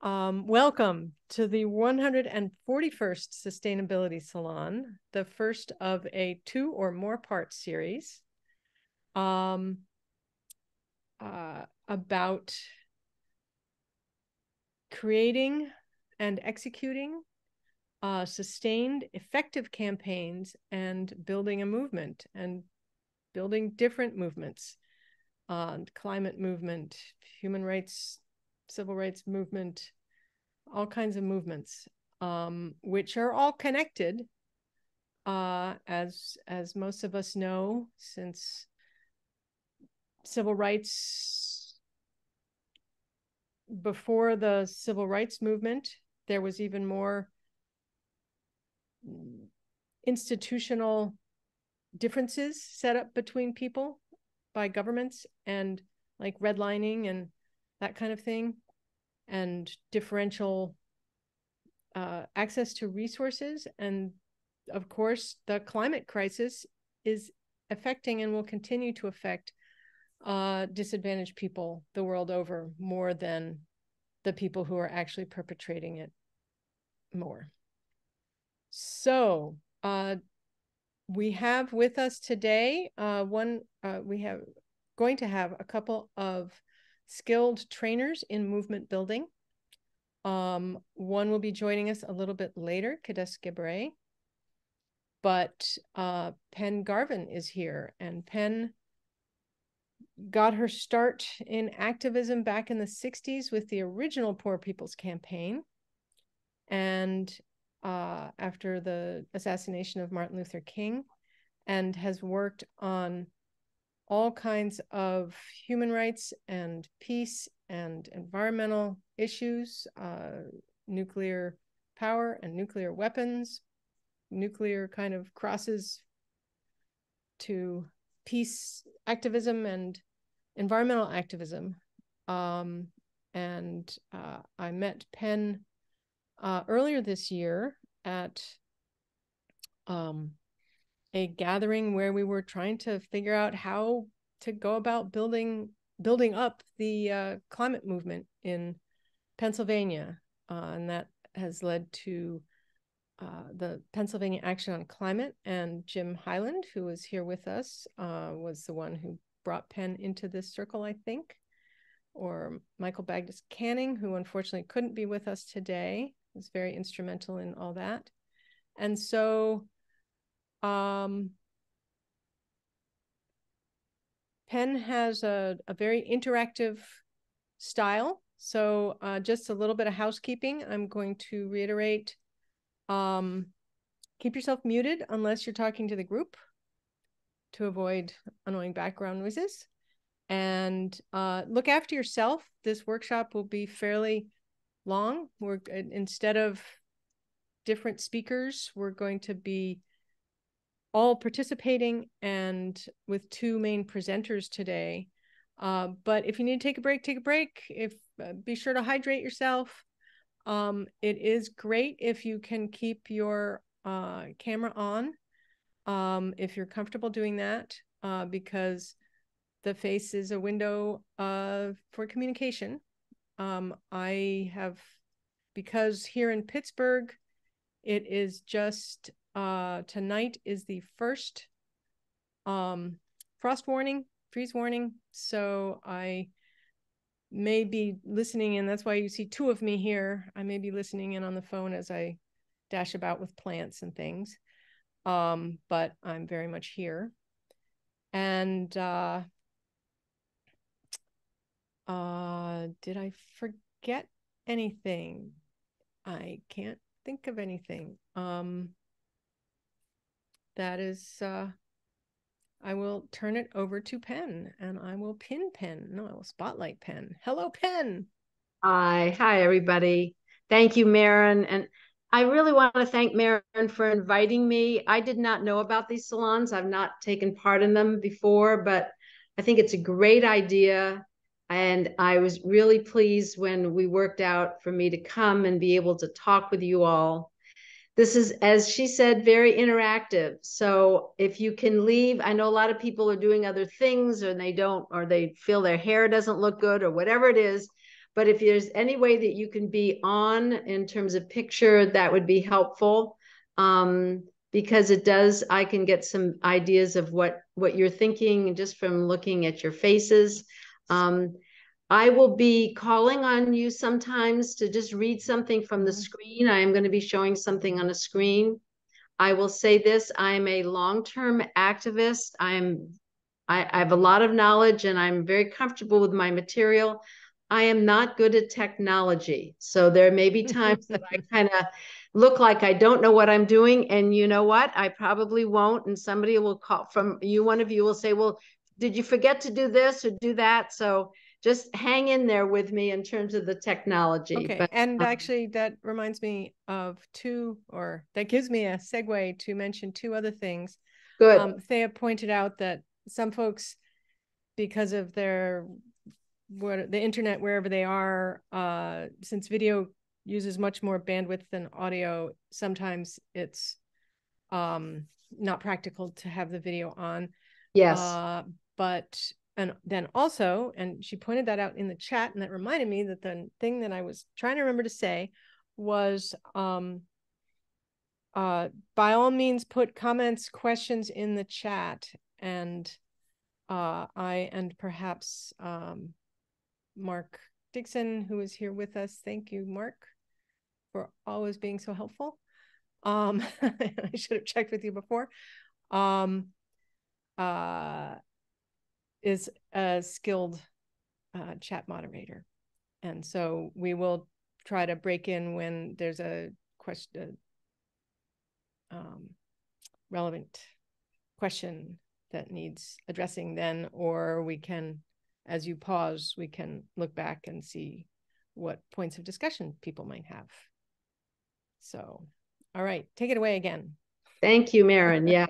Um, welcome to the 141st Sustainability Salon, the first of a two or more part series um, uh, about creating and executing uh, sustained, effective campaigns and building a movement and building different movements, uh, climate movement, human rights civil rights movement, all kinds of movements, um, which are all connected, uh, as as most of us know, since civil rights before the civil rights movement, there was even more institutional differences set up between people by governments and like redlining and that kind of thing, and differential uh, access to resources. And of course, the climate crisis is affecting and will continue to affect uh, disadvantaged people the world over more than the people who are actually perpetrating it more. So, uh, we have with us today uh, one, uh, we have going to have a couple of skilled trainers in movement building. Um, one will be joining us a little bit later, Kidest Gebre. But uh, Penn Garvin is here, and Penn got her start in activism back in the 60s with the original Poor People's Campaign. And uh, after the assassination of Martin Luther King, and has worked on all kinds of human rights and peace and environmental issues, uh, nuclear power and nuclear weapons, nuclear kind of crosses to peace activism and environmental activism. Um, and uh, I met Penn uh, earlier this year at um, a gathering where we were trying to figure out how to go about building building up the uh, climate movement in Pennsylvania, uh, and that has led to uh, the Pennsylvania Action on Climate. And Jim Highland, who was here with us, uh, was the one who brought Penn into this circle, I think, or Michael Bagdes-Canning, who unfortunately couldn't be with us today, was very instrumental in all that. And so um, Penn has a, a very interactive style. So uh, just a little bit of housekeeping. I'm going to reiterate, um, keep yourself muted unless you're talking to the group to avoid annoying background noises. And uh, look after yourself. This workshop will be fairly long. We're instead of different speakers, we're going to be all participating and with two main presenters today. Uh, but if you need to take a break, take a break. If uh, be sure to hydrate yourself. Um, it is great if you can keep your uh, camera on, um, if you're comfortable doing that, uh, because the face is a window uh, for communication. Um, I have, because here in Pittsburgh, it is just uh, tonight is the first um, frost warning, freeze warning. So I may be listening in. That's why you see two of me here. I may be listening in on the phone as I dash about with plants and things. Um, but I'm very much here. And uh, uh, did I forget anything? I can't think of anything. Um, that is uh I will turn it over to Penn and I will pin Penn. No, I will spotlight Penn. Hello, Penn. Hi, hi everybody. Thank you, Maren. And I really want to thank Maren for inviting me. I did not know about these salons. I've not taken part in them before, but I think it's a great idea. And I was really pleased when we worked out for me to come and be able to talk with you all this is, as she said, very interactive. So if you can leave, I know a lot of people are doing other things or they don't, or they feel their hair doesn't look good or whatever it is. But if there's any way that you can be on in terms of picture, that would be helpful. Um, because it does, I can get some ideas of what what you're thinking just from looking at your faces. Um, I will be calling on you sometimes to just read something from the mm-hmm. screen. I am going to be showing something on a screen. I will say this, I'm a long-term activist. I'm I, I have a lot of knowledge and I'm very comfortable with my material. I am not good at technology. So there may be times that I kind of look like I don't know what I'm doing. And you know what? I probably won't. And somebody will call from you, one of you will say, Well, did you forget to do this or do that? So just hang in there with me in terms of the technology. Okay. But, and um, actually, that reminds me of two, or that gives me a segue to mention two other things. Good. Um, Thea pointed out that some folks, because of their what the internet wherever they are, uh, since video uses much more bandwidth than audio, sometimes it's um, not practical to have the video on. Yes. Uh, but and then also and she pointed that out in the chat and that reminded me that the thing that i was trying to remember to say was um uh by all means put comments questions in the chat. And uh i and perhaps um mark dixon who is here with us. Thank you mark for always being so helpful. Um i should have checked with you before. Um uh is a skilled uh, chat moderator. And so we will try to break in when there's a question, um, relevant question that needs addressing then, or we can, as you pause, we can look back and see what points of discussion people might have. So, all right, take it away again. Thank you, Maren. Yeah.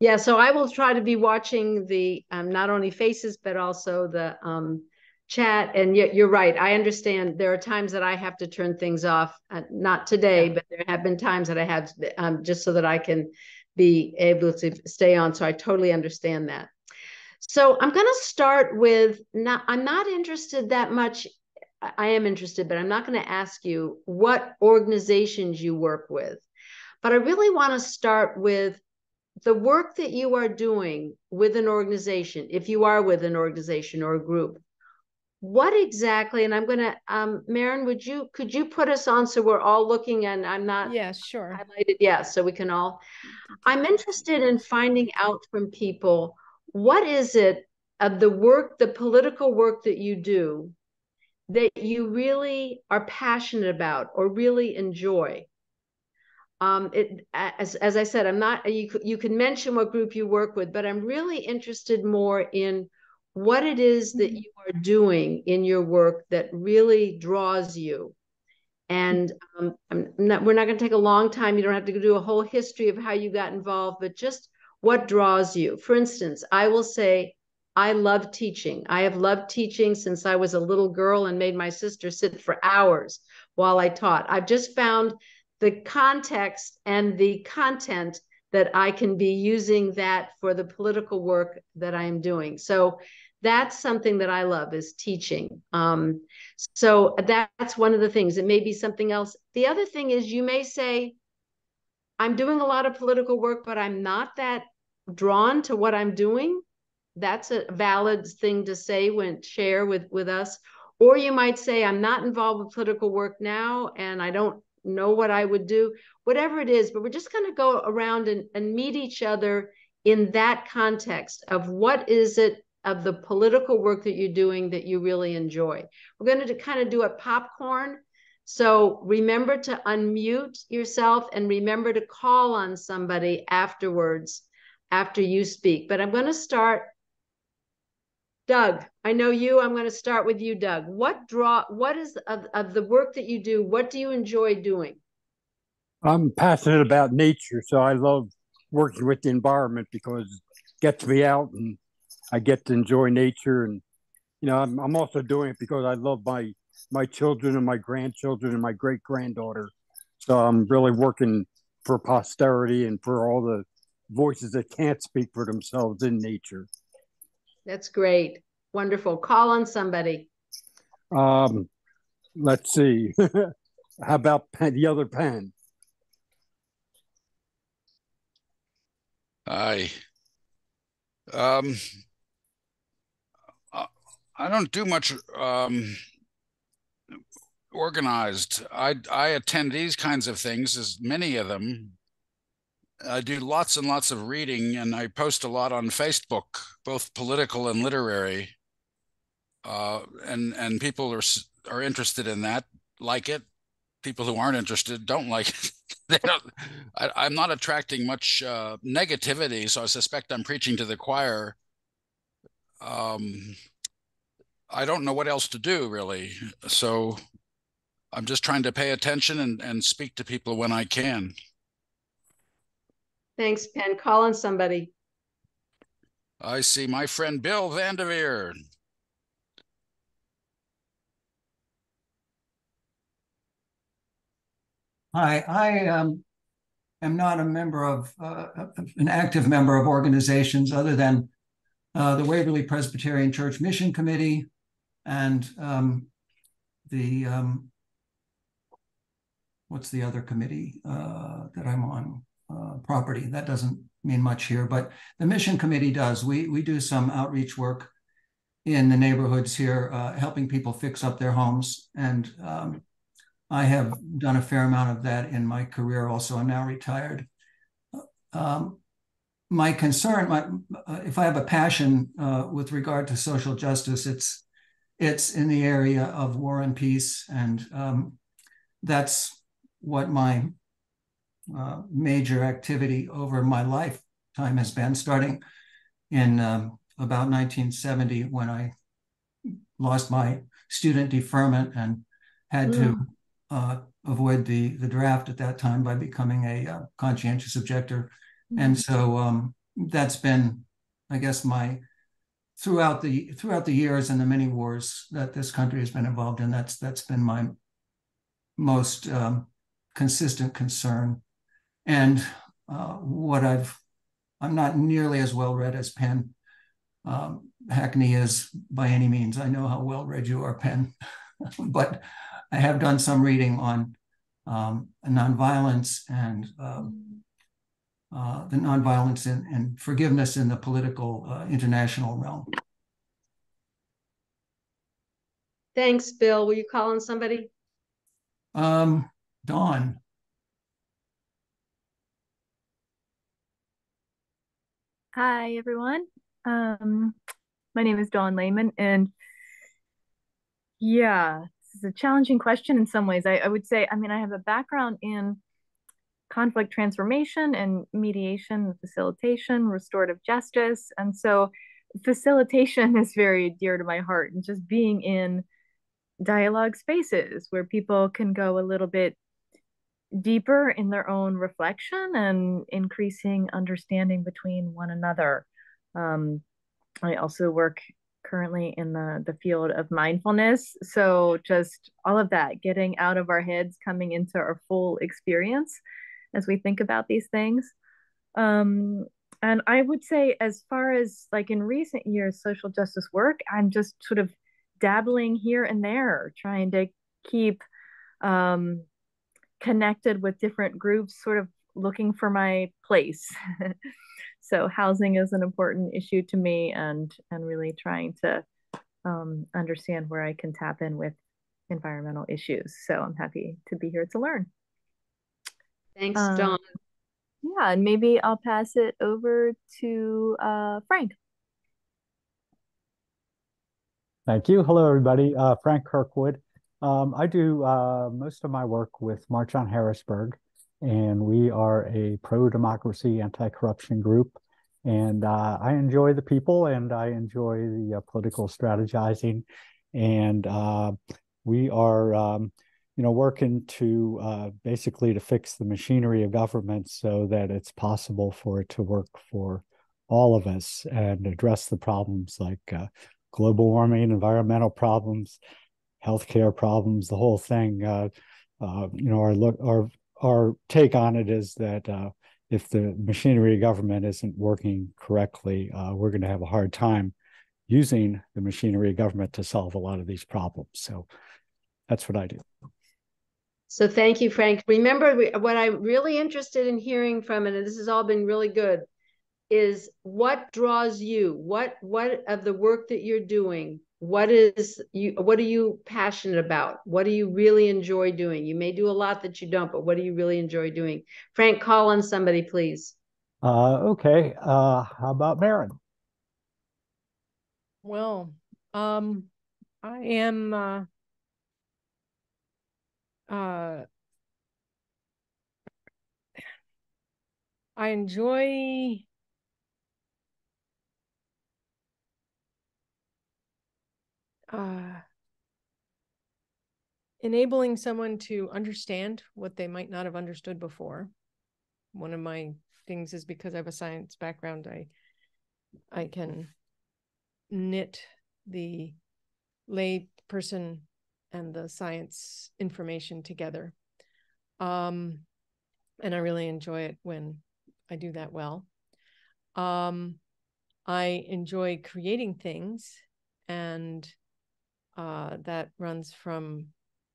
Yeah, so I will try to be watching the um, not only faces but also the um, chat. And yet you're right. I understand there are times that I have to turn things off. Uh, not today, yeah. but there have been times that I have um, just so that I can be able to stay on. So I totally understand that. So I'm going to start with not. I'm not interested that much. I am interested, but I'm not going to ask you what organizations you work with. But I really want to start with the work that you are doing with an organization, if you are with an organization or a group, what exactly, and I'm going to, um, Maren, would you, could you put us on so we're all looking and I'm not. Yeah, sure. Highlighted. Yeah, so we can all, I'm interested in finding out from people, what is it of the work, the political work that you do that you really are passionate about or really enjoy? Um, it, as, as I said, I'm not, you, you can mention what group you work with, but I'm really interested more in what it is that mm-hmm. you are doing in your work that really draws you. And um, not, we're not going to take a long time. You don't have to do a whole history of how you got involved, but just what draws you. For instance, I will say, I love teaching. I have loved teaching since I was a little girl and made my sister sit for hours while I taught. I've just found the context and the content that I can be using that for the political work that I am doing. So that's something that I love is teaching. Um, so that's one of the things. It may be something else. The other thing is you may say, I'm doing a lot of political work, but I'm not that drawn to what I'm doing. That's a valid thing to say when share with with us. Or you might say, I'm not involved with political work now, and I don't know what I would do, whatever it is. But we're just going to go around and, and meet each other in that context of what is it of the political work that you're doing that you really enjoy. We're going to kind of do a popcorn. So remember to unmute yourself and remember to call on somebody afterwards after you speak. But I'm going to start Doug, I know you. I'm going to start with you, Doug. What draw? What is of, of the work that you do? What do you enjoy doing? I'm passionate about nature, so I love working with the environment because it gets me out and I get to enjoy nature. And you know, I'm, I'm also doing it because I love my my children and my grandchildren and my great granddaughter. So I'm really working for posterity and for all the voices that can't speak for themselves in nature. That's great. Wonderful. Call on somebody. Um, let's see. How about pen, the other pen? I um I don't do much um organized. I I attend these kinds of things as many of them. I do lots and lots of reading and I post a lot on Facebook, both political and literary. Uh, and and people are are interested in that, like it. People who aren't interested don't like it. they don't, I, am not attracting much uh, negativity, so I suspect I'm preaching to the choir. Um, I don't know what else to do really, so I'm just trying to pay attention and, and speak to people when I can. Thanks, Pen. Call on somebody. I see my friend Bill Vanderveer. Hi, I um, am not a member of uh, an active member of organizations other than uh, the Waverly Presbyterian Church Mission Committee and um, the um, what's the other committee uh, that I'm on? Uh, property. That doesn't mean much here, but the Mission Committee does. We we do some outreach work in the neighborhoods here, uh, helping people fix up their homes and um, I have done a fair amount of that in my career. Also, I'm now retired. Um, my concern, my, uh, if I have a passion uh, with regard to social justice, it's it's in the area of war and peace, and um, that's what my uh, major activity over my lifetime has been. Starting in um, about 1970, when I lost my student deferment and had mm. to uh, avoid the the draft at that time by becoming a uh, conscientious objector, mm-hmm. and so um, that's been, I guess, my throughout the throughout the years and the many wars that this country has been involved in. That's that's been my most um, consistent concern, and uh, what I've I'm not nearly as well read as Pen um, Hackney is by any means. I know how well read you are, Pen, but I have done some reading on um, nonviolence and um, uh, the nonviolence and, and, forgiveness in the political uh, international realm. Thanks, Bill. Will you call on somebody? Um, Dawn. Hi, everyone. Um, my name is Dawn Lehman, and yeah, this is a challenging question in some ways. I, I would say, I mean, I have a background in conflict transformation and mediation, facilitation, restorative justice. And so facilitation is very dear to my heart and just being in dialogue spaces where people can go a little bit deeper in their own reflection and increasing understanding between one another. Um, I also work currently in the the field of mindfulness so just all of that getting out of our heads coming into our full experience as we think about these things um and i would say as far as like in recent years social justice work i'm just sort of dabbling here and there trying to keep um connected with different groups sort of looking for my place so housing is an important issue to me and and really trying to um, understand where I can tap in with environmental issues. So I'm happy to be here to learn. Thanks, um, Dawn. Yeah, and maybe I'll pass it over to uh, Frank. Thank you. Hello, everybody. Uh, Frank Kirkwood. Um, I do uh, most of my work with March on Harrisburg and we are a pro-democracy, anti-corruption group. And uh, I enjoy the people, and I enjoy the uh, political strategizing, and uh, we are, um, you know, working to uh, basically to fix the machinery of government so that it's possible for it to work for all of us and address the problems like uh, global warming, environmental problems, healthcare problems, the whole thing. Uh, you know, our look, our our take on it is that uh, if the machinery of government isn't working correctly, uh, we're going to have a hard time using the machinery of government to solve a lot of these problems. So that's what I do. So thank you, Frank. Remember what I'm really interested in hearing from, and this has all been really good, is what draws you? What what of the work that you're doing? What is you? What are you passionate about? What do you really enjoy doing? You may do a lot that you don't, but what do you really enjoy doing? Frank, call on somebody, please. Uh, okay. Uh, how about Maren? Well, um, I am uh, uh, I enjoy uh, enabling someone to understand what they might not have understood before. One of my things is because I have a science background, I I can knit the lay person and the science information together. Um, and I really enjoy it when I do that well. Um, I enjoy creating things, and uh, that runs from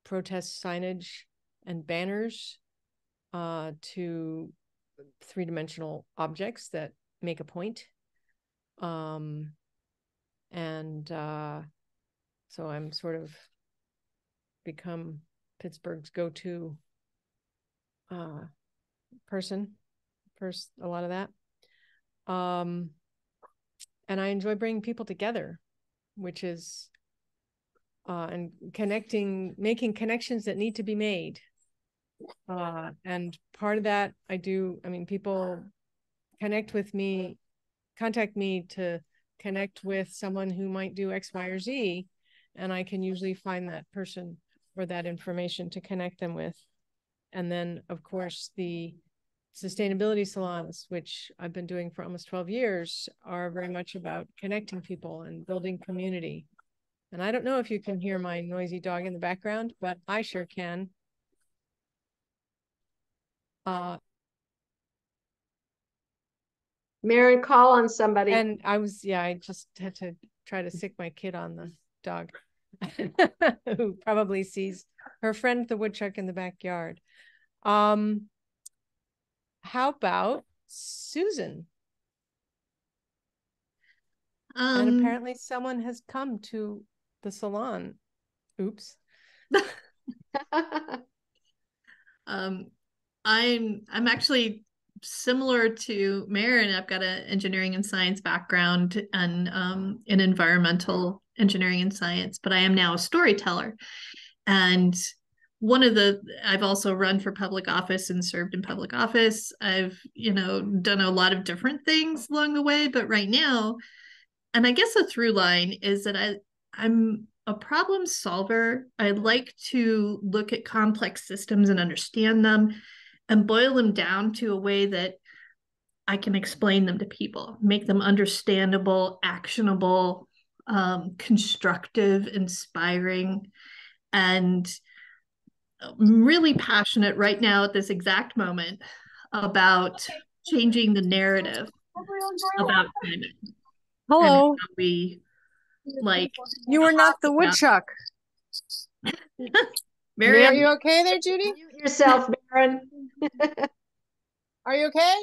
protest signage and banners uh, to three dimensional objects that make a point. Um, and uh, so I'm sort of become Pittsburgh's go-to uh, person for a lot of that. Um, and I enjoy bringing people together, which is uh, and connecting, making connections that need to be made. Uh, and part of that I do. I mean, people connect with me, contact me to connect with someone who might do X, Y, or Z, and I can usually find that person or that information to connect them with. And then, of course, the sustainability salons, which I've been doing for almost 12 years, are very much about connecting people and building community. And I don't know if you can hear my noisy dog in the background, but I sure can. Uh, Maren, call on somebody. And I was, yeah, I just had to try to sick my kid on the dog. who probably sees her friend the woodchuck in the backyard. Um, how about Susan? Um, and apparently, someone has come to the salon. Oops. um, I'm I'm actually similar to Maren. I've got an engineering and science background and um, an environmental engineering and science, but I am now a storyteller. And one of the I've also run for public office and served in public office. I've, you know, done a lot of different things along the way, but right now, and I guess a through line is that I I'm a problem solver. I like to look at complex systems and understand them and boil them down to a way that I can explain them to people, make them understandable, actionable, um, constructive, inspiring, and I'm really passionate right now at this exact moment about changing the narrative about climate. Hello. we like you were not the woodchuck. Mary, are you okay there, Judy? Mute yourself, Baron. are you okay?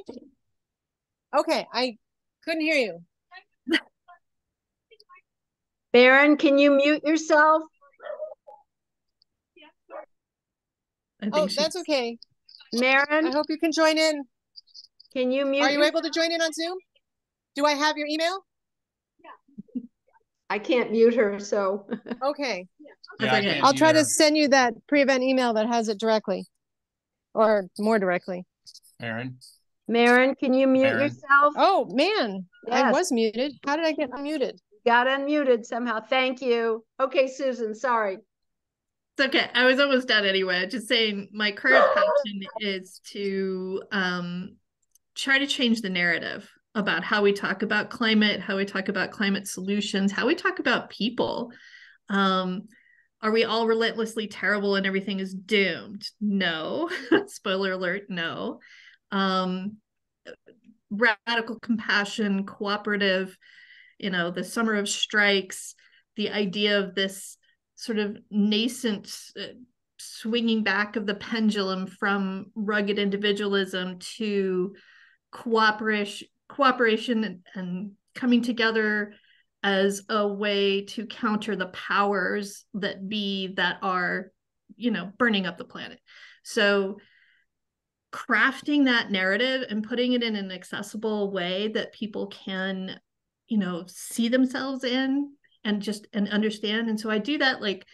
Okay, I couldn't hear you. Baron, can you mute yourself? Oh, that's okay. Maren? I hope you can join in. Can you mute? Are you able to join in on Zoom? Do I have your email? Yeah. I can't mute her, so. okay. Yeah, I'll try to send you that pre-event email that has it directly or more directly. Aaron? Maren, can you mute Maren? yourself? Oh, man. Yes. I was muted. How did I get unmuted? got unmuted somehow. Thank you. Okay, Susan, sorry. It's okay. I was almost done anyway. Just saying my current passion is to um, try to change the narrative about how we talk about climate, how we talk about climate solutions, how we talk about people. Um, are we all relentlessly terrible and everything is doomed? No. Spoiler alert, no. Um, radical compassion, cooperative, you know, the summer of strikes, the idea of this sort of nascent uh, swinging back of the pendulum from rugged individualism to cooperation cooperation and, and coming together as a way to counter the powers that be that are you know burning up the planet. So crafting that narrative and putting it in an accessible way that people can you know see themselves in and just and understand. And so i do that like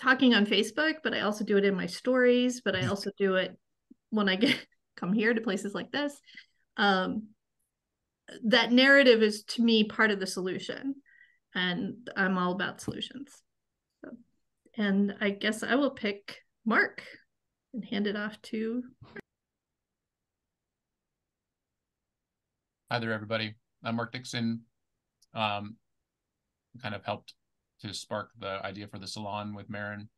talking on facebook but i also do it in my stories but i also do it when i get come here to places like this. Um that narrative is to me part of the solution. And i'm all about solutions. So, and i guess i will pick mark and hand it off to hi there everybody. I'm mark dixon. Um, kind of helped to spark the idea for the salon with Maren,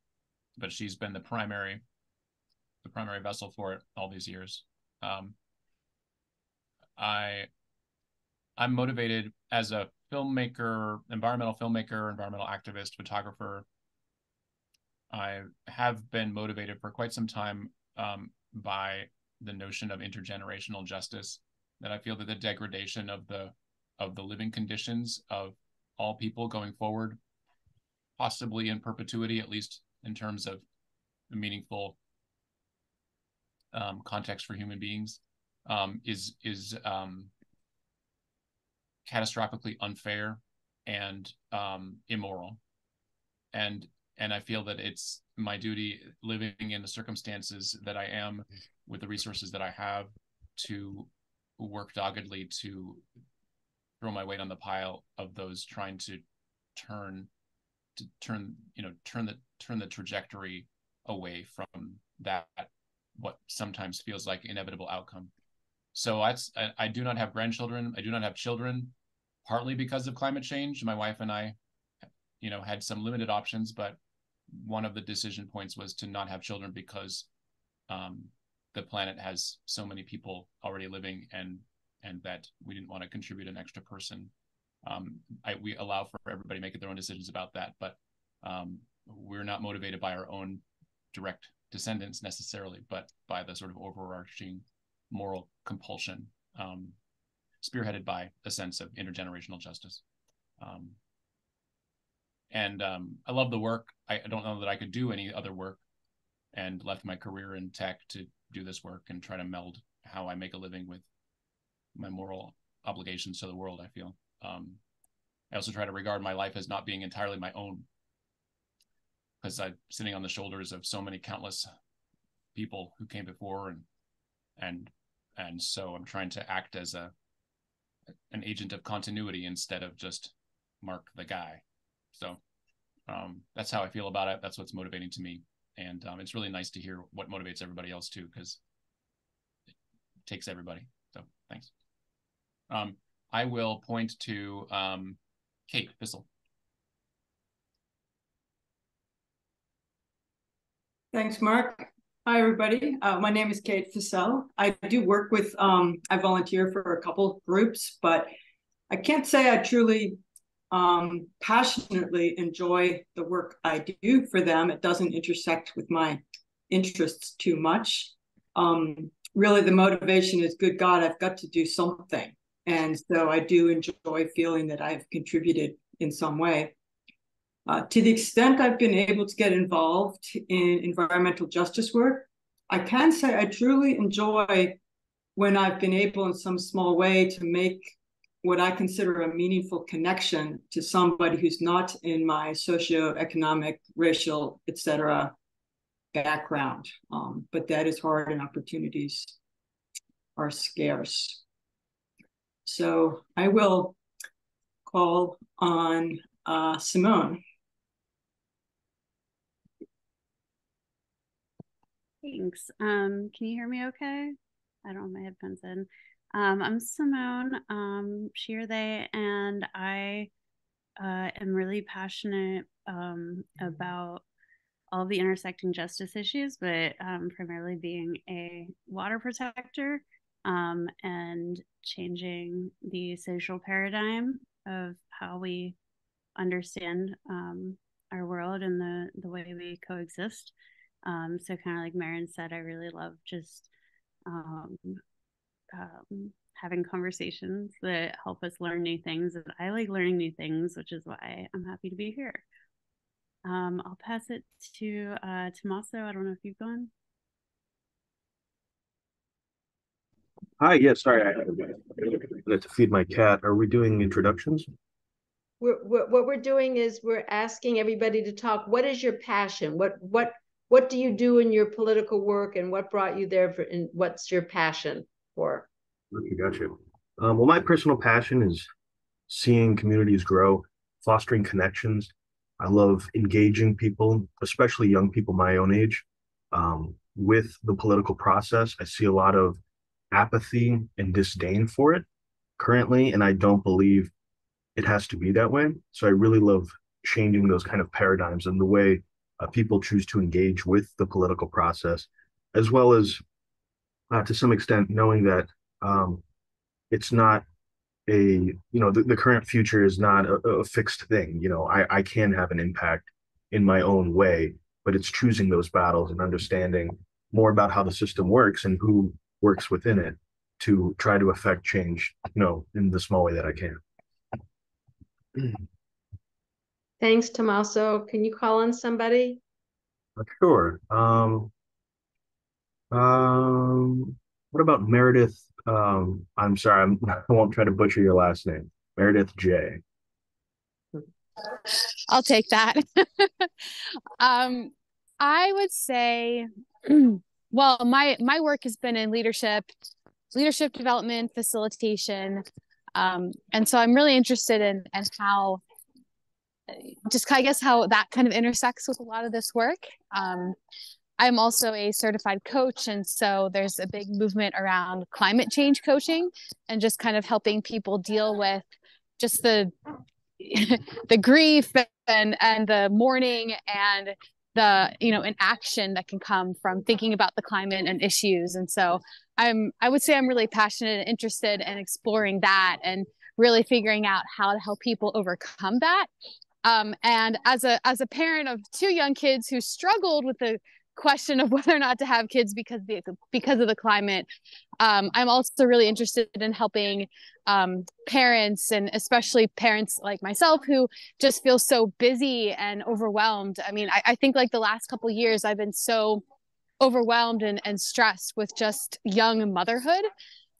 but she's been the primary, the primary vessel for it all these years. Um, I, I'm motivated as a filmmaker, environmental filmmaker, environmental activist, photographer. I have been motivated for quite some time um, by the notion of intergenerational justice. That I feel that the degradation of the of the living conditions of all people going forward, possibly in perpetuity, at least in terms of a meaningful um, context for human beings, um, is is um, catastrophically unfair and um, immoral, and and I feel that it's my duty, living in the circumstances that I am, with the resources that I have, to work doggedly to throw my weight on the pile of those trying to turn to turn you know turn the turn the trajectory away from that what sometimes feels like inevitable outcome so I, I do not have grandchildren i do not have children partly because of climate change my wife and i you know had some limited options but one of the decision points was to not have children because um, the planet has so many people already living and and that we didn't want to contribute an extra person. Um, I, we allow for everybody making their own decisions about that, but um, we're not motivated by our own direct descendants necessarily, but by the sort of overarching moral compulsion um, spearheaded by a sense of intergenerational justice. Um, and um, I love the work. I, I don't know that I could do any other work and left my career in tech to do this work and try to meld how I make a living with my moral obligations to the world. I feel. Um, I also try to regard my life as not being entirely my own, because I'm sitting on the shoulders of so many countless people who came before, and and and so I'm trying to act as a an agent of continuity instead of just Mark the guy. So um, that's how I feel about it. That's what's motivating to me, and um, it's really nice to hear what motivates everybody else too, because it takes everybody. So thanks. Um, I will point to um, Kate Bissell. Thanks, Mark. Hi, everybody. Uh, my name is Kate Fussell. I do work with, um, I volunteer for a couple groups, but I can't say I truly um, passionately enjoy the work I do for them. It doesn't intersect with my interests too much. Um, really, the motivation is good God, I've got to do something. And so I do enjoy feeling that I've contributed in some way. Uh, to the extent I've been able to get involved in environmental justice work, I can say I truly enjoy when I've been able in some small way to make what I consider a meaningful connection to somebody who's not in my socioeconomic, racial, etc. background. Um, but that is hard and opportunities are scarce. So I will call on uh, Simone. Thanks. Um, can you hear me okay? I don't have my headphones in. Um, I'm Simone, um, she or they, and I uh, am really passionate um, about all the intersecting justice issues, but um, primarily being a water protector um, and changing the social paradigm of how we understand um, our world and the the way we coexist. Um, so kind of like Maren said, I really love just um, um, having conversations that help us learn new things. And I like learning new things, which is why I'm happy to be here. Um, I'll pass it to uh, Tommaso. I don't know if you've gone. Hi, yes, sorry, I had to feed my cat. Are we doing introductions? We're, we're, what we're doing is we're asking everybody to talk. What is your passion? What what what do you do in your political work, and what brought you there? For, and what's your passion for? Okay, gotcha. Um, well, my personal passion is seeing communities grow, fostering connections. I love engaging people, especially young people my own age, um, with the political process. I see a lot of apathy and disdain for it currently, and I don't believe it has to be that way. So I really love changing those kind of paradigms and the way uh, people choose to engage with the political process, as well as uh, to some extent knowing that um, it's not a you know the, the current future is not a, a fixed thing. You know, I, I can have an impact in my own way, but it's choosing those battles and understanding more about how the system works and who works within it to try to affect change, you know, in the small way that I can. Thanks, Tommaso. Can you call on somebody? Sure. Um, um, what about Meredith? Um, I'm sorry, I'm, I won't try to butcher your last name. Meredith J. I'll take that. um, I would say, well, my my work has been in leadership, leadership development, facilitation, um, and so I'm really interested in and how just I guess how that kind of intersects with a lot of this work. Um, I'm also a certified coach, and so there's a big movement around climate change coaching and just kind of helping people deal with just the the grief and and the mourning and the you know inaction that can come from thinking about the climate and issues and so i'm i would say i'm really passionate and interested in exploring that and really figuring out how to help people overcome that um, and as a as a parent of two young kids who struggled with the question of whether or not to have kids because the, because of the climate. Um, I'm also really interested in helping um, parents and especially parents like myself who just feel so busy and overwhelmed. I mean, I, I think like the last couple years, I've been so overwhelmed and, and stressed with just young motherhood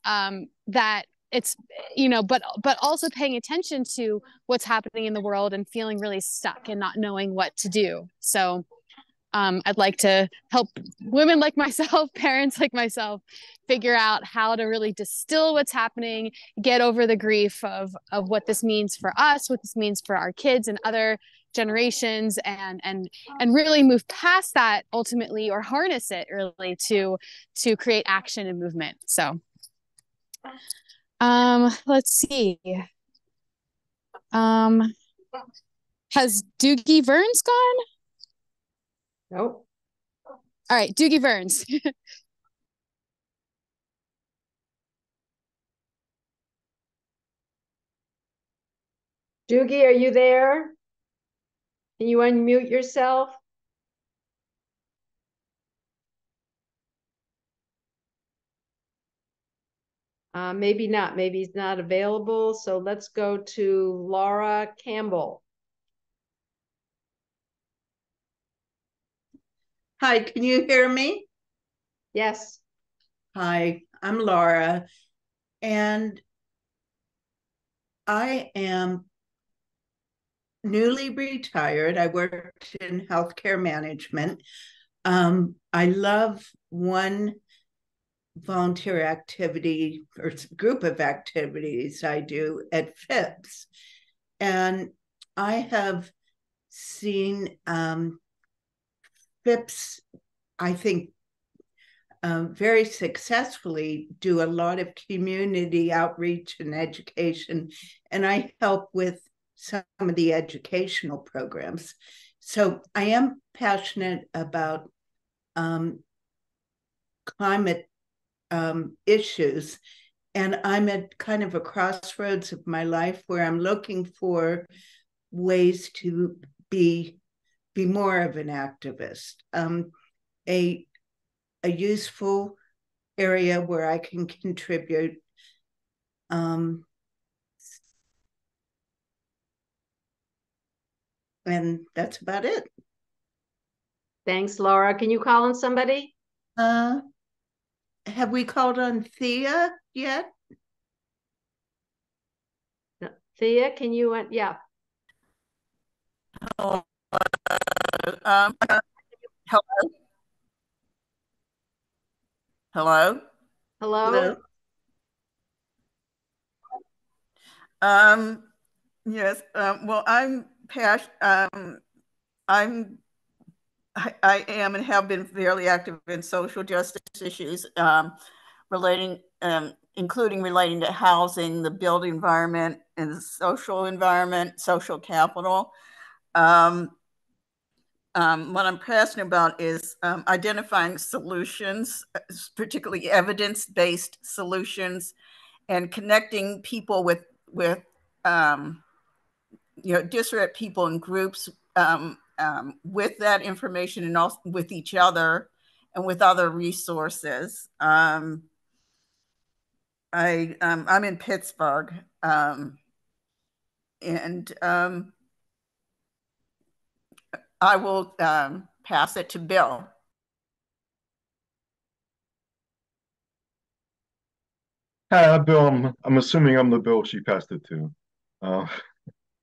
um, that it's you know but but also paying attention to what's happening in the world and feeling really stuck and not knowing what to do so um, I'd like to help women like myself, parents like myself, figure out how to really distill what's happening, get over the grief of of what this means for us, what this means for our kids and other generations, and and and really move past that ultimately, or harness it really to to create action and movement. So, um, let's see. Um, has Doogie Verns gone? Nope. All right, Doogie Verns. Doogie, are you there? Can you unmute yourself? Uh, maybe not. Maybe he's not available. So let's go to Laura Campbell. Hi, can you hear me? Yes. Hi, I'm Laura, and I am newly retired. I worked in healthcare management. Um, I love one volunteer activity or group of activities I do at Phipps. And I have seen um, Phipps, I think, uh, very successfully do a lot of community outreach and education, and I help with some of the educational programs. So I am passionate about um, climate um, issues, and I'm at kind of a crossroads of my life where I'm looking for ways to be be more of an activist. Um, a a useful area where I can contribute. Um, and that's about it. Thanks, Laura. Can you call on somebody? Uh, have we called on Thea yet? No. Thea, can you? Uh, yeah. Oh, um, hello. Hello. Hello. Hello. Um, yes. Um, well, I'm passionate. Um, I'm. I, I am and have been fairly active in social justice issues um, relating, um, including relating to housing, the built environment, and the social environment, social capital. Um, um, what I'm passionate about is um, identifying solutions, particularly evidence-based solutions, and connecting people with with um, you know disparate people and groups um, um, with that information and also with each other and with other resources. Um, I I'm in Pittsburgh, and I will um, pass it to Bill. Hi, I'm Bill. I'm, I'm assuming I'm the Bill she passed it to. Uh,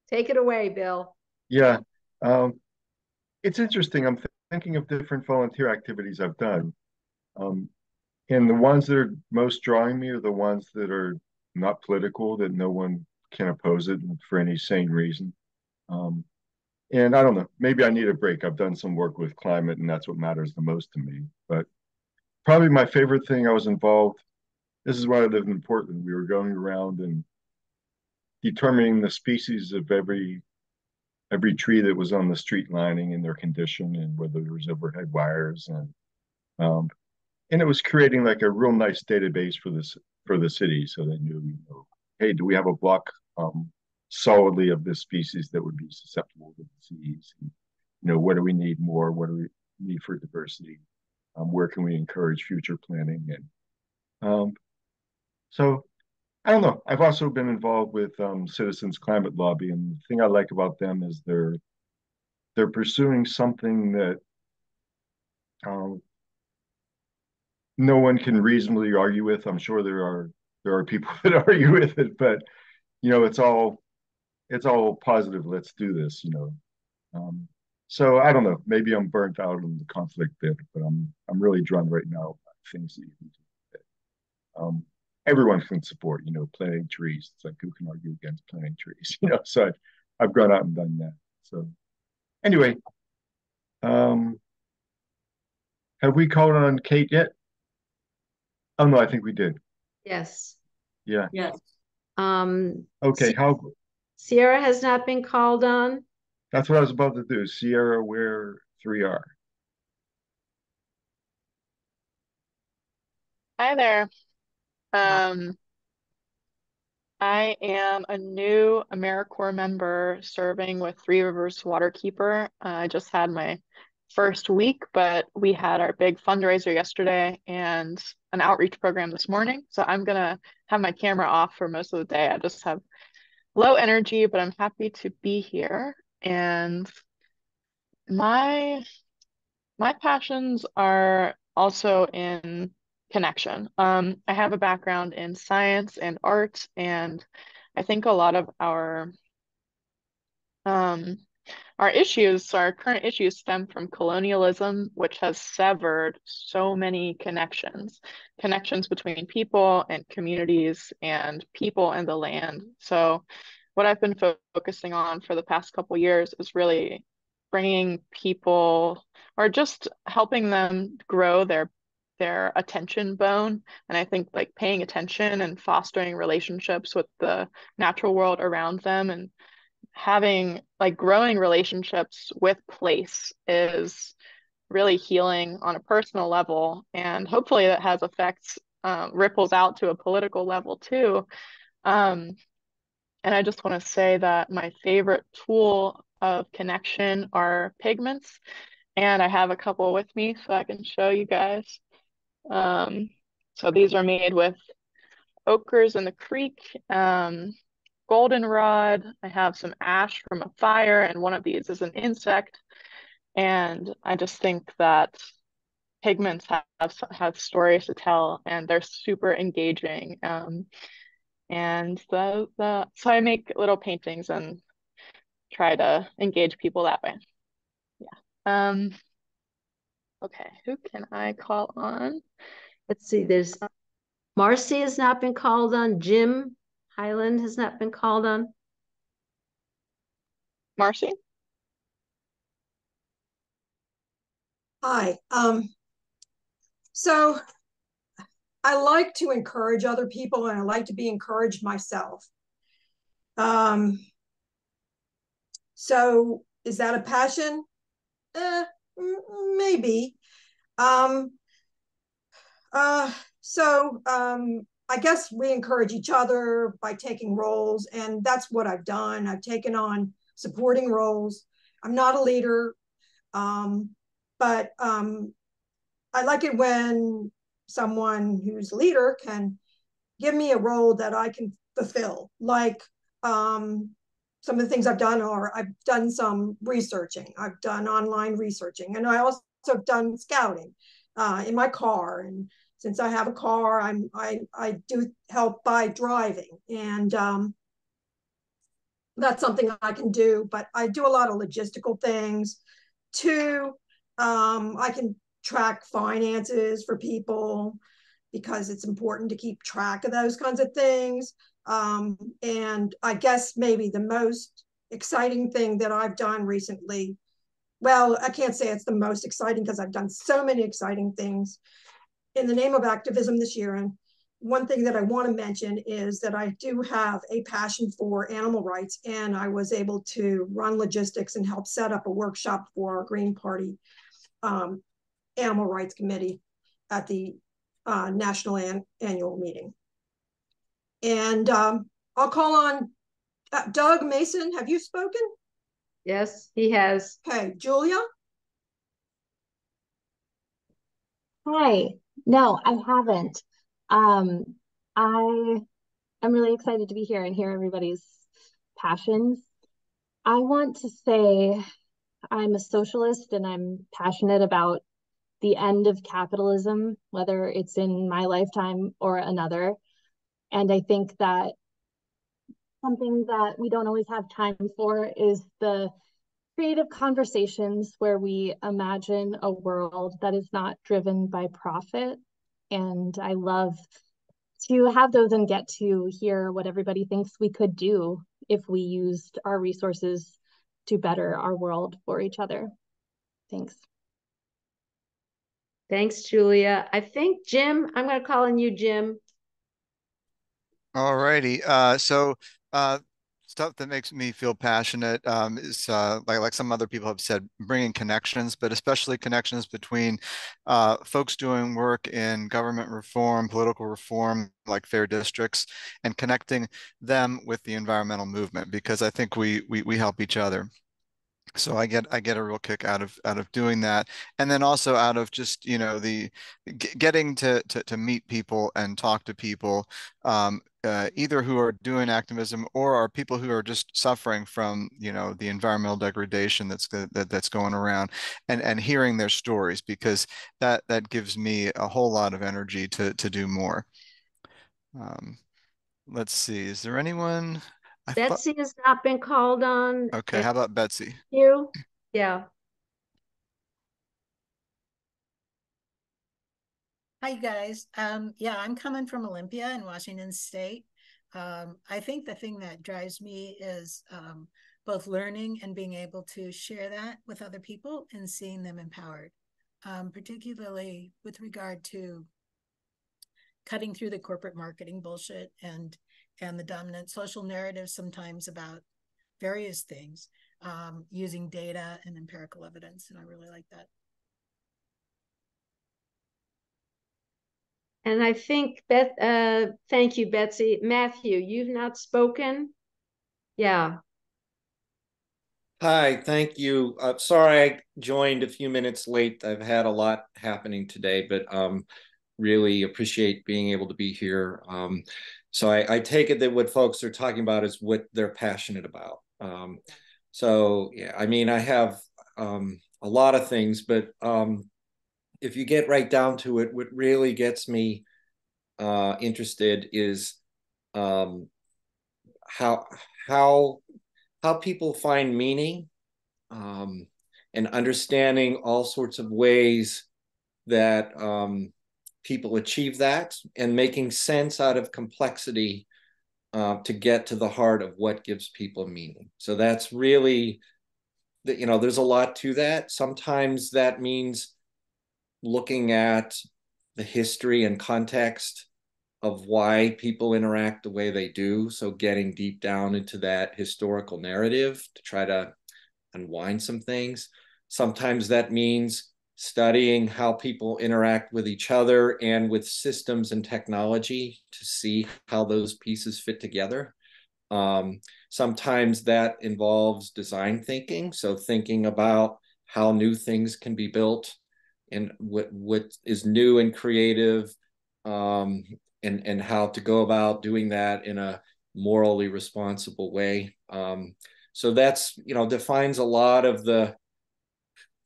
Take it away, Bill. yeah. Um, it's interesting. I'm th thinking of different volunteer activities I've done. Um, and the ones that are most drawing me are the ones that are not political, that no one can oppose it for any sane reason. Um, and I don't know, maybe I need a break. I've done some work with climate, and that's what matters the most to me. But probably my favorite thing I was involved. This is why I lived in Portland. We were going around and determining the species of every every tree that was on the street lining and their condition and whether there was overhead wires and um, and it was creating like a real nice database for this for the city so they knew you know hey do we have a block um, solidly of this species that would be susceptible to disease. And, you know, what do we need more? What do we need for diversity? Um, where can we encourage future planning? And um, so I don't know. I've also been involved with um, Citizens Climate Lobby, and the thing I like about them is they're they're pursuing something that um, no one can reasonably argue with. I'm sure there are there are people that argue with it, but you know, it's all it's all positive. Let's do this, you know. Um, so I don't know. Maybe I'm burnt out on the conflict bit, but I'm I'm really drawn right now by things that you can do. Um, everyone can support, you know, planting trees. It's like who can argue against planting trees, you know? So I've, I've gone out and done that. So anyway, um, have we called on Kate yet? Oh no, I think we did. Yes. Yeah. Yes. Um, Okay. How Sierra has not been called on. That's what I was about to do. Sierra, where three are. Hi there. Um, I am a new AmeriCorps member serving with Three Rivers Waterkeeper. Uh, I just had my first week, but we had our big fundraiser yesterday and an outreach program this morning. So I'm gonna have my camera off for most of the day. I just have low energy, but I'm happy to be here. And my my passions are also in connection. Um, I have a background in science and art, and I think a lot of our um, our issues, our current issues stem from colonialism, which has severed so many connections, connections between people and communities and people and the land. So what I've been fo focusing on for the past couple years is really bringing people or just helping them grow their their attention bone and i think like paying attention and fostering relationships with the natural world around them and having like growing relationships with place is really healing on a personal level and hopefully that has effects um, ripples out to a political level too um, and i just want to say that my favorite tool of connection are pigments. And I have a couple with me so I can show you guys. Um, so these are made with ochres in the creek, um, goldenrod. I have some ash from a fire, and one of these is an insect. And I just think that pigments have have stories to tell, and they're super engaging. Um, and the the so I make little paintings and try to engage people that way. Yeah. Um. Okay, who can I call on? Let's see. There's Marcy has not been called on. Jim Highland has not been called on. Marcy. Hi. Um, so I like to encourage other people and I like to be encouraged myself. Um, so is that a passion? Eh, maybe. Um, uh, so um, I guess we encourage each other by taking roles, and that's what I've done. I've taken on supporting roles. I'm not a leader, um, but um, I like it when someone who's a leader can give me a role that I can fulfill. Like um, some of the things I've done are I've done some researching, I've done online researching, and I also have done scouting uh, in my car. And since I have a car, I'm I I do help by driving, and um, that's something I can do. But I do a lot of logistical things. Two, um, I can track finances for people because it's important to keep track of those kinds of things. Um, and I guess maybe the most exciting thing that I've done recently, well, I can't say it's the most exciting because I've done so many exciting things in the name of activism this year. And one thing that I want to mention is that I do have a passion for animal rights, and I was able to run logistics and help set up a workshop for our Green Party um, Animal Rights Committee at the uh, national an annual meeting. And um, I'll call on uh, Doug Mason. Have you spoken? Yes, he has. Okay, Julia. Hi. No, I haven't. Um, I am really excited to be here and hear everybody's passions. I want to say I'm a socialist and I'm passionate about the end of capitalism, whether it's in my lifetime or another. And I think that something that we don't always have time for is the creative conversations where we imagine a world that is not driven by profit. And I love to have those and get to hear what everybody thinks we could do if we used our resources to better our world for each other. Thanks. Thanks, Julia. I think Jim, I'm going to call on you, Jim. All righty. Uh, so uh, stuff that makes me feel passionate um, is uh, like like some other people have said, bringing connections, but especially connections between uh, folks doing work in government reform, political reform, like fair districts, and connecting them with the environmental movement because I think we we, we help each other so i get i get a real kick out of out of doing that and then also out of just you know the getting to to, to meet people and talk to people um, uh, either who are doing activism or are people who are just suffering from you know the environmental degradation that's that, that's going around and and hearing their stories because that that gives me a whole lot of energy to to do more um, let's see is there anyone I Betsy has not been called on. Okay, how about Betsy? You? Yeah. Hi, guys. Um, yeah, I'm coming from Olympia in Washington State. Um, I think the thing that drives me is um, both learning and being able to share that with other people and seeing them empowered, um, particularly with regard to cutting through the corporate marketing bullshit and and the dominant social narrative sometimes about various things um, using data and empirical evidence. And I really like that. And I think, Beth, uh, thank you, Betsy. Matthew, you've not spoken? Yeah. Hi, thank you. Uh, sorry I joined a few minutes late. I've had a lot happening today, but um, really appreciate being able to be here. Um, so I, I, take it that what folks are talking about is what they're passionate about. Um, so yeah, I mean, I have um, a lot of things, but um, if you get right down to it, what really gets me uh, interested is um, how how how people find meaning um, and understanding all sorts of ways that um, people achieve that and making sense out of complexity uh, to get to the heart of what gives people meaning. So that's really, that you know, there's a lot to that. Sometimes that means looking at the history and context of why people interact the way they do. So getting deep down into that historical narrative to try to unwind some things. Sometimes that means studying how people interact with each other and with systems and technology to see how those pieces fit together. Um, sometimes that involves design thinking. So thinking about how new things can be built and what, what is new and creative um, and and how to go about doing that in a morally responsible way. Um, so that's you know defines a lot of the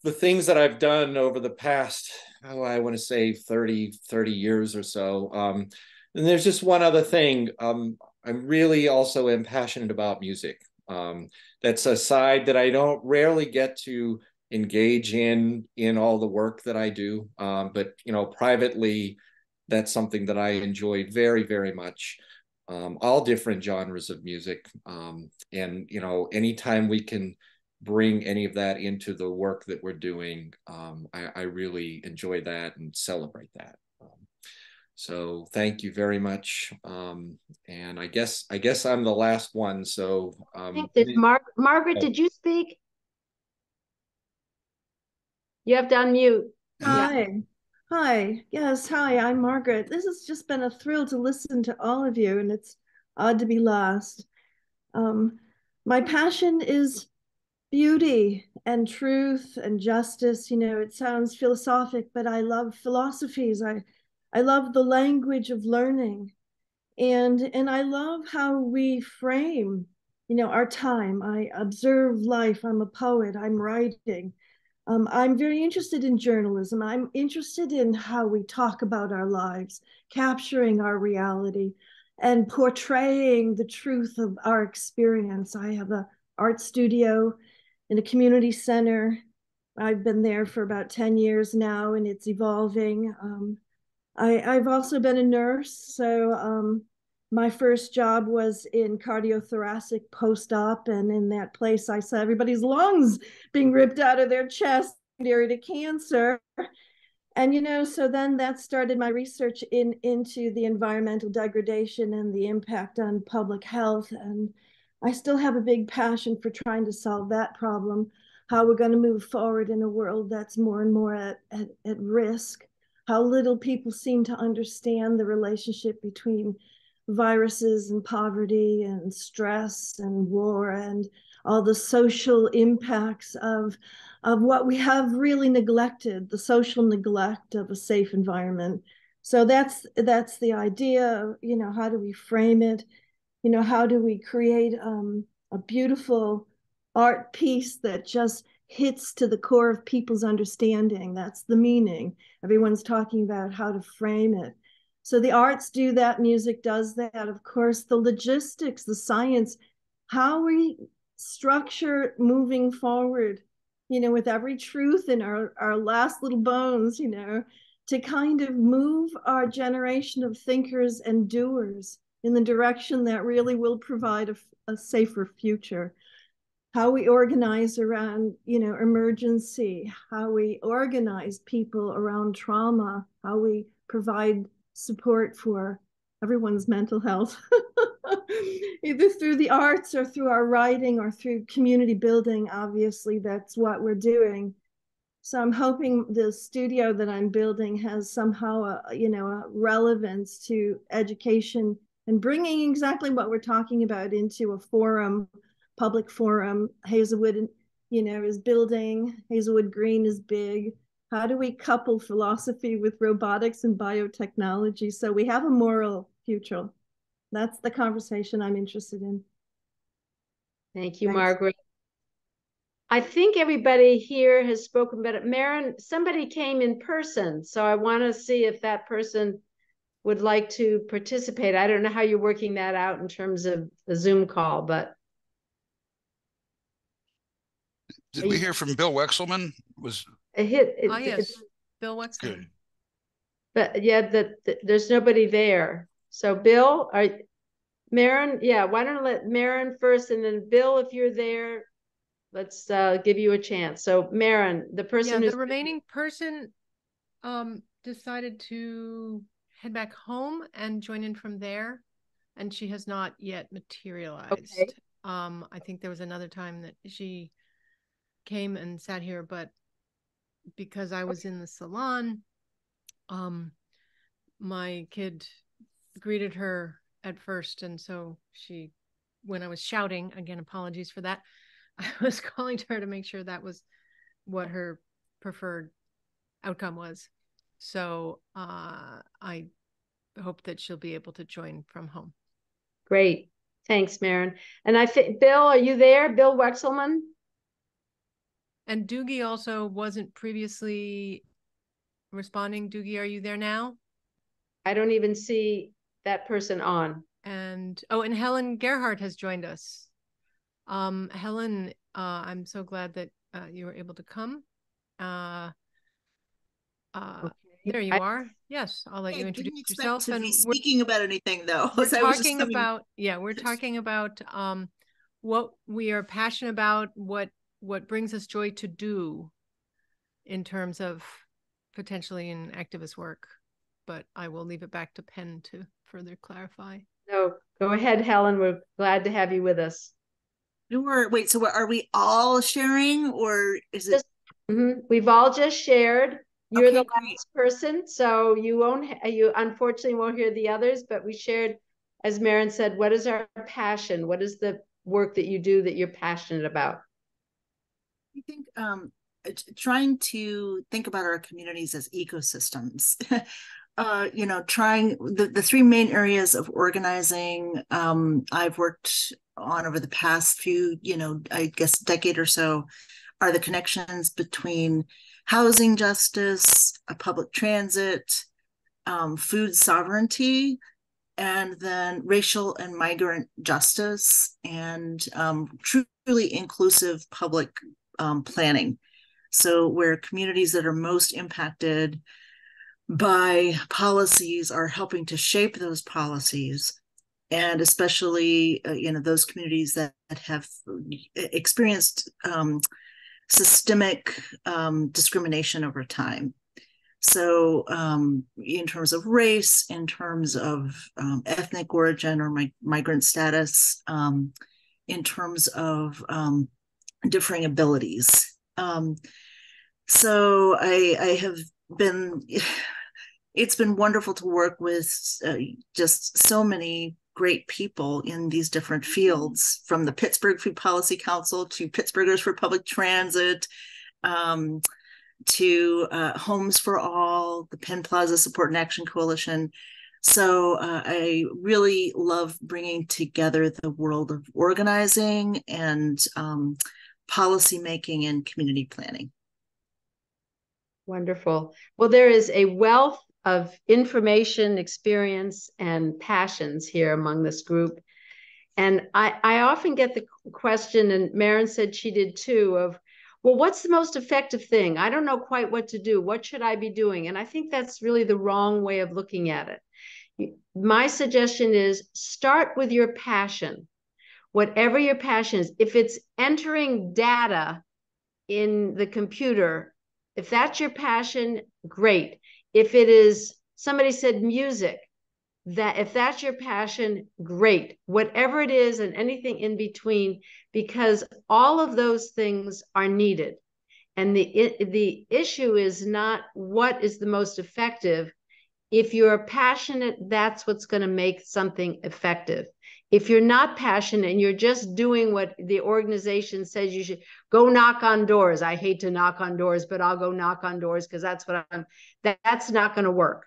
the things that I've done over the past oh, I want to say 30 30 years or so. Um, and there's just one other thing. Um, I'm really also am passionate about music. Um, that's a side that I don't rarely get to engage in in all the work that I do. Um, but you know, privately, that's something that I enjoy very, very much. Um, all different genres of music. Um, and, you know, anytime we can bring any of that into the work that we're doing, um, I, I, really enjoy that and celebrate that. Um, so thank you very much. Um, and I guess, I guess I'm the last one. So, um, Mar Margaret, did you speak? You have to unmute. Hi. Yeah. Hi, yes, hi, I'm Margaret. This has just been a thrill to listen to all of you, and it's odd to be last. Um, my passion is beauty and truth and justice. You know, it sounds philosophic, but I love philosophies. I, I love the language of learning, and and I love how we frame, you know, our time. I observe life. I'm a poet. I'm writing. Um, I'm very interested in journalism. I'm interested in how we talk about our lives, capturing our reality, and portraying the truth of our experience. I have an art studio in a community center. I've been there for about 10 years now, and it's evolving. Um, I, have also been a nurse, so um, my first job was in cardiothoracic post-op and in that place i saw everybody's lungs being ripped out of their chest due to cancer. And you know so then that started my research in into the environmental degradation and the impact on public health. And i still have a big passion for trying to solve that problem how we're going to move forward in a world that's more and more at, at, at risk how little people seem to understand the relationship between viruses and poverty and stress and war and all the social impacts of of what we have really neglected the social neglect of a safe environment. So that's that's the idea you know how do we frame it? You know how do we create um, a beautiful art piece that just hits to the core of people's understanding? That's the meaning. Everyone's talking about how to frame it so the arts do that, music does that. Of course, the logistics, the science, how we structure moving forward, you know, with every truth in our, our last little bones, you know, to kind of move our generation of thinkers and doers in the direction that really will provide a, a safer future how we organize around you know emergency how we organize people around trauma how we provide support for everyone's mental health, either through the arts or through our writing or through community building. Obviously, that's what we're doing. So I'm hoping the studio that I'm building has somehow a you know a relevance to education and bringing exactly what we're talking about into a forum, public forum. Hazelwood you know, is building, Hazelwood Green is big. How do we couple philosophy with robotics and biotechnology so we have a moral future? That's the conversation I'm interested in. Thank you, Thanks. Margaret. I think everybody here has spoken, but Maren, somebody came in person, so I want to see if that person would like to participate. I don't know how you're working that out in terms of the Zoom call, but Did we hear from Bill Wexelman? Was it hit. It, Ah, yes, it's- Bill Wexler. good. But yeah, that the, there's nobody there. So Bill, are Maren? Yeah, why don't I let Maren first, and then Bill, if you're there, let's uh, give you a chance. So Maren, the person yeah, who's the remaining person um decided to head back home and join in from there and she has not yet materialized Okay. um i think there was another time that she came and sat here but because i was in the salon um my kid greeted her at first and so she when i was shouting again apologies for that i was calling to her to make sure that was what her preferred outcome was so uh i hope that she'll be able to join from home Great. Thanks, Maren. And I think, Bill, are you there? Bill Wexelman? And doogie also wasn't previously responding. Doogie are you there now? I don't even see that person on. and oh and helen gerhardt has joined us. Um helen uh i'm so glad that uh, you were able to come. Uh uh there you I- are. Yes i'll let I you didn't introduce yourself to and be we're, speaking about anything though. we're so I was talking about yeah we're talking about um what we are passionate about what what brings us joy to do in terms of potentially in activist work but i will leave it back to penn to further clarify No, go ahead, Helen. We're glad to have you with us. Sure. Wait, so are we all sharing or is it? Mhm. We've all just shared. You're the Okay, great. last person, so you won't, you unfortunately won't hear the others, but we shared, as Maren said, what is our passion? What is the work that you do that you're passionate about? I think um, uh, trying to think about our communities as ecosystems. uh, you know, trying the, the three main areas of organizing um, I've worked on over the past few, you know, I guess decade or so, are the connections between housing justice, public transit, um, food sovereignty, and then racial and migrant justice and um, truly inclusive public um, planning. So, where communities that are most impacted by policies are helping to shape those policies, and especially uh, you know those communities that, that have experienced um, systemic um, discrimination over time. So, um, in terms of race, in terms of um, ethnic origin or mi- migrant status, um, in terms of um, differing abilities. Um, so, I, I have been, it's been wonderful to work with uh, just so many great people in these different fields from the Pittsburgh Food Policy Council to Pittsburghers for Public Transit. Um, to uh, Homes for All, the Penn Plaza Support and Action Coalition. So uh, I really love bringing together the world of organizing and um, policy making and community planning. Wonderful. Well, there is a wealth of information, experience, and passions here among this group. And I, I often get the question, and Maren said she did too, of, well, what's the most effective thing? I don't know quite what to do. What should I be doing? And I think that's really the wrong way of looking at it. My suggestion is start with your passion, whatever your passion is. If it's entering data in the computer, if that's your passion, great. If it is, somebody said music, that if that's your passion, great. Whatever it is and anything in between, because all of those things are needed. And the the issue is not what is the most effective. If you're passionate, that's what's going to make something effective. If you're not passionate and you're just doing what the organization says you should go knock on doors. I hate to knock on doors, but I'll go knock on doors because that's what I'm that, that's not going to work.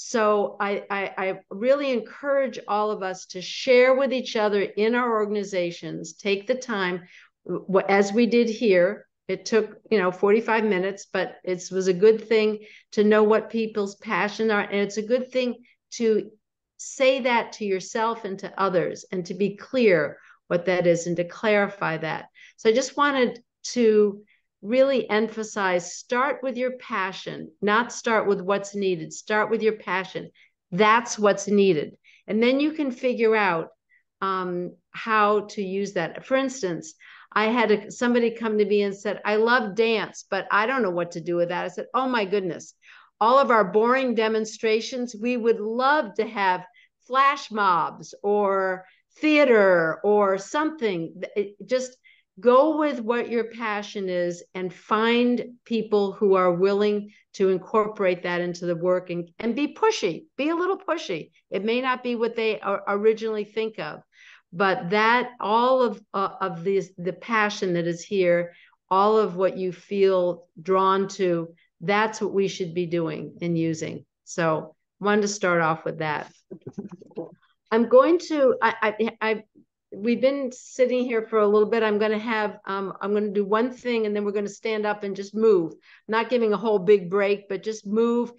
So I, I, I really encourage all of us to share with each other in our organizations, take the time as we did here. It took, you know, 45 minutes, but it was a good thing to know what people's passion are. And it's a good thing to say that to yourself and to others and to be clear what that is and to clarify that. So I just wanted to really emphasize start with your passion, not start with what's needed. Start with your passion. That's what's needed. And then you can figure out um, how to use that. For instance, I had a, somebody come to me and said, I love dance, but I don't know what to do with that. I said, Oh my goodness, all of our boring demonstrations, we would love to have flash mobs or theater or something. Just go with what your passion is and find people who are willing to incorporate that into the work and, and be pushy be a little pushy it may not be what they originally think of but that all of uh, of this the passion that is here all of what you feel drawn to that's what we should be doing and using so wanted to start off with that i'm going to i i, I we've been sitting here for a little bit. I'm going to have, um, I'm going to do one thing and then we're going to stand up and just move. not giving a whole big break, but just move.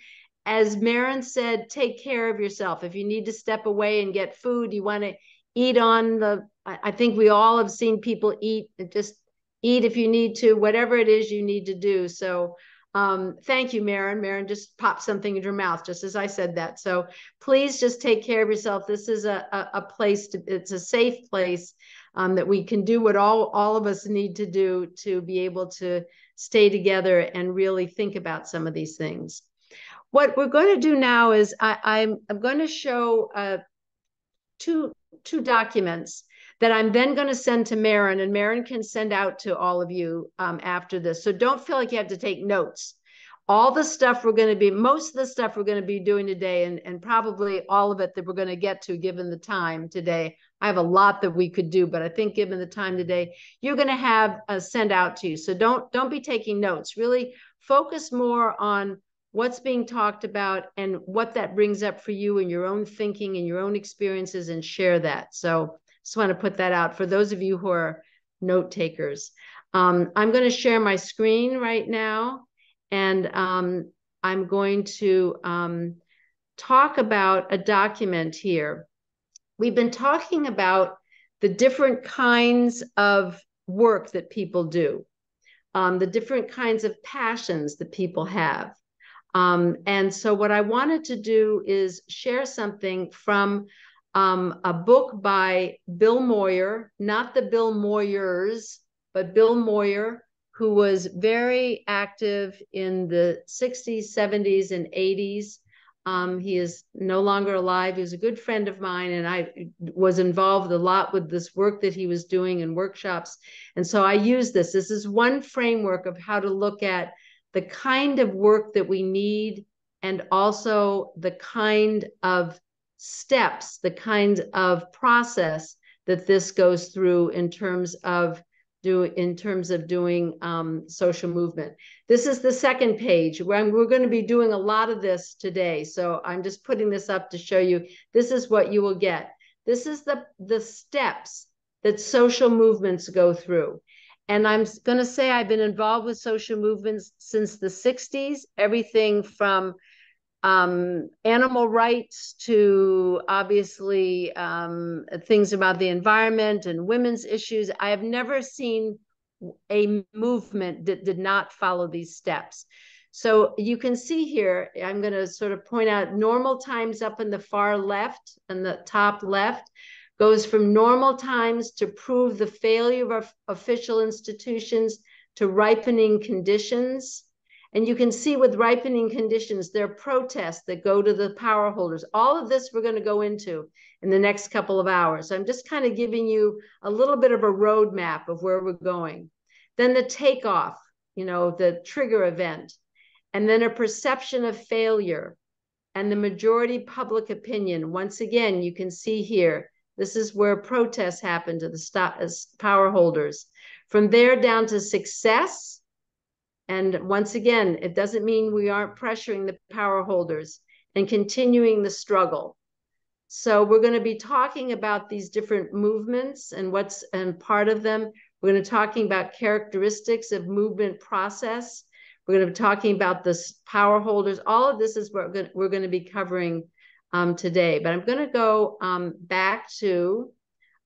As Maren said, take care of yourself. If you need to step away and get food, you want to eat on the, I think we all have seen people eat, just eat if you need to, whatever it is you need to do. So um, thank you, Maren. Maren just popped something in your mouth just as I said that. So please just take care of yourself. This is a, a, a place to, it's a safe place um, that we can do what all, all of us need to do to be able to stay together and really think about some of these things. What we're going to do now is I, I'm, I'm going to show uh, two, two documents that I'm then going to send to Maren, and Maren can send out to all of you um, after this. So don't feel like you have to take notes. All the stuff we're going to be, most of the stuff we're going to be doing today, and, and probably all of it that we're going to get to given the time today. I have a lot that we could do, but I think given the time today, you're going to have a send out to you. So don't don't be taking notes. Really focus more on what's being talked about and what that brings up for you in your own thinking and your own experiences and share that. So just want to put that out for those of you who are note takers. Um, I'm going to share my screen right now, and um, I'm going to um, talk about a document here. We've been talking about the different kinds of work that people do, um, the different kinds of passions that people have. Um, and so, what I wanted to do is share something from um, a book by Bill Moyer, not the Bill Moyers, but Bill Moyer, who was very active in the 60s, 70s, and 80s. Um, he is no longer alive. He was a good friend of mine, and I was involved a lot with this work that he was doing in workshops. And so I use this. This is one framework of how to look at the kind of work that we need and also the kind of steps, the kind of process that this goes through in terms of do in terms of doing um, social movement. This is the second page where we're going to be doing a lot of this today. So I'm just putting this up to show you this is what you will get. This is the the steps that social movements go through. And I'm going to say I've been involved with social movements since the 60s, everything from um, animal rights to obviously um, things about the environment and women's issues. I have never seen a movement that did not follow these steps. So you can see here, I'm going to sort of point out normal times up in the far left and the top left goes from normal times to prove the failure of official institutions to ripening conditions and you can see with ripening conditions, there are protests that go to the power holders. All of this we're going to go into in the next couple of hours. I'm just kind of giving you a little bit of a roadmap of where we're going. Then the takeoff, you know, the trigger event, and then a perception of failure and the majority public opinion. Once again, you can see here This is where protests happen to the stop, uh, power holders. From there down to success. And once again, it doesn't mean we aren't pressuring the power holders and continuing the struggle. So we're going to be talking about these different movements and what's and part of them. We're going to be talking about characteristics of movement process. We're going to be talking about the power holders. All of this is what we're going to, be covering um, today. But I'm going to go um, back to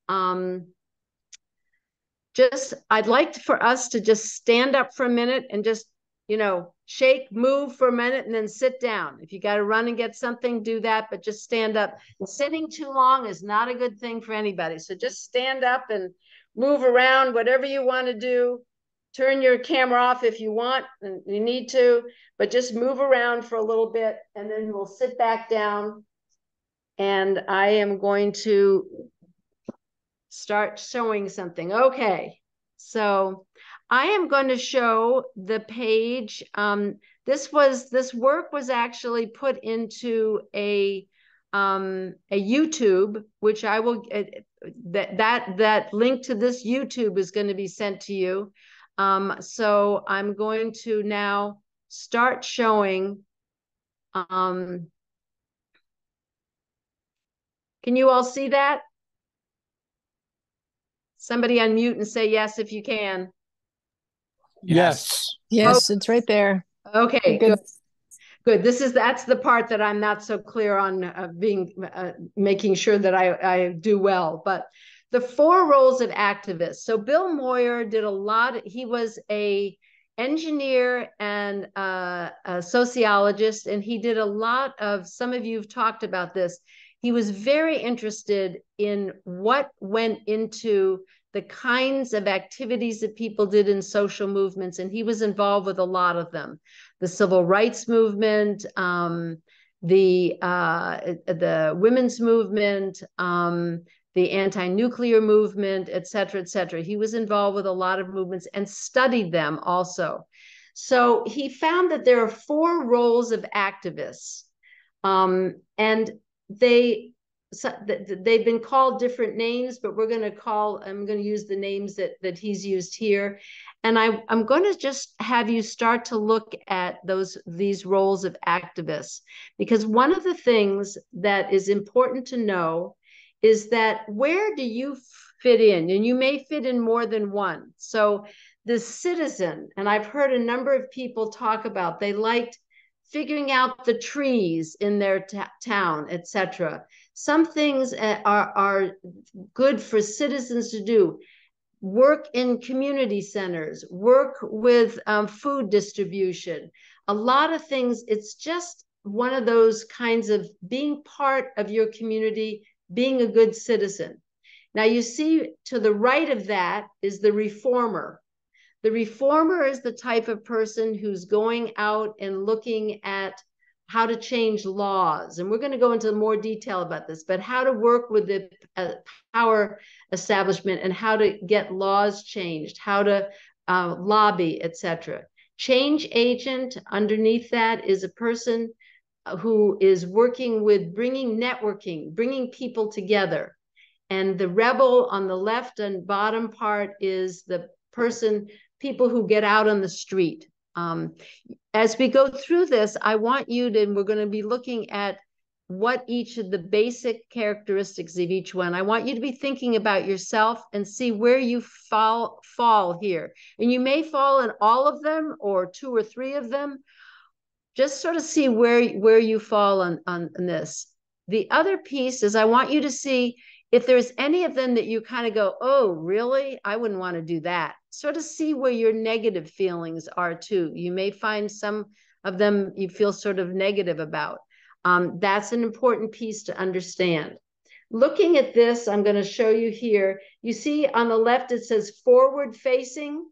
um, just, I'd like for us to just stand up for a minute and just you know, shake, move for a minute, and then sit down. If you got to run and get something, do that, but just stand up. Sitting too long is not a good thing for anybody. So just stand up and move around, whatever you want to do. Turn your camera off if you want, and you need to, but just move around for a little bit, and then we'll sit back down. And I am going to start showing something. Okay, so I am going to show the page. Um, this was this work was actually put into a um, a YouTube, which I will uh, that that that link to this YouTube is going to be sent to you. Um, so I'm going to now start showing. Um, can you all see that? Somebody unmute and say yes if you can. Yes. Yes, Oh. it's right there. Okay, Good. good. Good. This is, that's the part that I'm not so clear on uh, being, uh, making sure that I, I do well. But the four roles of activists. So Bill Moyer did a lot. He was a engineer and uh, a sociologist, and he did a lot of. Some of you have talked about this. He was very interested in what went into the kinds of activities that people did in social movements, and he was involved with a lot of them. The civil rights movement, um, the uh, the women's movement, um, the anti-nuclear movement, et cetera, et cetera. He was involved with a lot of movements and studied them also. So he found that there are four roles of activists, um, and they they've been called different names, but we're going to call, I'm going to use the names that, that he's used here. And I, I'm going to just have you start to look at those, these roles of activists, because one of the things that is important to know is that where do you fit in? And you may fit in more than one. So the citizen, and I've heard a number of people talk about, they liked figuring out the trees in their town, etc. Some things are, are good for citizens to do. Work in community centers, work with um, food distribution. A lot of things, it's just one of those kinds of being part of your community, being a good citizen. Now, you see to the right of that is the reformer. The reformer is the type of person who's going out and looking at how to change laws. And we're going to go into more detail about this, but how to work with the uh, power establishment and how to get laws changed, how to uh, lobby, etc. Change agent underneath that is a person uh, who is working with bringing networking, bringing people together. And the rebel on the left and bottom part is the person, people who get out on the street. Um, as we go through this, I want you to, we're going to be looking at what each of the basic characteristics of each one. I want you to be thinking about yourself and see where you fall fall here. And you may fall in all of them or two or three of them. Just sort of see where where you fall on, on, on this. The other piece is I want you to see if there's any of them that you kind of go, oh, really? I wouldn't want to do that. Sort of see where your negative feelings are too. You may find some of them you feel sort of negative about. Um, that's an important piece to understand. Looking at this, I'm going to show you here. You see on the left, it says forward facing.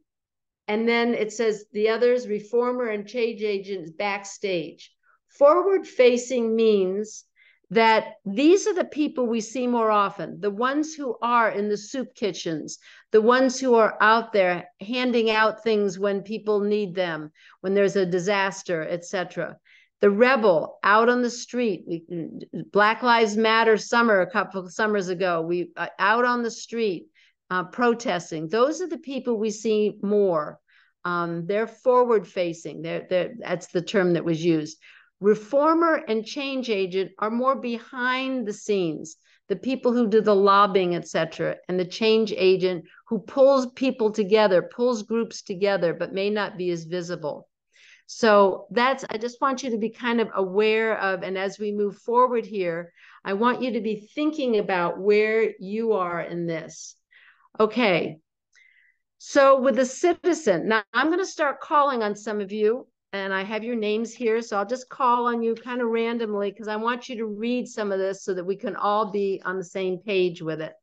And then it says the others, reformer and change agents backstage. Forward facing means that these are the people we see more often, the ones who are in the soup kitchens, the ones who are out there handing out things when people need them, when there's a disaster, etc. The rebel out on the street. We, Black Lives Matter summer a couple of summers ago. We uh, out on the street uh, protesting. Those are the people we see more. Um, they're forward facing. They're, they're, that's the term that was used. Reformer and change agent are more behind the scenes the people who do the lobbying, etc., and the change agent who pulls people together, pulls groups together, but may not be as visible. So that's, I just want you to be kind of aware of, and as we move forward here, I want you to be thinking about where you are in this. Okay. So with the citizen, now I'm going to start calling on some of you and I have your names here. So I'll just call on you kind of randomly because I want you to read some of this so that we can all be on the same page with it.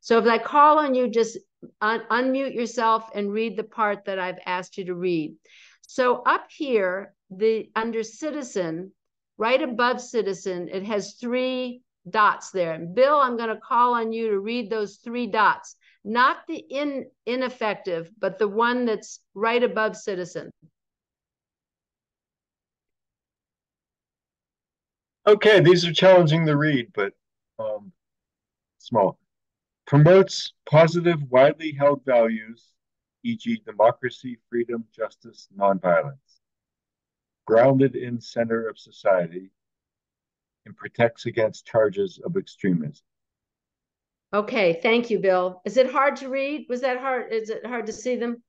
So if I call on you, just un unmute yourself and read the part that I've asked you to read. So up here, the under citizen, right above citizen, it has three dots there. And Bill, I'm going to call on you to read those three dots, not the in ineffective, but the one that's right above citizen. Okay, these are challenging to read, but um, small. Promotes positive, widely held values, e.g., democracy, freedom, justice, nonviolence. Grounded in center of society and protects against charges of extremism. Okay, thank you, Bill. Is it hard to read? Was that hard? Is it hard to see them?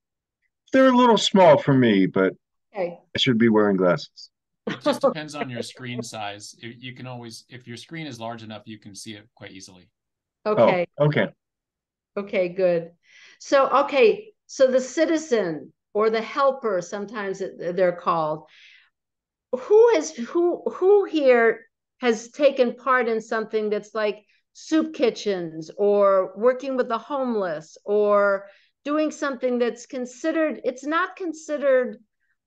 They're a little small for me, but okay. I should be wearing glasses. It just depends on your screen size. You can always, if your screen is large enough, you can see it quite easily. Oh, okay. Oh, okay. Okay, good. So, okay, so the citizen or the helper, sometimes they're called. Who has who who here has taken part in something that's like soup kitchens or working with the homeless or doing something that's considered it's not considered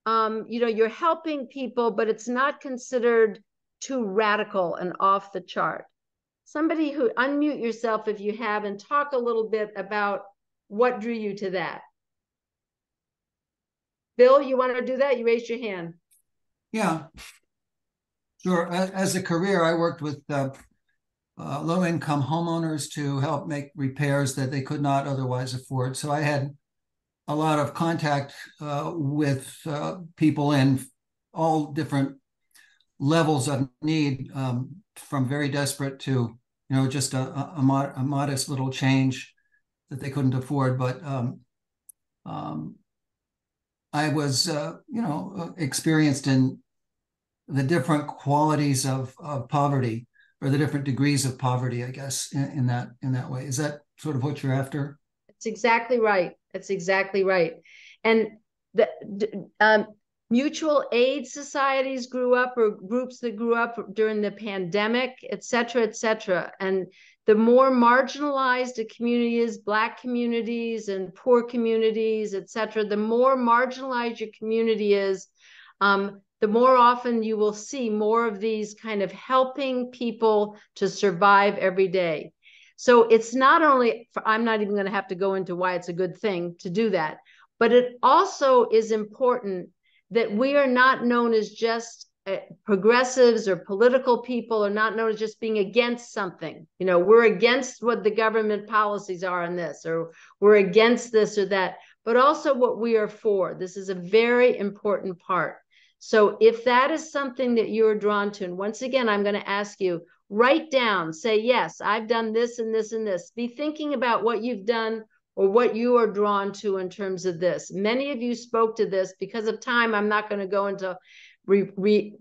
um, you know, you're helping people, but it's not considered too radical and off the chart. Somebody who unmute yourself if you have and talk a little bit about what drew you to that. Bill, you want to do that? You raised your hand. Yeah, sure. As a career, I worked with uh, uh, low income homeowners to help make repairs that they could not otherwise afford. So I had a lot of contact uh, with uh, people in all different levels of need, um, from very desperate to you know just a, a, mod a, modest little change that they couldn't afford. But um, um, I was uh, you know uh, experienced in the different qualities of, of poverty or the different degrees of poverty, I guess, in, in that in that way. Is that sort of what you're after? It's exactly right. That's exactly right. And the um, mutual aid societies grew up or groups that grew up during the pandemic, et cetera, et cetera. And the more marginalized a community is, Black communities and poor communities, et cetera, the more marginalized your community is, um, the more often you will see more of these kind of helping people to survive every day. So it's not only, I'm not even going to have to go into why it's a good thing to do that, but it also is important that we are not known as just uh, progressives or political people are not known as just being against something. You know, we're against what the government policies are on this, or we're against this or that, but also what we are for. This is a very important part. So if that is something that you're drawn to, and once again, I'm going to ask you, write down, say, yes, I've done this and this and this. Be thinking about what you've done or what you are drawn to in terms of this. Many of you spoke to this because of time. I'm not going to go into re, re,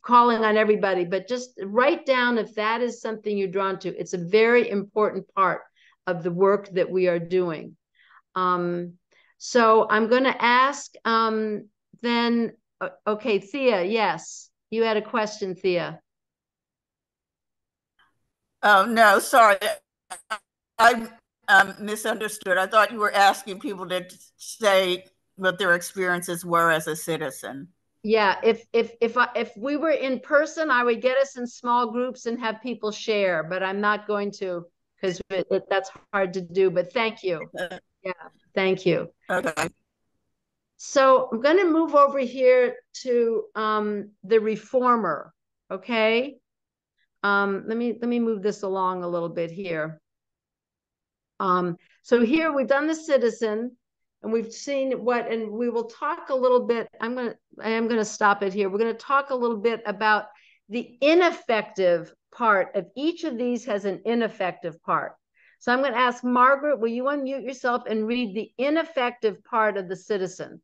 calling on everybody, but just write down if that is something you're drawn to. It's a very important part of the work that we are doing. Um, so I'm going to ask um, then, okay, Thea, yes, you had a question, Thea. Oh, no, sorry. I um, misunderstood. I thought you were asking people to say what their experiences were as a citizen. Yeah, if if if I, if we were in person, I would get us in small groups and have people share, but I'm not going to because that's hard to do. But thank you. Yeah, thank you. Okay. So I'm going to move over here to um, the reformer. Okay. Um, let me let me move this along a little bit here. Um, so here we've done the citizen and we've seen what, and we will talk a little bit. I'm going to, I am going to stop it here. We're going to talk a little bit about the ineffective part of each of these has an ineffective part. So I'm going to ask Margaret, will you unmute yourself and read the ineffective part of the citizen?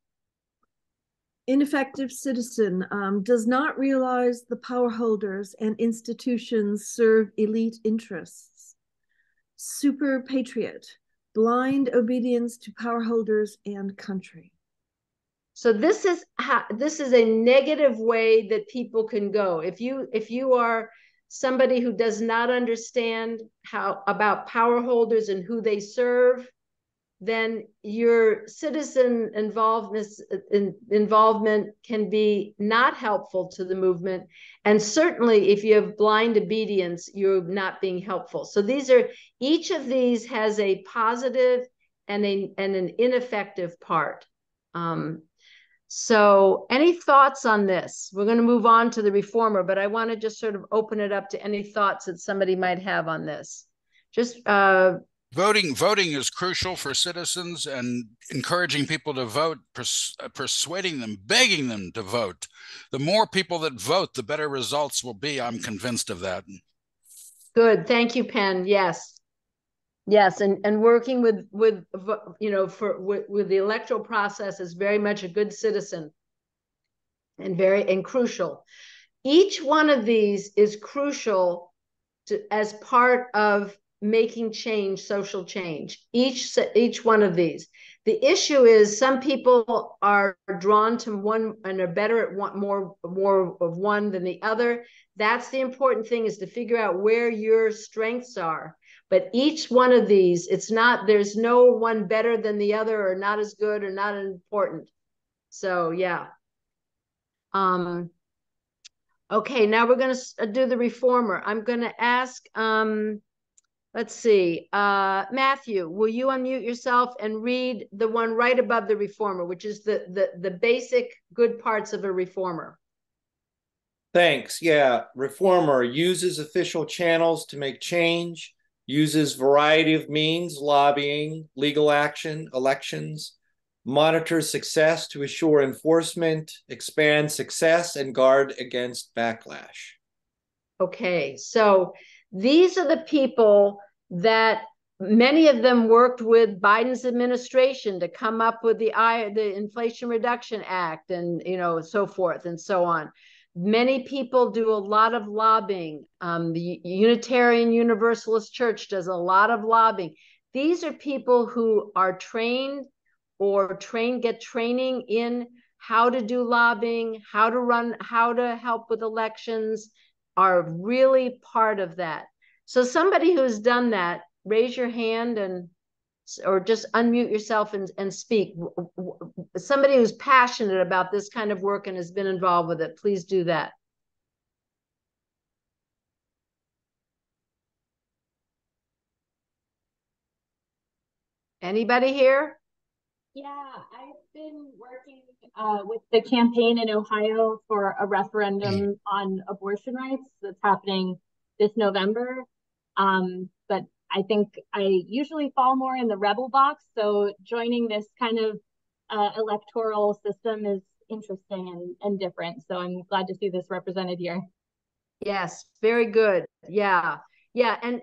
Ineffective citizen um, does not realize the power holders and institutions serve elite interests. Super patriot, blind obedience to power holders and country. So this is how this is a negative way that people can go. If you if you are somebody who does not understand how about power holders and who they serve, then your citizen involvement involvement can be not helpful to the movement. And certainly if you have blind obedience you're not being helpful. So these are each of these has a positive and a and an ineffective part. Um, so any thoughts on this? We're going to move on to the reformer but i want to just sort of open it up to any thoughts that somebody might have on this. Just uh, voting voting is crucial for citizens and encouraging people to vote pers uh, persuading them begging them to vote. The more people that vote the better results will be. I'm convinced of that. Good. Thank you penn. Yes. Yes and and working with with you know for with, with the electoral process is very much a good citizen and very and crucial. Each one of these is crucial to as part of making change, social change. Each each one of these. The issue is some people are drawn to one and are better at one more more of one than the other. That's the important thing is to figure out where your strengths are. But each one of these, it's not there's no one better than the other or not as good or not important. So yeah. Um okay, now we're going to do the reformer. I'm going to ask um Let's see. Uh, Matthew, will you unmute yourself and read the one right above the reformer, which is the the the basic good parts of a reformer? Thanks. Yeah, reformer uses official channels to make change, uses variety of means, lobbying, legal action, elections, monitors success to assure enforcement, expand success, and guard against backlash. Okay, so these are the people that many of them worked with Biden's administration to come up with the the Inflation Reduction Act and you know so forth and so on. Many people do a lot of lobbying. Um, the Unitarian Universalist Church does a lot of lobbying. These are people who are trained or train get training in how to do lobbying, how to run, how to help with elections, are really part of that. So somebody who's done that, raise your hand and or just unmute yourself and, and speak. Somebody who's passionate about this kind of work and has been involved with it, please do that. Anybody here? Yeah, I've been working uh, with the campaign in Ohio for a referendum on abortion rights that's happening this November. Um, but I think I usually fall more in the rebel box. So joining this kind of uh, electoral system is interesting and, and different. So I'm glad to see this represented here. Yes, very good. Yeah. Yeah. And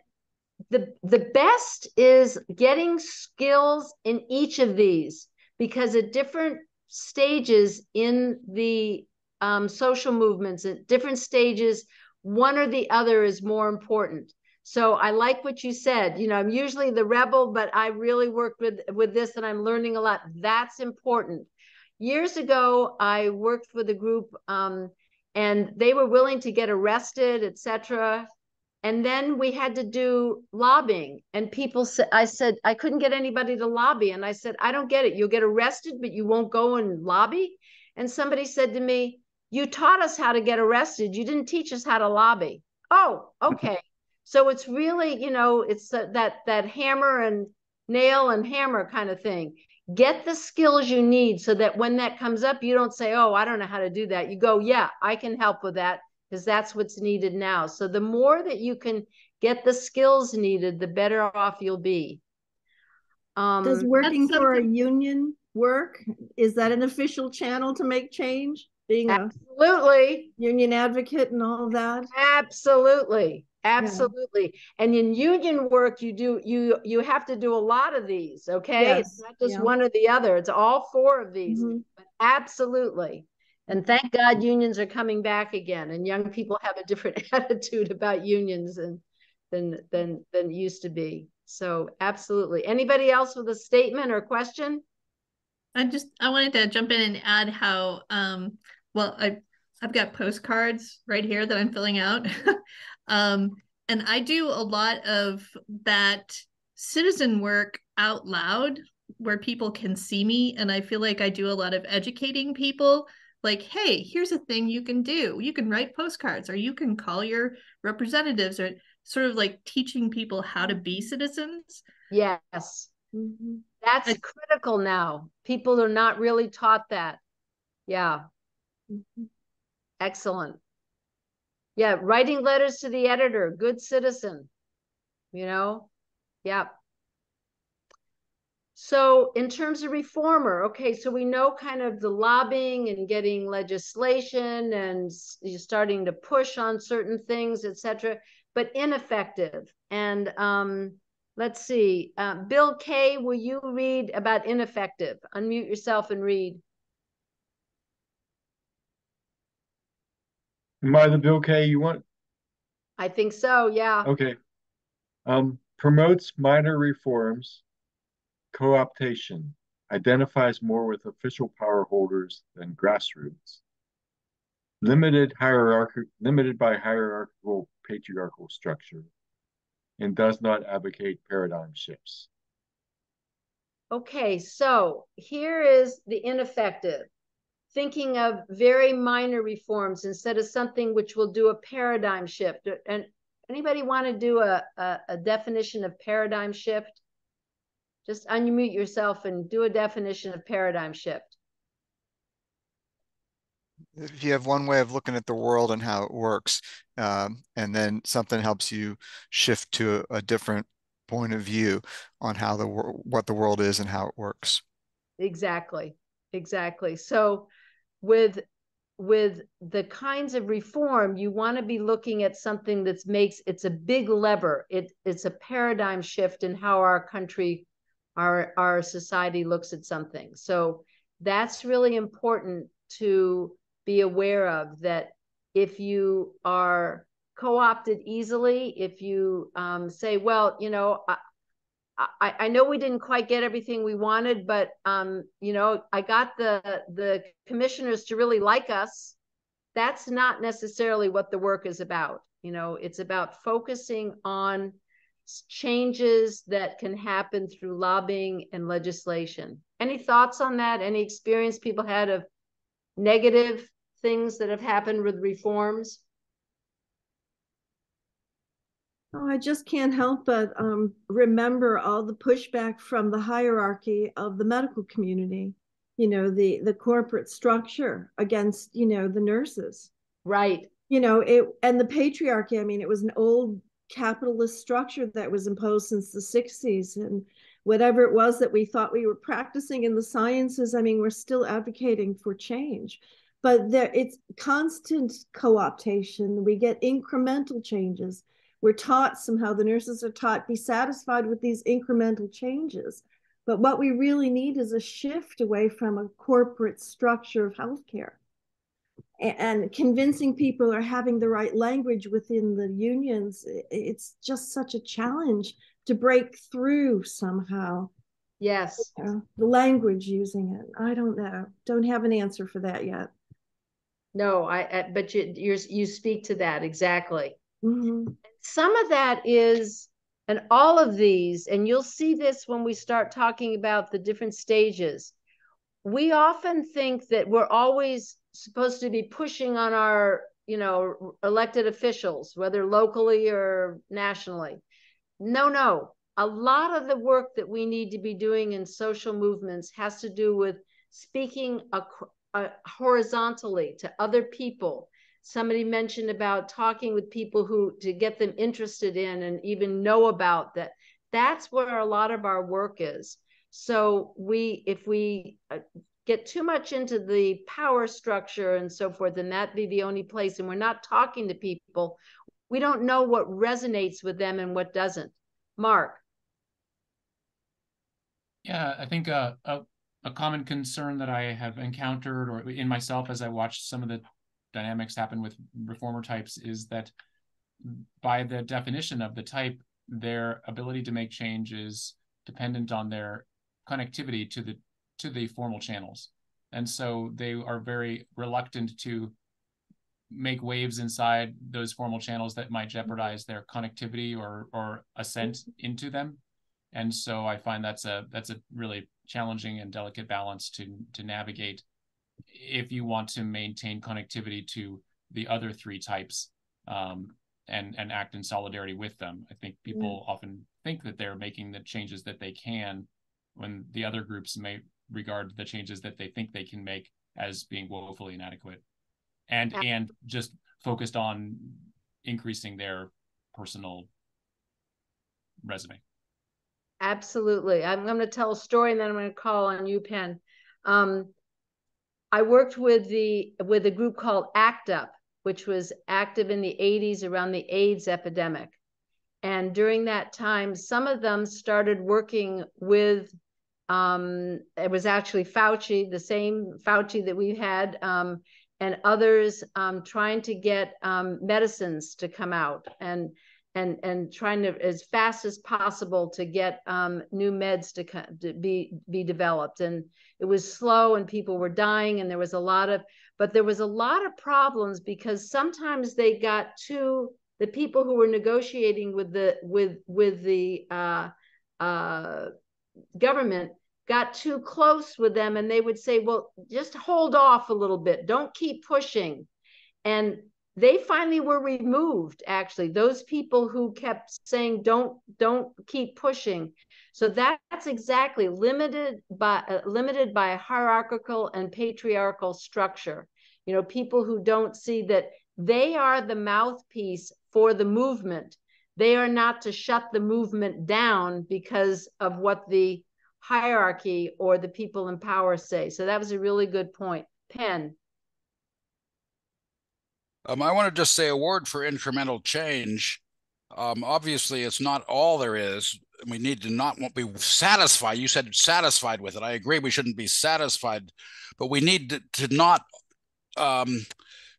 the the best is getting skills in each of these because at different stages in the um, social movements at different stages one or the other is more important. So i like what you said. You know i'm usually the rebel but i really worked with with this and i'm learning a lot. That's important. Years ago i worked with a group um, and they were willing to get arrested etc and then we had to do lobbying. And people said i said i couldn't get anybody to lobby. And i said i don't get it. You'll get arrested but you won't go and lobby? And somebody said to me you taught us how to get arrested. You didn't teach us how to lobby. Oh okay. So it's really you know it's that that hammer and nail and hammer kind of thing. Get the skills you need so that when that comes up, you don't say, Oh, I don't know how to do that. You go, Yeah, I can help with that because that's what's needed now. So the more that you can get the skills needed, the better off you'll be. Um, Does working for a union work? Is that an official channel to make change? Being absolutely union advocate and all that? Absolutely. Absolutely. Yeah. And in union work, you do you you have to do a lot of these, okay? Yes. It's not just yeah. one or the other. It's all four of these. Mm-hmm. absolutely. And thank God unions are coming back again. And young people have a different attitude about unions than than than than used to be. So absolutely. Anybody else with a statement or question? I just I wanted to jump in and add how um well I I've got postcards right here that I'm filling out. um and I do a lot of that citizen work out loud where people can see me and I feel like I do a lot of educating people like hey here's a thing you can do you can write postcards or you can call your representatives or sort of like teaching people how to be citizens. Yes. Mm-hmm. That's I, critical now. People are not really taught that. Yeah. Mm-hmm. Excellent. Yeah, writing letters to the editor, good citizen. You know? Yeah. So, in terms of reformer, okay, so we know kind of the lobbying and getting legislation and you're starting to push on certain things, et cetera, but ineffective. And um, let's see, uh, Bill K, will you read about ineffective? Unmute yourself and read. Am I the Bill K you want? I think so, yeah. Okay. Um, promotes minor reforms, co-optation, identifies more with official power holders than grassroots, limited limited by hierarchical patriarchal structure and does not advocate paradigm shifts. Okay, so here is the ineffective. Thinking of very minor reforms instead of something which will do a paradigm shift. And anybody want to do a, a, a definition of paradigm shift? Just unmute yourself and do a definition of paradigm shift if you have one way of looking at the world and how it works, um, and then something helps you shift to a, a, different point of view on how the what the world is and how it works. Exactly, exactly. So, with with the kinds of reform you want to be looking at something that makes it's a big lever it it's a paradigm shift in how our country our our society looks at something so that's really important to be aware of that if you are co-opted easily, if you um, say, well, you know, I, I, I, know we didn't quite get everything we wanted, but um, you know, I got the the commissioners to really like us. That's not necessarily what the work is about. You know, it's about focusing on changes that can happen through lobbying and legislation. Any thoughts on that? Any experience people had of negative things that have happened with reforms? Oh, I just can't help but um, remember all the pushback from the hierarchy of the medical community. You know, the the corporate structure against you know the nurses. Right. You know it, and the patriarchy. I mean, it was an old capitalist structure that was imposed since the 60s and whatever it was that we thought we were practicing in the sciences i mean we're still advocating for change. But there it's constant co-optation. We get incremental changes. We're taught somehow the nurses are taught be satisfied with these incremental changes. But what we really need is a shift away from a corporate structure of healthcare and convincing people are having the right language within the unions it's just such a challenge to break through somehow yes the language using it i don't know don't have an answer for that yet no, I, I but you you you speak to that exactly. Mm-hmm. Some of that is, and all of these, and you'll see this when we start talking about the different stages. We often think that we're always supposed to be pushing on our, you know, elected officials, whether locally or nationally. No, no. a lot of the work that we need to be doing in social movements has to do with speaking uh, horizontally to other people. Somebody mentioned about talking with people who to get them interested in and even know about that. That's where a lot of our work is. So we, if we uh, get too much into the power structure and so forth, then that be the only place. And we're not talking to people. We don't know what resonates with them and what doesn't. Mark. Yeah, I think uh, a, a common concern that I have encountered or in myself as I watched some of the dynamics happen with reformer types is that by the definition of the type, their ability to make change is dependent on their connectivity to the to the formal channels. And so they are very reluctant to make waves inside those formal channels that might jeopardize their connectivity or or ascent into them and so I find that's a that's a really challenging and delicate balance to to navigate if you want to maintain connectivity to the other three types um, and and act in solidarity with them. I think people yeah. often think that they're making the changes that they can when the other groups may regard the changes that they think they can make as being woefully inadequate and yeah. and just focused on increasing their personal resume. Absolutely. I'm going to tell a story and then I'm going to call on you, Penn. Um, I worked with the with a group called ACT UP, which was active in the 80s around the AIDS epidemic. And during that time, some of them started working with um, it was actually Fauci, the same Fauci that we had, um, and others um, trying to get um, medicines to come out. And and and trying to as fast as possible to get um, new meds to, to be be developed and it was slow and people were dying and there was a lot of but there was a lot of problems because sometimes they got too the people who were negotiating with the with with the uh, uh, government got too close with them and they would say well just hold off a little bit. Don't keep pushing. And they finally were removed actually. Those people who kept saying don't don't keep pushing. So that's exactly limited by uh, limited by a hierarchical and patriarchal structure. You know people who don't see that they are the mouthpiece for the movement. They are not to shut the movement down because of what the hierarchy or the people in power say so that was a really good point penn um, I want to just say a word for incremental change. Um, obviously, it's not all there is. We need to not be satisfied. You said satisfied with it. I agree. We shouldn't be satisfied, but we need to, to not um,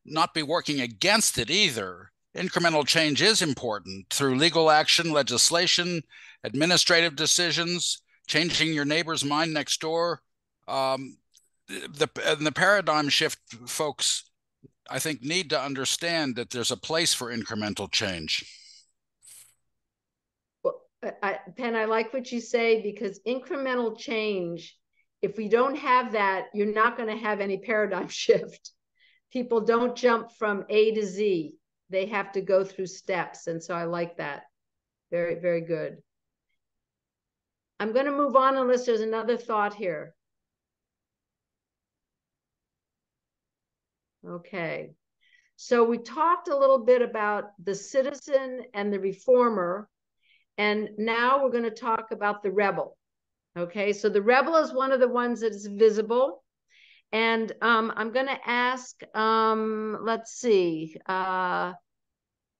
not be working against it either. Incremental change is important through legal action, legislation, administrative decisions, changing your neighbor's mind next door. Um, the the paradigm shift, folks I think, need to understand that there's a place for incremental change. Well, I, Penn, I like what you say because incremental change, if we don't have that, you're not going to have any paradigm shift. People don't jump from A to Z. They have to go through steps. And so I like that. Very, very good. I'm going to move on unless there's another thought here. Okay. So we talked a little bit about the citizen and the reformer. And now we're going to talk about the rebel. Okay. So the rebel is one of the ones that is visible. And um, I'm going to ask, um, let's see, uh,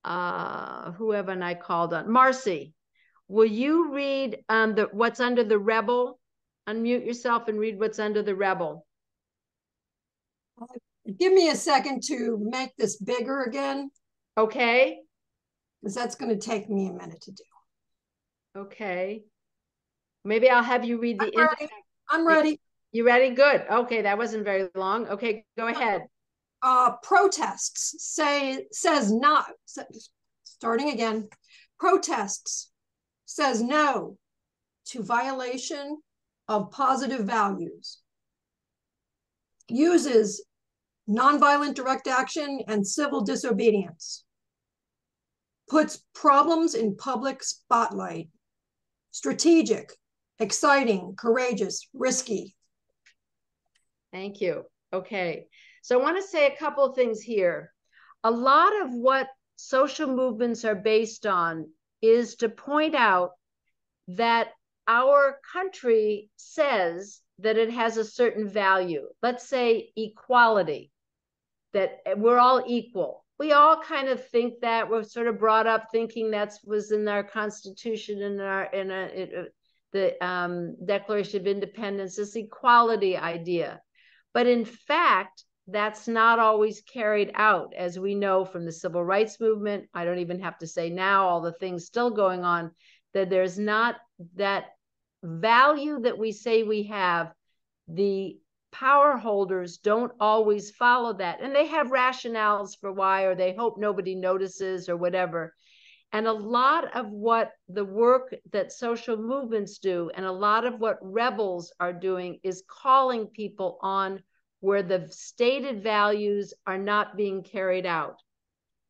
uh, whoever I called on, Marcy, will you read um, the, what's under the rebel? Unmute yourself and read what's under the rebel. Give me a second to make this bigger again. Okay. Because that's going to take me a minute to do. Okay. Maybe I'll have you read the. I'm ready. I'm ready. You ready? Good. Okay, that wasn't very long. Okay, go ahead. Uh, protests say says not. Starting again. Protests says no to violation of positive values. Uses nonviolent direct action, and civil disobedience. Puts problems in public spotlight. strategic, exciting, courageous, risky. Thank you. Okay. So I want to say a couple of things here. A lot of what social movements are based on is to point out that our country says that it has a certain value. Let's say equality, that we're all equal. We all kind of think that we're sort of brought up thinking that was in our Constitution and our in a, it, the um, Declaration of Independence, this equality idea. But in fact, that's not always carried out, as we know from the civil rights movement. I don't even have to say now, all the things still going on, that there's not that value that we say we have. The power holders don't always follow that. And they have rationales for why, or they hope nobody notices, or whatever. And a lot of what the work that social movements do, and a lot of what rebels are doing, is calling people on where the stated values are not being carried out.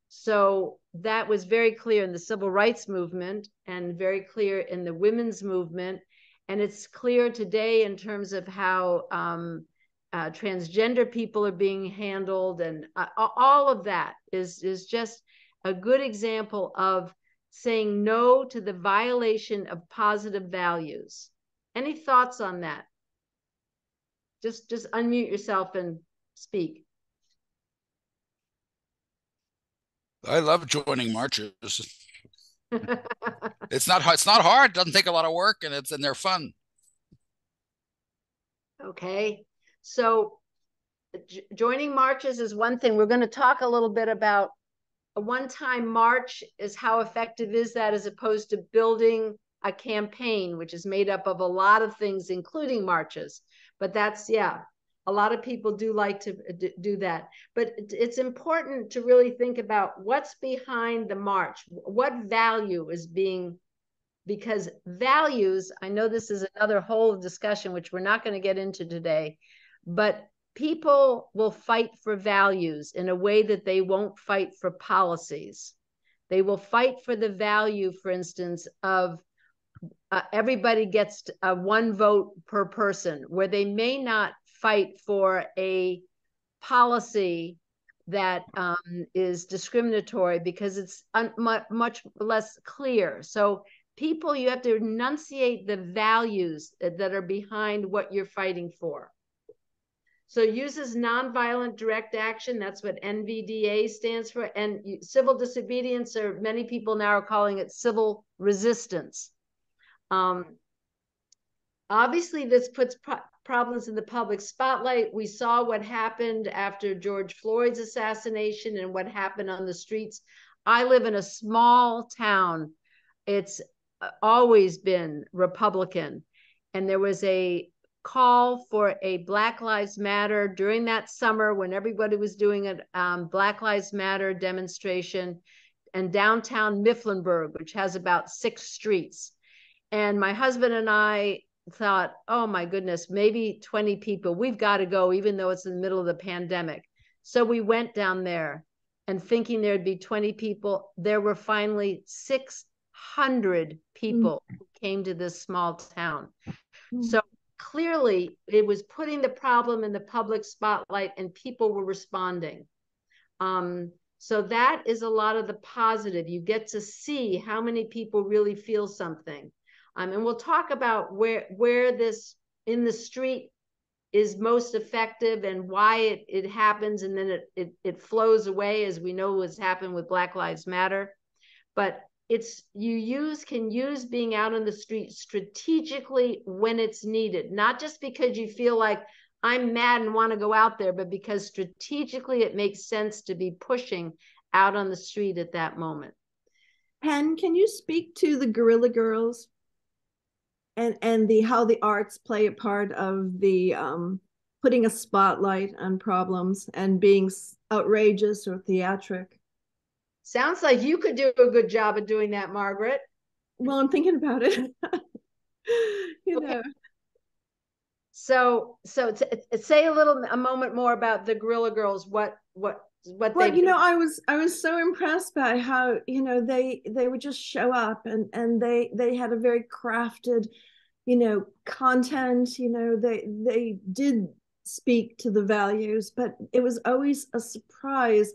So that was very clear in the civil rights movement and very clear in the women's movement. And it's clear today in terms of how um, uh, transgender people are being handled. And uh, all of that is, is just a good example of saying no to the violation of positive values. Any thoughts on that? Just just unmute yourself and speak. I love joining marches. it's not it's not hard. It doesn't take a lot of work, and it's and they're fun. Okay, so joining marches is one thing. We're going to talk a little bit about a one-time march. Is how effective is that as opposed to building a campaign, which is made up of a lot of things, including marches but that's yeah a lot of people do like to uh, do that. But it's important to really think about what's behind the march. What value is being because values i know this is another whole discussion which we're not going to get into today but people will fight for values in a way that they won't fight for policies. They will fight for the value for instance of uh, everybody gets a one vote per person, where they may not fight for a policy that um, is discriminatory because it's much less clear. So people, you have to enunciate the values that are behind what you're fighting for. So uses nonviolent direct action. That's what NVDA stands for. And civil disobedience, or many people now are calling it civil resistance. Um, obviously, this puts pro- problems in the public spotlight. We saw what happened after George Floyd's assassination and what happened on the streets. I live in a small town. It's uh, always been Republican. And there was a call for a Black Lives Matter during that summer when everybody was doing a um, Black Lives Matter demonstration in downtown Mifflinburg, which has about six streets. And my husband and I thought, oh my goodness, maybe 20 people. We've got to go, even though it's in the middle of the pandemic. So we went down there and thinking there'd be 20 people. There were finally 600 people mm. who came to this small town. Mm. So clearly, it was putting the problem in the public spotlight and people were responding. Um, so that is a lot of the positive. You get to see how many people really feel something. Um, and we'll talk about where where this in the street is most effective and why it, it happens and then it, it it flows away as we know what's happened with Black Lives Matter. But it's you use can use being out on the street strategically when it's needed, not just because you feel like I'm mad and want to go out there, but because strategically it makes sense to be pushing out on the street at that moment. Penn, can you speak to the Guerrilla Girls and and the how the arts play a part of the um, putting a spotlight on problems and being outrageous or theatric. Sounds like you could do a good job of doing that, Margaret. Well, I'm thinking about it. you okay. know. So, so to, say a little, a moment more about the Guerrilla Girls. What, what, what well they you know i was i was so impressed by how you know they they would just show up and and they they had a very crafted you know content you know they they did speak to the values but it was always a surprise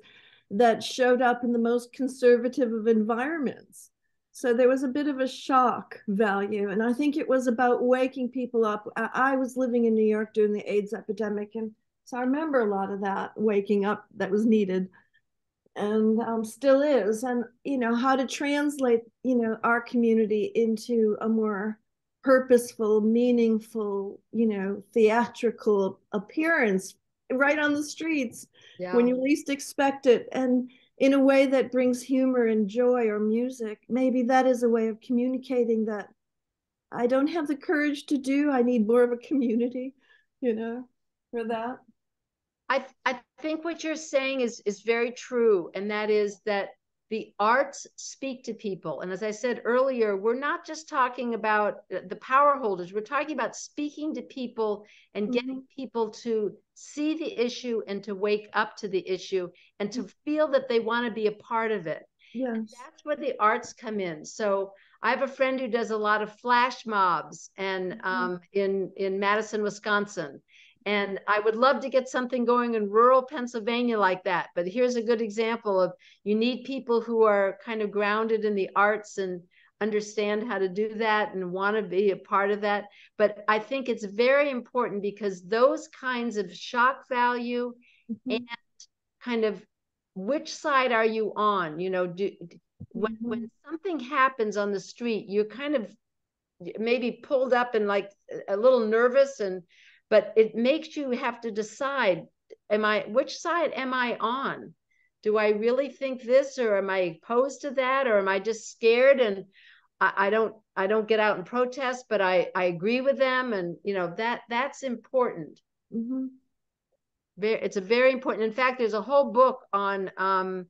that showed up in the most conservative of environments. So there was a bit of a shock value and i think it was about waking people up. I was living in new york during the aids epidemic and so I remember a lot of that waking up that was needed and um, still is. And, you know, how to translate, you know, our community into a more purposeful, meaningful, you know, theatrical appearance right on the streets yeah. when you least expect it. And in a way that brings humor and joy or music. Maybe that is a way of communicating that I don't have the courage to do. I need more of a community, you know, for that. I I think what you're saying is is very true, and that is that the arts speak to people. And as I said earlier, we're not just talking about the power holders. We're talking about speaking to people and mm-hmm. getting people to see the issue and to wake up to the issue and to mm-hmm. feel that they want to be a part of it. Yes. And that's where the arts come in. So I have a friend who does a lot of flash mobs and mm-hmm. um, in in Madison, Wisconsin. And I would love to get something going in rural Pennsylvania like that. But here's a good example of you need people who are kind of grounded in the arts and understand how to do that and want to be a part of that. But I think it's very important because those kinds of shock value mm-hmm. and kind of which side are you on? You know, do when mm-hmm. when something happens on the street, you're kind of maybe pulled up and like a little nervous and but it makes you have to decide am i which side am i on do i really think this or am i opposed to that or am i just scared and i, I don't i don't get out and protest but i i agree with them and you know that that's important mm-hmm. very, it's a very important in fact there's a whole book on um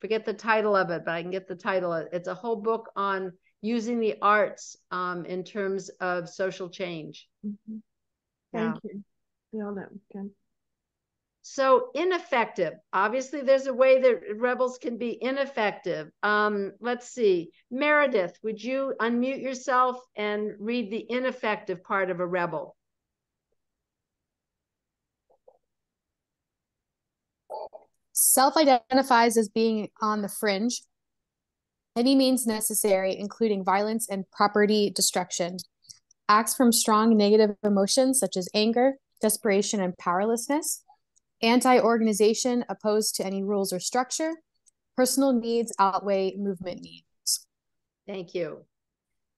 forget the title of it but i can get the title it's a whole book on using the arts um, in terms of social change mm-hmm. Thank yeah. you. Yeah, that okay. So ineffective. Obviously, there's a way that rebels can be ineffective. Um, let's see. Meredith, would you unmute yourself and read the ineffective part of a rebel? Self-identifies as being on the fringe. Any means necessary, including violence and property destruction acts from strong negative emotions such as anger, desperation, and powerlessness, anti organization, opposed to any rules or structure, personal needs outweigh movement needs. Thank you.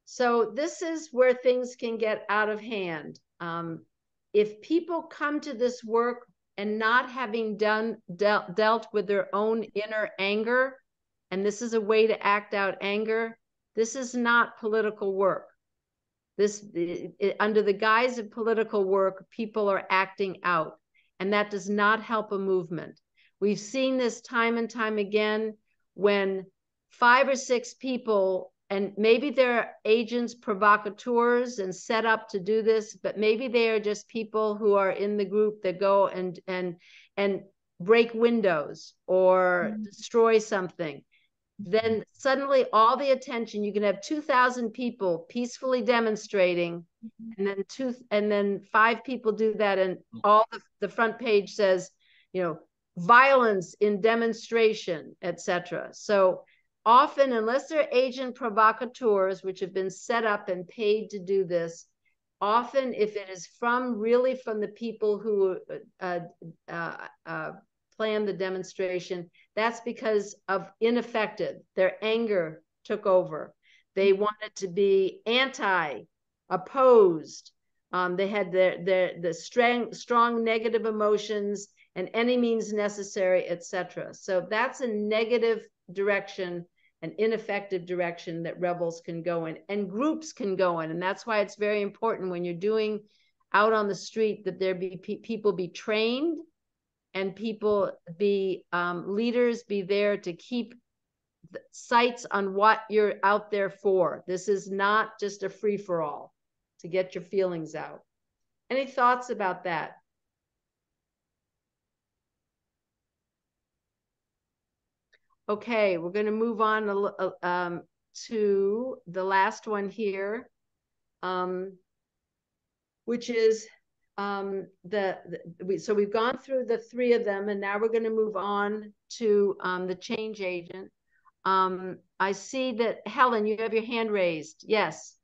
So, this is where things can get out of hand. Um, if people come to this work and not having done de- dealt with their own inner anger, and this is a way to act out anger, this is not political work this it, under the guise of political work people are acting out and that does not help a movement we've seen this time and time again when five or six people and maybe they're agents provocateurs and set up to do this but maybe they are just people who are in the group that go and and and break windows or mm-hmm. destroy something then suddenly all the attention you can have 2000 people peacefully demonstrating mm-hmm. and then two and then five people do that and all the, the front page says you know violence in demonstration etc so often unless they're agent provocateurs which have been set up and paid to do this often if it is from really from the people who uh, uh, uh, plan the demonstration that's because of ineffective. Their anger took over. They mm-hmm. wanted to be anti, opposed. Um, they had their, their the strong, strong negative emotions and any means necessary, etc. So that's a negative direction, an ineffective direction that rebels can go in and groups can go in. And that's why it's very important when you're doing out on the street that there be pe- people be trained and people be um, leaders be there to keep sights on what you're out there for. This is not just a free for all to get your feelings out. Any thoughts about that? Okay, we're going to move on uh, um, to the last one here, um, which is um, the, the we, so we've gone through the three of them, and now we're going to move on to um, the change agent. Um, I see that Helen, you have your hand raised. Yes.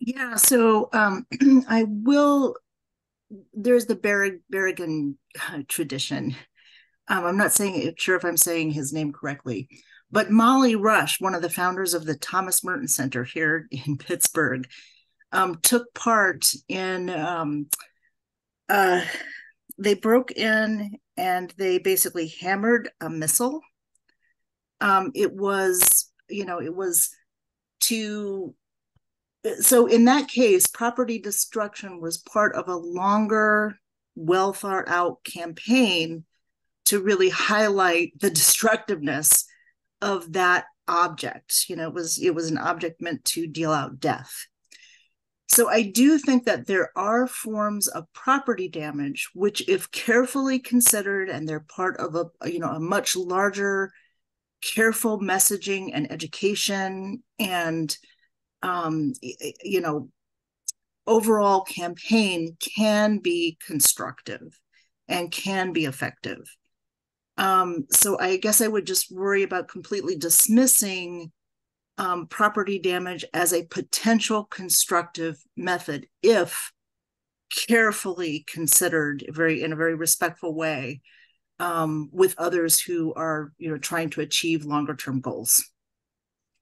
Yeah, so um, I will. There's the Berrig, Berrigan uh, tradition. Um, I'm not saying sure if I'm saying his name correctly, but Molly Rush, one of the founders of the Thomas Merton Center here in Pittsburgh, um, took part in. Um, uh, they broke in and they basically hammered a missile. Um, it was, you know, it was to so in that case, property destruction was part of a longer, well thought out campaign to really highlight the destructiveness of that object. You know, it was it was an object meant to deal out death. So I do think that there are forms of property damage which, if carefully considered and they're part of a you know a much larger, careful messaging and education and um, you know, overall campaign can be constructive and can be effective. Um, so I guess I would just worry about completely dismissing um, property damage as a potential constructive method if carefully considered very in a very respectful way um, with others who are you know trying to achieve longer term goals.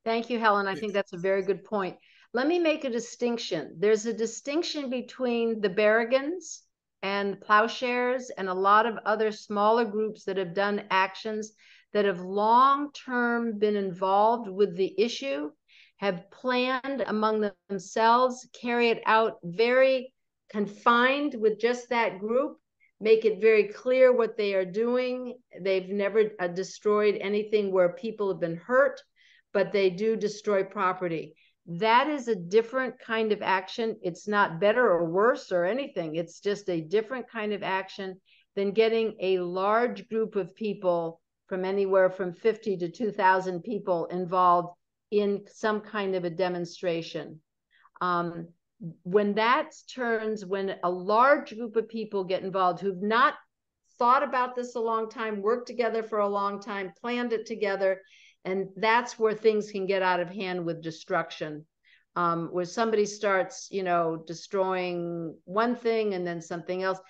Thank you, Helen. I think that's a very good point. Let me make a distinction. There's a distinction between the Berrigans and plowshares and a lot of other smaller groups that have done actions that have long term been involved with the issue, have planned among themselves, carry it out very confined with just that group, make it very clear what they are doing. They've never uh, destroyed anything where people have been hurt but they do destroy property. That is a different kind of action. It's not better or worse or anything. It's just a different kind of action than getting a large group of people from anywhere from 50 to 2,000 people involved in some kind of a demonstration. Um, when that turns, when a large group of people get involved who've not thought about this a long time, worked together for a long time, planned it together, and that's where things can get out of hand with destruction um, where somebody starts you know destroying one thing and then something else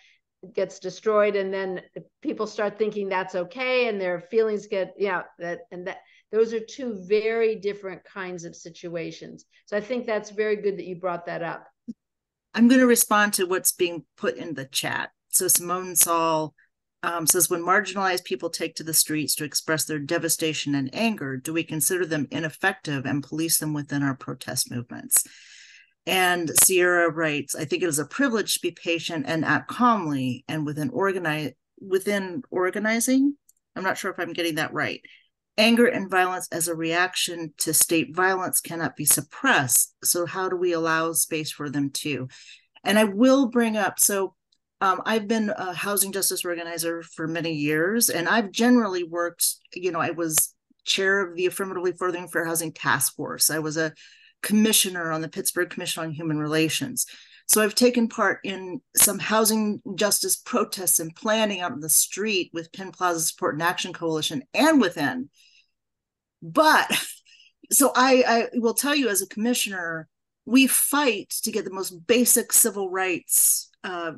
gets destroyed. And then people start thinking that's okay and their feelings get yeah that and that those are two very different kinds of situations. So i think that's very good that you brought that up. I'm going to respond to what's being put in the chat. So simone saul um, says when marginalized people take to the streets to express their devastation and anger, do we consider them ineffective and police them within our protest movements? And Sierra writes, I think it is a privilege to be patient and act calmly and within organize within organizing. I'm not sure if I'm getting that right. Anger and violence as a reaction to state violence cannot be suppressed. So how do we allow space for them to? And I will bring up so um, I've been a housing justice organizer for many years, and I've generally worked, you know, I was chair of the Affirmatively Furthering Fair Housing Task Force. I was a commissioner on the Pittsburgh Commission on Human Relations. So I've taken part in some housing justice protests and planning out in the street with Penn Plaza Support and Action Coalition and within. But so I, I will tell you as a commissioner, we fight to get the most basic civil rights uh,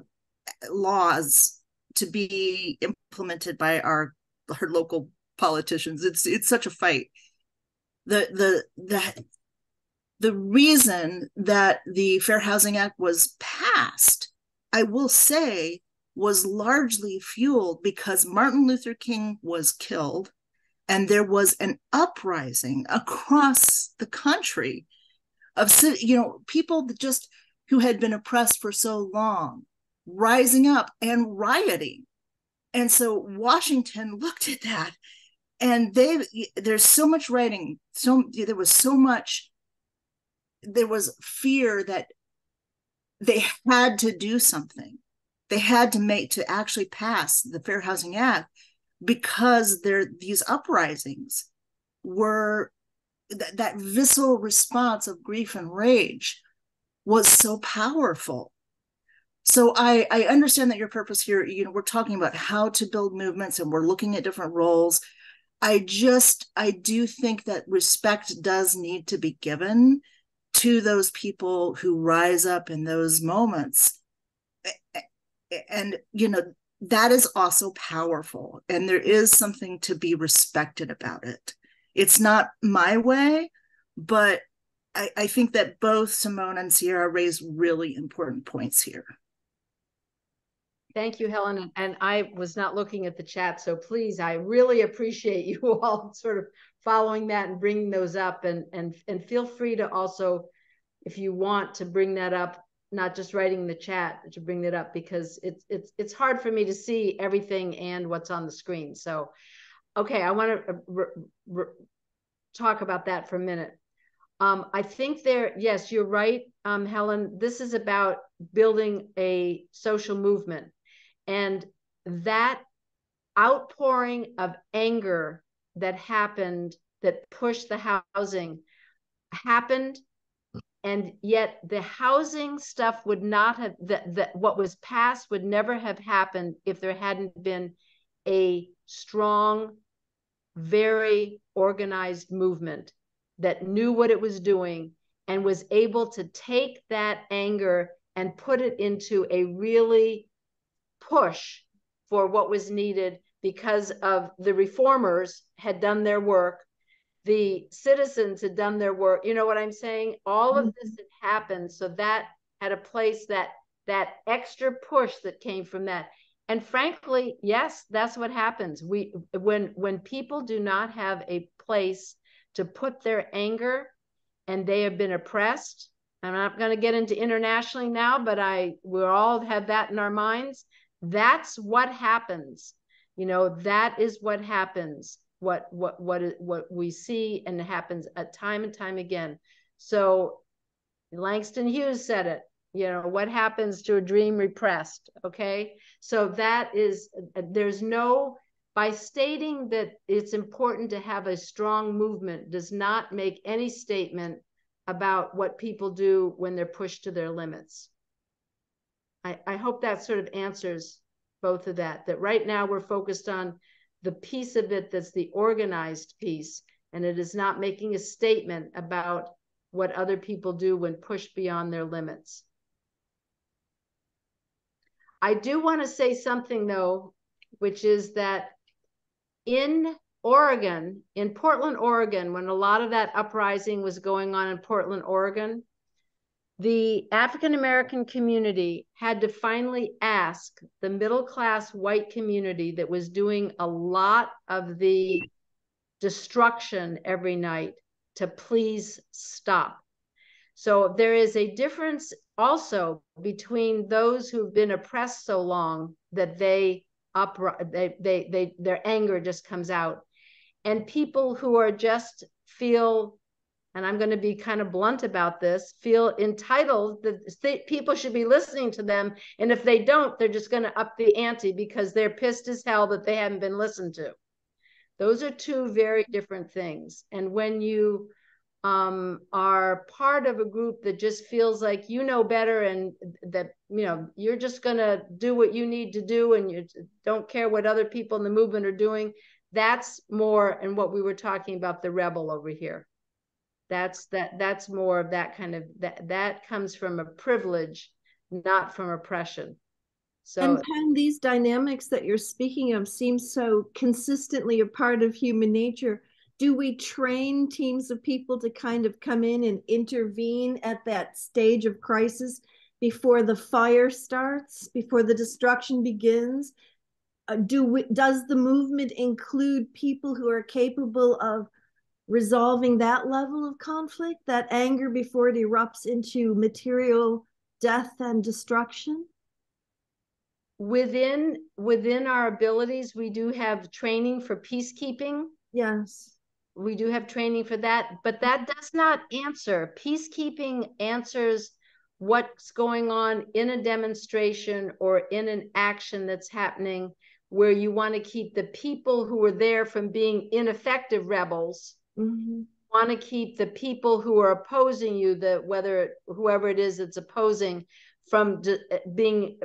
laws to be implemented by our our local politicians. It's it's such a fight. The the the the reason that the Fair Housing Act was passed, I will say, was largely fueled because Martin Luther King was killed and there was an uprising across the country of you know people that just who had been oppressed for so long rising up and rioting. And so Washington looked at that and they there's so much writing, so there was so much there was fear that they had to do something. they had to make to actually pass the Fair Housing Act because there these uprisings were th- that visceral response of grief and rage was so powerful so I, I understand that your purpose here you know we're talking about how to build movements and we're looking at different roles. I just i do think that respect does need to be given to those people who rise up in those moments. And you know that is also powerful and there is something to be respected about it. It's not my way but I, I think that both simone and sierra raise really important points here Thank you, Helen. And I was not looking at the chat, so please, I really appreciate you all sort of following that and bringing those up. And and and feel free to also, if you want to bring that up, not just writing the chat, to bring that up because it's it's it's hard for me to see everything and what's on the screen. So, okay, I want to talk about that for a minute. Um, I think there, yes, you're right, um, Helen. This is about building a social movement and that outpouring of anger that happened that pushed the housing happened. And yet the housing stuff would not have that that what was passed would never have happened if there hadn't been a strong very organized movement that knew what it was doing and was able to take that anger and put it into a really push for what was needed because of the reformers had done their work. The citizens had done their work. You know what i'm saying? All of this had happened. So that had a place that that extra push that came from that. And frankly yes that's what happens. We when when people do not have a place to put their anger and they have been oppressed i'm not going to get into internationally now but i we all have that in our minds that's what happens. You know that is what happens. What what what what we see and happens at time and time again. So langston hughes said it you know what happens to a dream repressed okay? So that is there's no by stating that it's important to have a strong movement does not make any statement about what people do when they're pushed to their limits I, I hope that sort of answers both of that. That right now we're focused on the piece of it that's the organized piece, and it is not making a statement about what other people do when pushed beyond their limits. I do want to say something though, which is that in Oregon, in Portland, Oregon, when a lot of that uprising was going on in Portland, Oregon, the African American community had to finally ask the middle class white community that was doing a lot of the destruction every night to please stop. So there is a difference also between those who've been oppressed so long that they up they, they they their anger just comes out and people who are just feel and I'm going to be kind of blunt about this, feel entitled that people should be listening to them. And if they don't, they're just going to up the ante because they're pissed as hell that they haven't been listened to. Those are two very different things. And when you um, are part of a group that just feels like you know better and that you know you're just going to do what you need to do and you don't care what other people in the movement are doing that's more and what we were talking about the rebel over here that's that that's more of that kind of that that comes from a privilege not from oppression. So and Penn, these dynamics that you're speaking of seem so consistently a part of human nature. Do we train teams of people to kind of come in and intervene at that stage of crisis before the fire starts before the destruction begins? Uh, do we, does the movement include people who are capable of resolving that level of conflict, that anger before it erupts into material death and destruction? Within within our abilities, we do have training for peacekeeping. Yes. We do have training for that, but that does not answer. Peacekeeping answers what's going on in a demonstration or in an action that's happening where you want to keep the people who are there from being ineffective rebels mm-hmm. want to keep the people who are opposing you that whether whoever it is that's opposing from being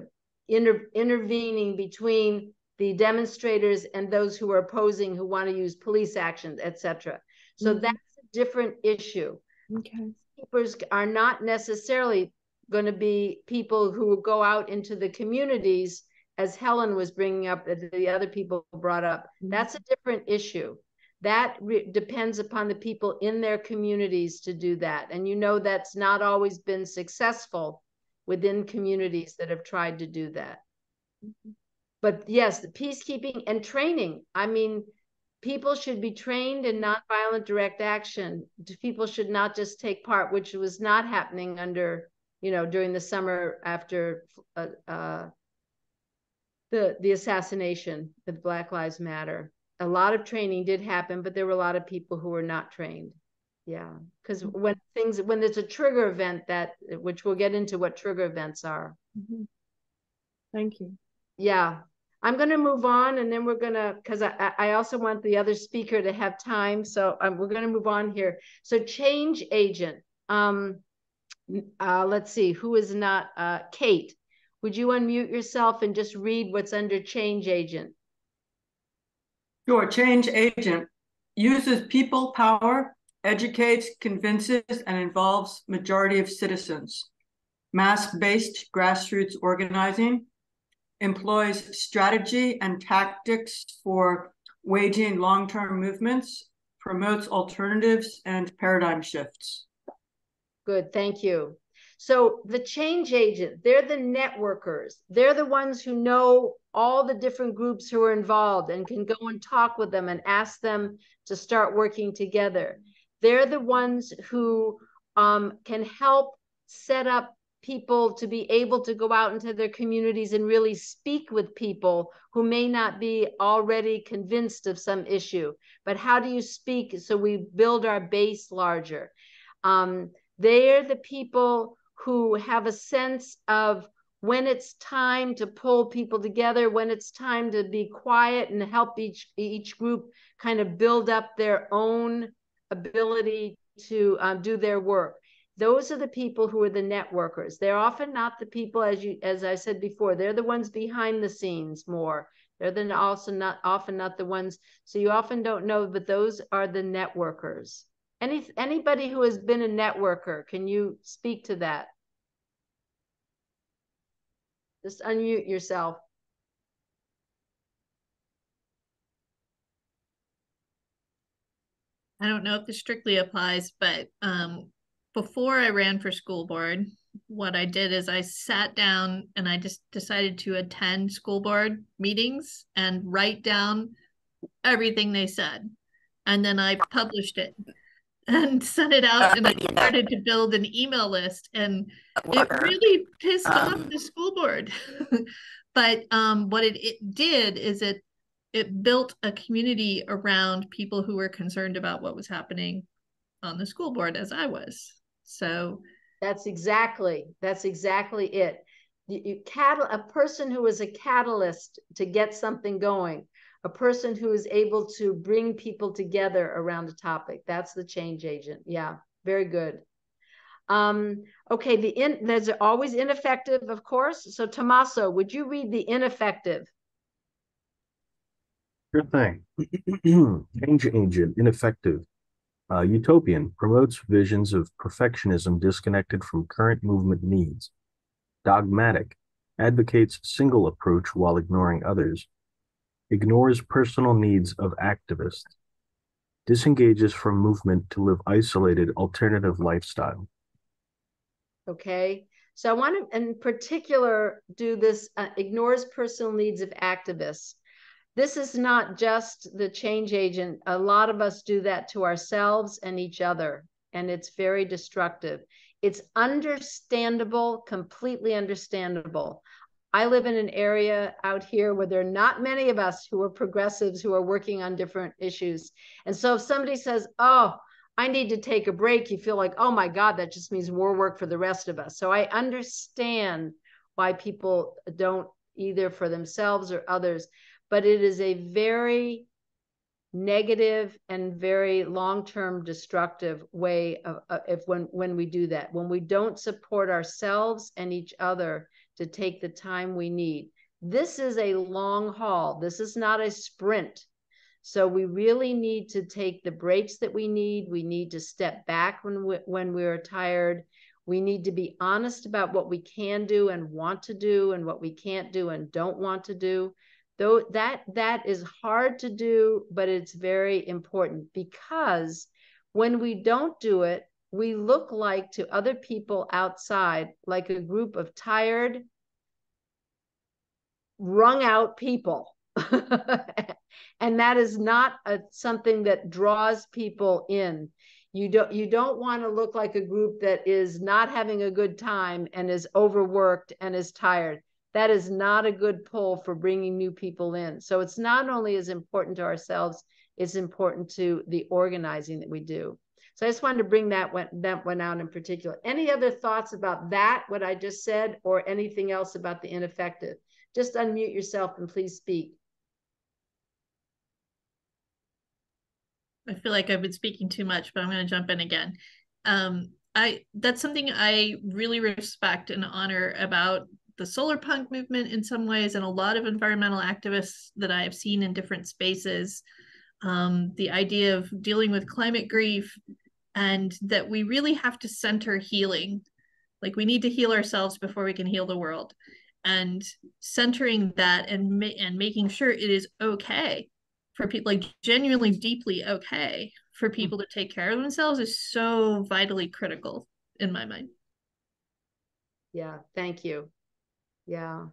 inter, intervening between the demonstrators and those who are opposing who want to use police actions etc so mm-hmm. that's a different issue okay keepers are not necessarily going to be people who will go out into the communities as helen was bringing up that the other people brought up mm-hmm. that's a different issue that re- depends upon the people in their communities to do that and you know that's not always been successful within communities that have tried to do that mm-hmm. but yes the peacekeeping and training i mean people should be trained in nonviolent direct action people should not just take part which was not happening under you know, during the summer after uh, uh, the the assassination of Black Lives Matter. A lot of training did happen, but there were a lot of people who were not trained. Yeah, because mm-hmm. when things when there's a trigger event that which we'll get into what trigger events are. Mm-hmm. Thank you. Yeah, I'm going to move on, and then we're going to because I I also want the other speaker to have time, so um, we're going to move on here. So change agent. Um, uh, let's see, who is not, uh, Kate, would you unmute yourself and just read what's under change agent? Sure, change agent uses people power, educates, convinces, and involves majority of citizens. Mass-based grassroots organizing, employs strategy and tactics for waging long-term movements, promotes alternatives and paradigm shifts. Good, thank you. So the change agent, they're the networkers. They're the ones who know all the different groups who are involved and can go and talk with them and ask them to start working together. They're the ones who um, can help set up people to be able to go out into their communities and really speak with people who may not be already convinced of some issue. But how do you speak so we build our base larger? Um, they're the people who have a sense of when it's time to pull people together, when it's time to be quiet and help each each group kind of build up their own ability to um, do their work. Those are the people who are the networkers. They're often not the people, as you as I said before, they're the ones behind the scenes more. They're then also not often not the ones. So you often don't know, but those are the networkers. Any anybody who has been a networker, can you speak to that? Just unmute yourself. I don't know if this strictly applies, but um, before I ran for school board, what I did is I sat down and I just decided to attend school board meetings and write down everything they said. And then I published it and sent it out and I started to build an email list and it really pissed um, off the school board. but um, what it, it did is it it built a community around people who were concerned about what was happening on the school board as I was. So that's exactly that's exactly it. You, you cat a person who is a catalyst to get something going a person who is able to bring people together around a topic. That's the change agent. Yeah, very good. Um, okay, the in there's always ineffective, of course. So Tommaso, would you read the ineffective? Sure thing. change agent, ineffective. Uh, utopian promotes visions of perfectionism disconnected from current movement needs. Dogmatic advocates single approach while ignoring others ignores personal needs of activists, disengages from movement to live isolated alternative lifestyle. Okay, so I want to, in particular, do this uh, ignores personal needs of activists. This is not just the change agent. A lot of us do that to ourselves and each other, and it's very destructive. It's understandable, completely understandable. I live in an area out here where there are not many of us who are progressives who are working on different issues. And so if somebody says, oh, I need to take a break, you feel like, oh my God, that just means more work for the rest of us. So I understand why people don't either for themselves or others, but it is a very negative and very long-term destructive way of, if when when we do that when we don't support ourselves and each other to take the time we need. This is a long haul. This is not a sprint. So we really need to take the breaks that we need. We need to step back when we, when we're tired. We need to be honest about what we can do and want to do and what we can't do and don't want to do. Though that that is hard to do but it's very important because when we don't do it we look like to other people outside like a group of tired wrung out people and that is not a, something that draws people in you don't you don't want to look like a group that is not having a good time and is overworked and is tired that is not a good pull for bringing new people in. So it's not only as important to ourselves, it's important to the organizing that we do. So I just wanted to bring that one, that one out in particular. Any other thoughts about that, what I just said, or anything else about the ineffective? Just unmute yourself and please speak. I feel like I've been speaking too much, but I'm going to jump in again. Um, I that's something I really respect and honor about the solar punk movement in some ways and a lot of environmental activists that I have seen in different spaces. Um, the idea of dealing with climate grief and that we really have to center healing. Like we need to heal ourselves before we can heal the world. And centering that and ma- and making sure it is okay for people, like genuinely deeply okay for people to take care of themselves is so vitally critical in my mind. Yeah, thank you. Yeah.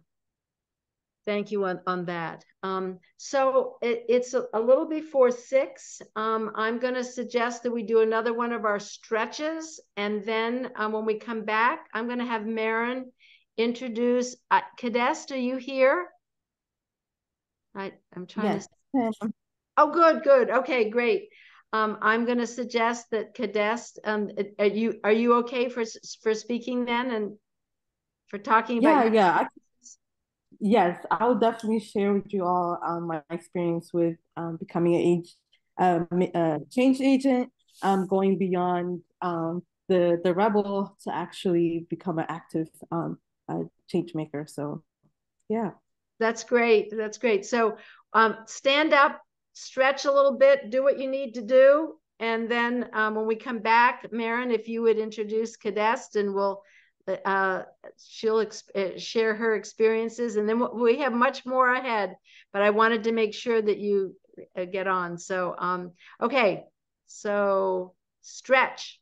Thank you on, on that. Um, so it, it's a, a, little before six. Um, I'm going to suggest that we do another one of our stretches. And then um, when we come back, I'm going to have Maren introduce. Uh, Kidest, are you here? I, I'm trying yes. to. Oh, good, good. Okay, great. Um, I'm going to suggest that Kidest, um, are you are you okay for for speaking then and for talking yeah, about yeah. Yes, I will definitely share with you all um, my experience with um, becoming an age uh, uh, change agent, um, going beyond um, the the rebel to actually become an active um, uh, change maker. So, yeah, that's great. That's great. So, um, stand up, stretch a little bit, do what you need to do, and then um, when we come back, Maren, if you would introduce Kidest, and we'll uh, she'll uh, share her experiences and then we have much more ahead but i wanted to make sure that you uh, get on so um okay so stretch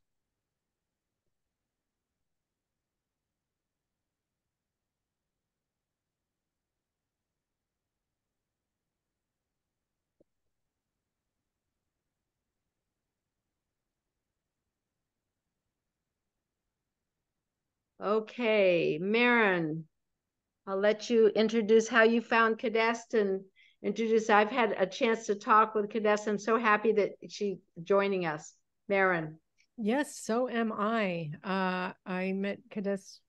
Okay, Maren, I'll let you introduce how you found Kidest and introduce. I've had a chance to talk with Kidest. I'm so happy that she's joining us. Maren. Yes, so am I. Uh, I met Kidest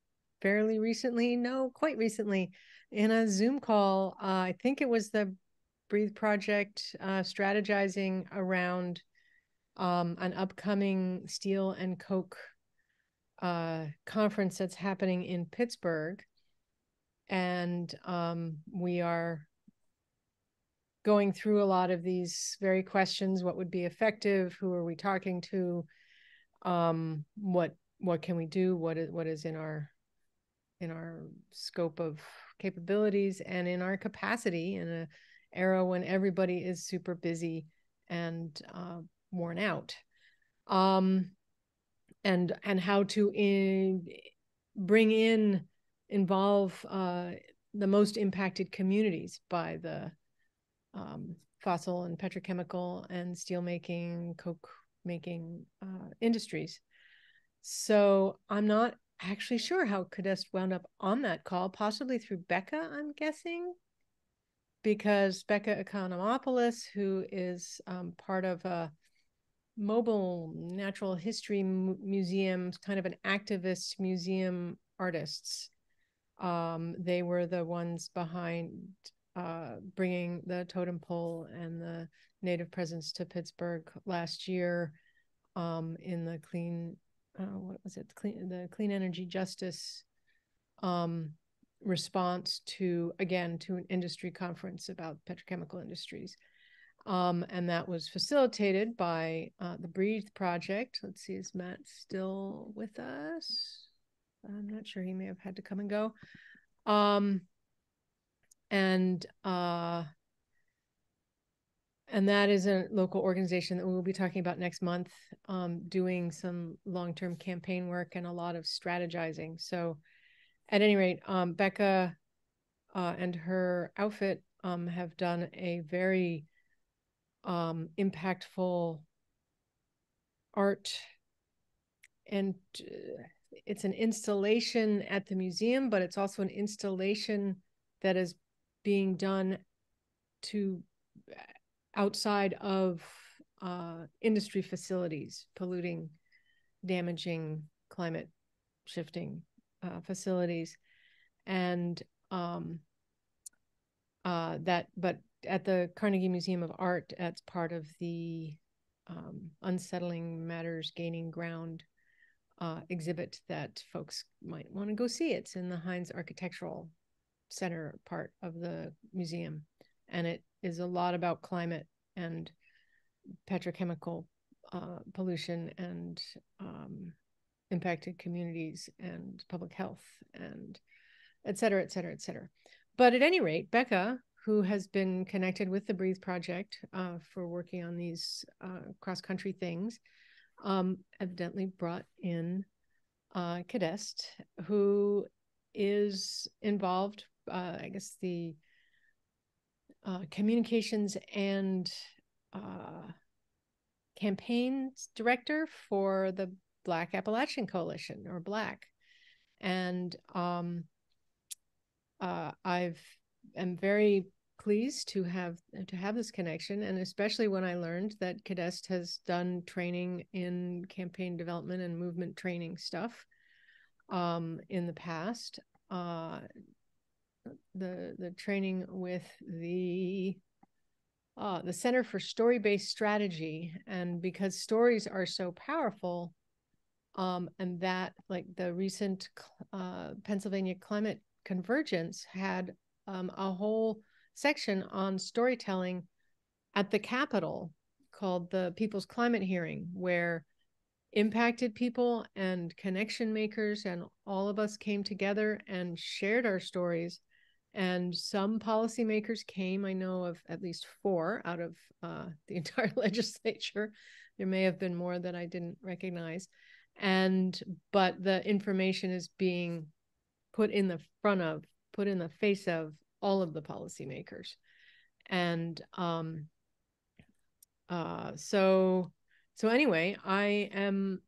fairly recently, no, quite recently, in a Zoom call. Uh, I think it was the Breathe Project uh, strategizing around um, an upcoming steel and coke uh, conference that's happening in Pittsburgh. And um, we are going through a lot of these very questions. What would be effective? Who are we talking to? Um, what what can we do? What is what is in our in our scope of capabilities and in our capacity in a era when everybody is super busy and uh, worn out. Um, and and how to in, bring in involve uh, the most impacted communities by the um, fossil and petrochemical and steel making, coke making uh, industries. So I'm not actually sure how Kidest wound up on that call, possibly through Becca, I'm guessing, because Becca Economopoulos, who is um, part of a mobile natural history museum, kind of an activist museum artists. Um, they were the ones behind uh, bringing the totem pole and the native presence to Pittsburgh last year um, in the clean, uh, what was it, clean, the clean energy justice um, response to, again, to an industry conference about petrochemical industries. Um, and that was facilitated by uh, the Breathe Project. Let's see, is Matt still with us? I'm not sure. He may have had to come and go. Um, and uh, and that is a local organization that we will be talking about next month, um, doing some long-term campaign work and a lot of strategizing. So, at any rate, um, Becca uh, and her outfit um, have done a very um, impactful art and uh, it's an installation at the museum but it's also an installation that is being done to uh, outside of uh, industry facilities polluting damaging climate shifting uh, facilities. And um, uh, that but at the Carnegie Museum of Art as part of the um, Unsettling Matters Gaining Ground uh, exhibit that folks might want to go see. It's in the Heinz Architectural Center part of the museum. And it is a lot about climate and petrochemical uh, pollution and um, impacted communities and public health and et cetera, et cetera, et cetera. But at any rate, Becca who has been connected with the Breathe Project uh, for working on these uh, cross country things, um, evidently brought in uh, Kidest, who is involved, uh, I guess, the uh, communications and uh, campaigns director for the Black Appalachian Coalition or Black. And um, uh, I've am very pleased to have to have this connection and especially when i learned that kidest has done training in campaign development and movement training stuff um, in the past. Uh, the the training with the uh, the center for story-based strategy and because stories are so powerful um, and that like the recent uh, pennsylvania climate convergence had um, a whole section on storytelling at the Capitol called the People's Climate Hearing, where impacted people and connection makers and all of us came together and shared our stories. And some policymakers came, I know of at least four out of uh, the entire legislature. There may have been more that I didn't recognize. And, but the information is being put in the front of, put in the face of all of the policymakers. And um, uh, so, so anyway, I am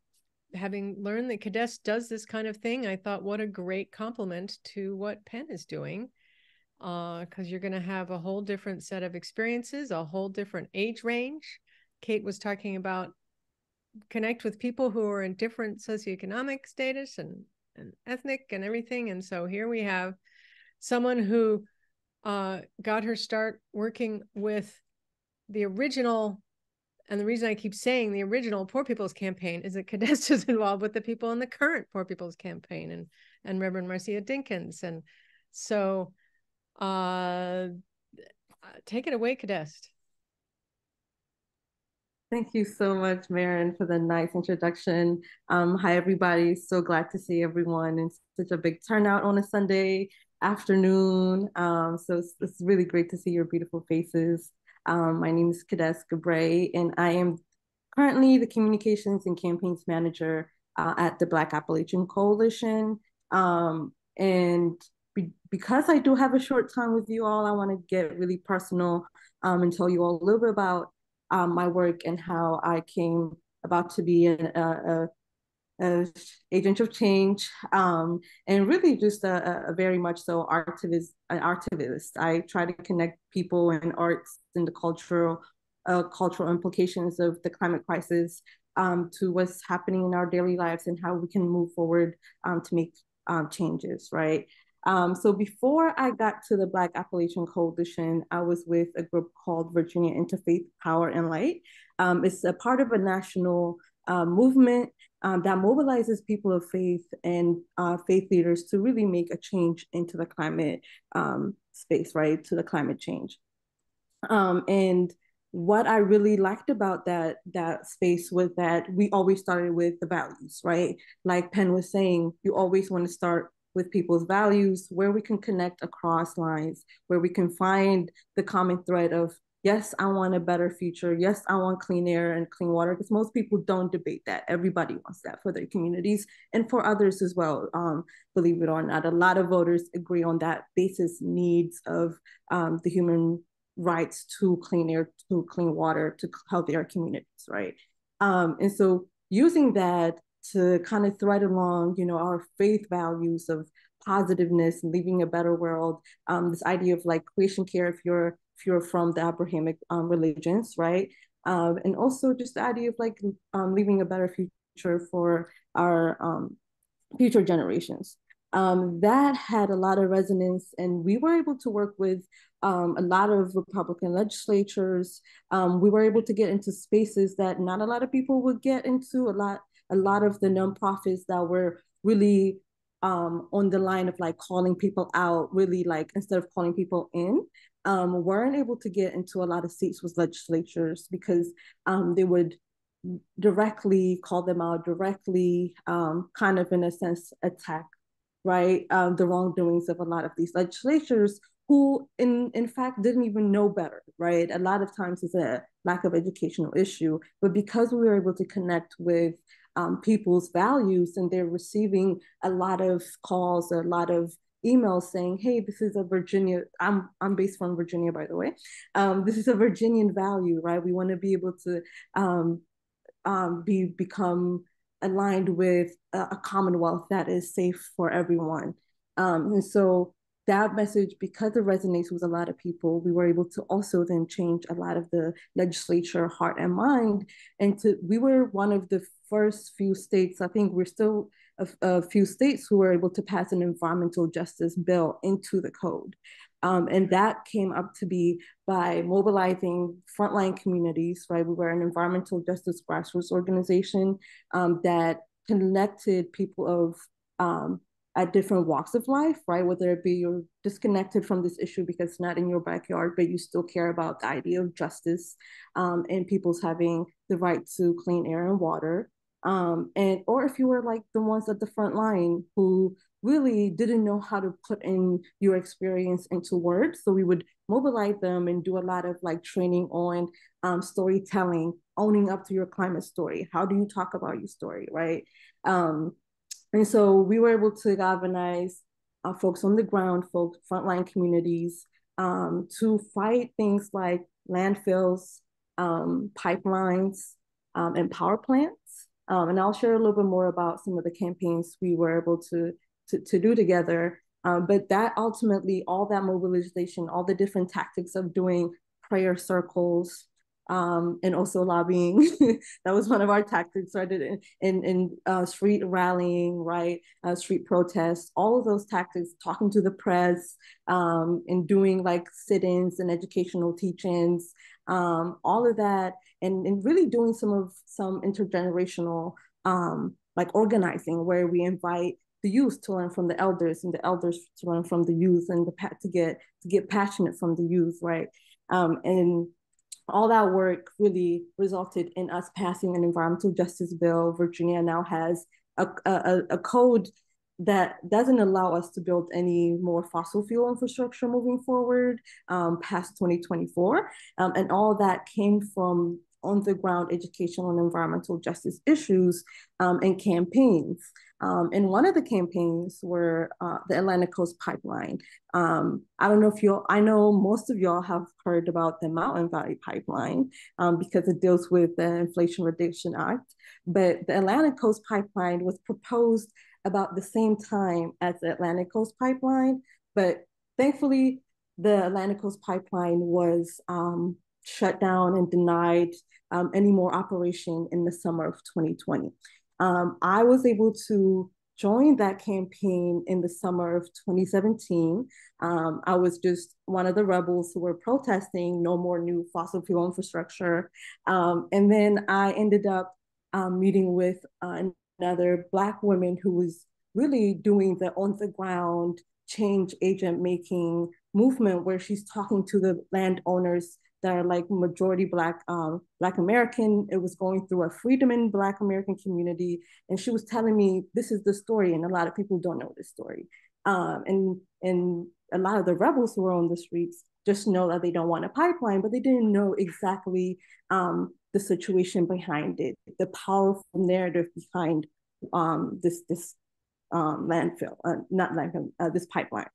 having learned that Kidest does this kind of thing. I thought, what a great compliment to what Penn is doing, because uh, you're going to have a whole different set of experiences, a whole different age range. Kate was talking about connect with people who are in different socioeconomic status and and ethnic and everything. And so here we have someone who uh, got her start working with the original and the reason I keep saying the original Poor People's Campaign is that Kidest is involved with the people in the current Poor People's Campaign and and Reverend Marcia Dinkins. And so uh take it away, Kidest. Thank you so much, Maren, for the nice introduction. Um, hi, everybody. So glad to see everyone and such a big turnout on a Sunday afternoon. Um, so it's, it's, really great to see your beautiful faces. Um, my name is Kidest Gebre, and I am currently the Communications and Campaigns Manager uh, at the Black Appalachian Coalition. Um, and be because I do have a short time with you all, I want to get really personal um, and tell you all a little bit about um, my work and how I came about to be an, a, a as agent of change, um, and really just a, a, very much so artivist, an artivist. I try to connect people and arts and the cultural uh, cultural implications of the climate crisis um, to what's happening in our daily lives and how we can move forward um, to make um, changes, right? Um, so before I got to the Black Appalachian Coalition, I was with a group called Virginia Interfaith Power and Light. Um, it's a part of a national uh, movement um, that mobilizes people of faith and uh, faith leaders to really make a change into the climate um, space, right? To the climate change. Um, and what I really liked about that that space was that we always started with the values, right? Like Penn was saying, you always want to start with people's values, where we can connect across lines, where we can find the common thread of yes, I want a better future. Yes, I want clean air and clean water because most people don't debate that. Everybody wants that for their communities and for others as well. Um, believe it or not, a lot of voters agree on that basis needs of um, the human rights to clean air, to clean water, to healthier communities, right? Um, and so using that to kind of thread along, you know, our faith values of positiveness and leaving a better world. Um, this idea of like creation care if you're if you're from the Abrahamic um, religions, right? Um, and also just the idea of like um, leaving a better future for our um, future generations. Um, that had a lot of resonance, and we were able to work with um, a lot of Republican legislatures. We were able to get into spaces that not a lot of people would get into. A lot, a lot of the nonprofits that were really um, on the line of like calling people out, really like instead of calling people in, um, weren't able to get into a lot of seats with legislatures because um, they would directly call them out, directly um, kind of in a sense attack, right, um, the wrongdoings of a lot of these legislatures who in, in fact didn't even know better, right? A lot of times it's a lack of educational issue, but because we were able to connect with um, people's values and they're receiving a lot of calls, a lot of emails saying, "Hey, this is a Virginia. I'm I'm based from Virginia, by the way. Um, this is a Virginian value, right? We want to be able to um, um, be become aligned with a, a, Commonwealth that is safe for everyone. Um, and so that message, because it resonates with a lot of people, we were able to also then change a lot of the legislature heart and mind. And to we were one of the first few states. I think we're still a, a few states who were able to pass an environmental justice bill into the code. Um, and that came up to be by mobilizing frontline communities, right? We were an environmental justice grassroots organization um, that connected people of um, at different walks of life, right? Whether it be you're disconnected from this issue because it's not in your backyard, but you still care about the idea of justice um, and people's having the right to clean air and water. Um, and or if you were like the ones at the front line who really didn't know how to put in your experience into words so we would mobilize them and do a lot of like training on um, storytelling owning up to your climate story. How do you talk about your story right? Um, and so we were able to galvanize uh, folks on the ground folks frontline communities um, to fight things like landfills um, pipelines um, and power plants um, and I'll share a little bit more about some of the campaigns we were able to, to, to do together. Um, but that ultimately, all that mobilization, all the different tactics of doing prayer circles, um, and also lobbying. that was one of our tactics. Started in in, in uh, street rallying, right? Uh, street protests. All of those tactics, talking to the press, um, and doing like sit-ins and educational teach-ins. Um, all of that, and, and really doing some of some intergenerational um, like organizing where we invite the youth to learn from the elders and the elders to learn from the youth and the to get to get passionate from the youth right um, and all that work really resulted in us passing an environmental justice bill. Virginia now has a, a, a code that doesn't allow us to build any more fossil fuel infrastructure moving forward um, past 2024 um, and all that came from on the ground educational and environmental justice issues um, and campaigns. Um, and one of the campaigns were uh, the Atlantic Coast Pipeline. Um, I don't know if you, all I know most of y'all have heard about the Mountain Valley Pipeline um, because it deals with the Inflation Reduction Act. But the Atlantic Coast Pipeline was proposed about the same time as the Atlantic Coast Pipeline. But thankfully, the Atlantic Coast Pipeline was um, shut down and denied um, any more operation in the summer of 2020. Um, I was able to join that campaign in the summer of 2017. Um, I was just one of the rebels who were protesting no more new fossil fuel infrastructure. Um, and then I ended up um, meeting with another Black woman who was really doing the on the ground change agent making movement where she's talking to the landowners that are like majority black um, black american. It was going through a freedom in black american community and she was telling me this is the story and a lot of people don't know this story. Um, and and a lot of the rebels who were on the streets just know that they don't want a pipeline but they didn't know exactly um, the situation behind it the powerful narrative behind um, this this um, landfill uh, not landfill uh, this pipeline.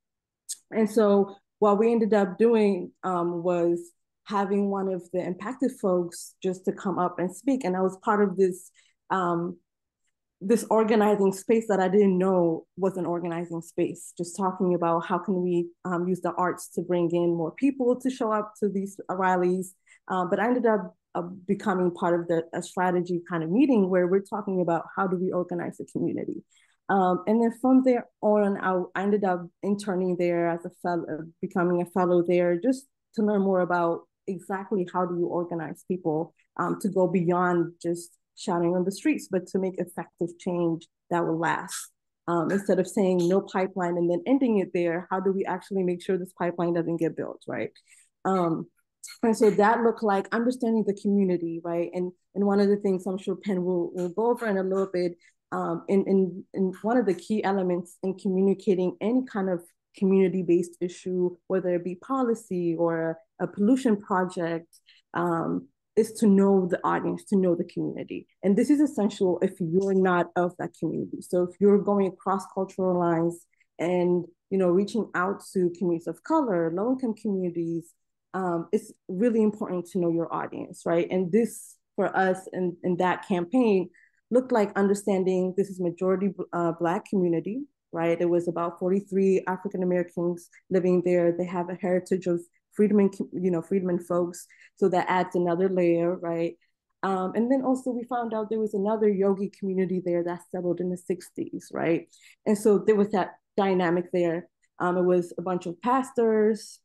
And so what we ended up doing um, was having one of the impacted folks just to come up and speak. And I was part of this um, this organizing space that I didn't know was an organizing space, just talking about how can we um, use the arts to bring in more people to show up to these rallies. Uh, but I ended up uh, becoming part of the a strategy kind of meeting where we're talking about how do we organize the community. Um, and then from there on, I, I ended up interning there as a fellow, becoming a fellow there, just to learn more about exactly how do you organize people um, to go beyond just shouting on the streets, but to make effective change that will last. Um, instead of saying no pipeline and then ending it there, how do we actually make sure this pipeline doesn't get built, right? Um, and so that looked like understanding the community, right? And and one of the things I'm sure Penn will, will go over in a little bit, um, in, in, in one of the key elements in communicating any kind of community-based issue, whether it be policy or a pollution project, um, is to know the audience, to know the community. And this is essential if you're not of that community. So if you're going across cultural lines and you know reaching out to communities of color, low-income communities, um, it's really important to know your audience, right? And this for us in, in that campaign looked like understanding this is majority uh, Black community, right? It was about 43 African Americans living there. They have a heritage of freedmen, you know, freedmen folks. So that adds another layer, right? Um, and then also we found out there was another yogi community there that settled in the 60s, right? And so there was that dynamic there. Um, it was a bunch of pastors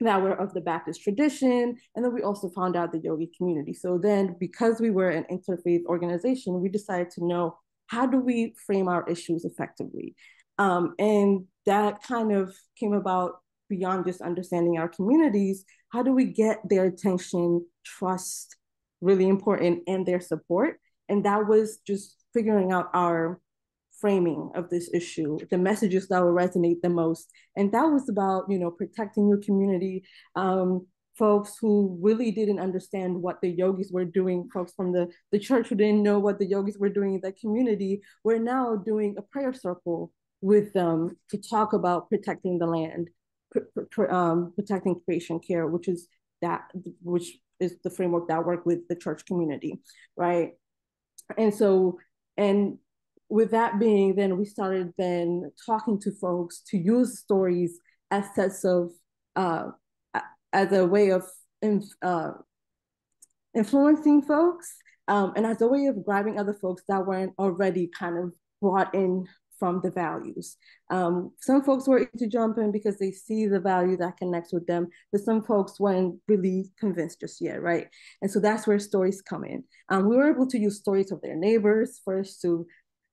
that were of the Baptist tradition. And then we also found out the yogi community. So then because we were an interfaith organization, we decided to know how do we frame our issues effectively? Um, and that kind of came about beyond just understanding our communities. How do we get their attention, trust, really important, and their support? And that was just figuring out our framing of this issue, the messages that will resonate the most. And that was about, you know, protecting your community, um, folks who really didn't understand what the yogis were doing, folks from the, the church who didn't know what the yogis were doing in the community, we're now doing a prayer circle with them to talk about protecting the land, um, protecting creation care, which is that, which is the framework that work with the church community, right? And so, and with that being, then we started then talking to folks to use stories as sets of uh, as a way of uh, influencing folks um, and as a way of grabbing other folks that weren't already kind of brought in from the values. Um, some folks were to jump in because they see the value that connects with them, but some folks weren't really convinced just yet, right? And so that's where stories come in. Um, we were able to use stories of their neighbors first to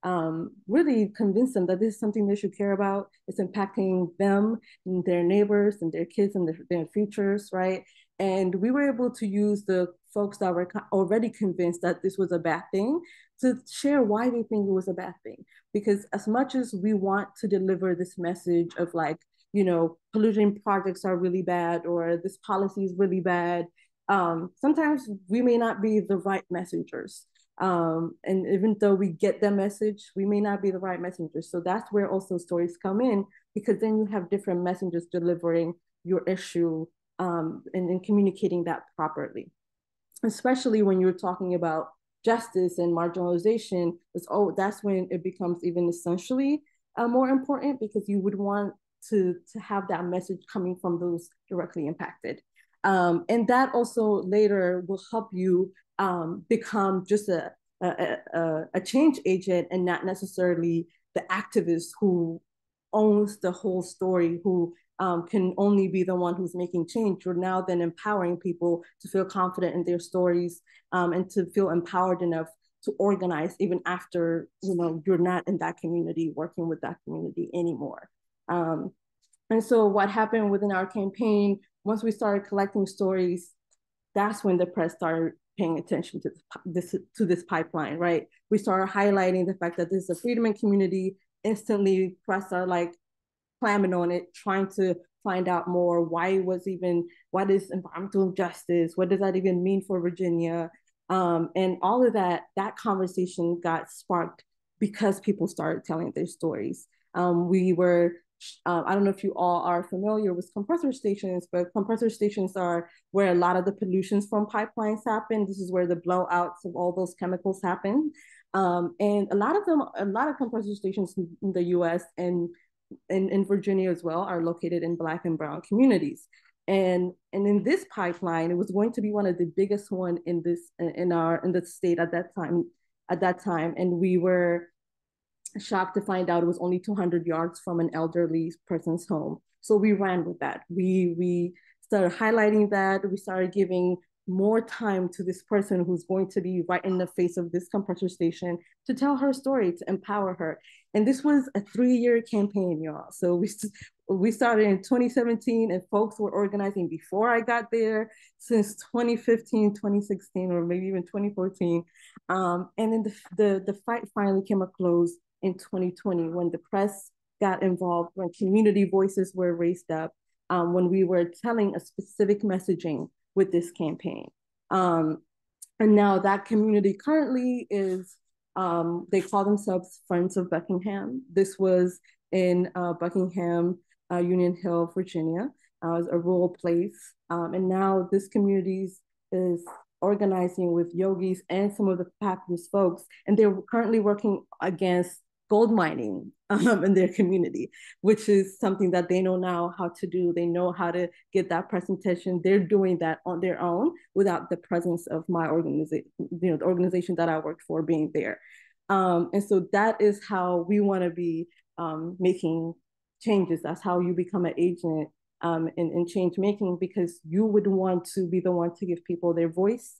um, really convince them that this is something they should care about. It's impacting them and their neighbors and their kids and their, their futures, right? And we were able to use the folks that were already convinced that this was a bad thing to share why they think it was a bad thing. Because as much as we want to deliver this message of like, you know, pollution projects are really bad or this policy is really bad, um, sometimes we may not be the right messengers. Um, and even though we get the message, we may not be the right messenger. So that's where also stories come in because then you have different messengers delivering your issue um, and, and communicating that properly. Especially when you're talking about justice and marginalization, it's, oh, that's when it becomes even essentially uh, more important because you would want to, to have that message coming from those directly impacted. Um, and that also later will help you um, become just a, a, a, a change agent and not necessarily the activist who owns the whole story, who um, can only be the one who's making change. You're now then empowering people to feel confident in their stories um, and to feel empowered enough to organize even after you know you're not in that community working with that community anymore. Um, and so what happened within our campaign, once we started collecting stories, that's when the press started paying attention to this, to this pipeline, right? We started highlighting the fact that this is a freedom and community. Instantly, press are like clamming on it, trying to find out more. Why was even what is environmental justice? What does that even mean for Virginia? Um, and all of that, that conversation got sparked because people started telling their stories. Um, we were uh, I don't know if you all are familiar with compressor stations, but compressor stations are where a lot of the pollutions from pipelines happen. This is where the blowouts of all those chemicals happen. Um, and a lot of them, a lot of compressor stations in the US and in, in Virginia as well are located in Black and Brown communities. And, and in this pipeline, it was going to be one of the biggest one in this in our in the state at that time at that time. And we were shocked to find out it was only 200 yards from an elderly person's home. So we ran with that. We we started highlighting that. We started giving more time to this person who's going to be right in the face of this compressor station to tell her story, to empower her. And this was a three-year campaign, y'all. So we we started in 2017 and folks were organizing before I got there since 2015, 2016, or maybe even 2014. Um, and then the, the, the fight finally came a close in 2020 when the press got involved, when community voices were raised up, um, when we were telling a specific messaging with this campaign. Um, and now that community currently is, um, they call themselves Friends of Buckingham. This was in uh, Buckingham, uh, Union Hill, Virginia. Uh, was a rural place. Um, and now this community is organizing with yogis and some of the Papyrus folks, and they're currently working against gold mining um, in their community, which is something that they know now how to do. They know how to get that presentation. They're doing that on their own without the presence of my organization, you know, the organization that I worked for being there. Um, and so that is how we want to be um, making changes. That's how you become an agent um, in, in change making because you would want to be the one to give people their voice,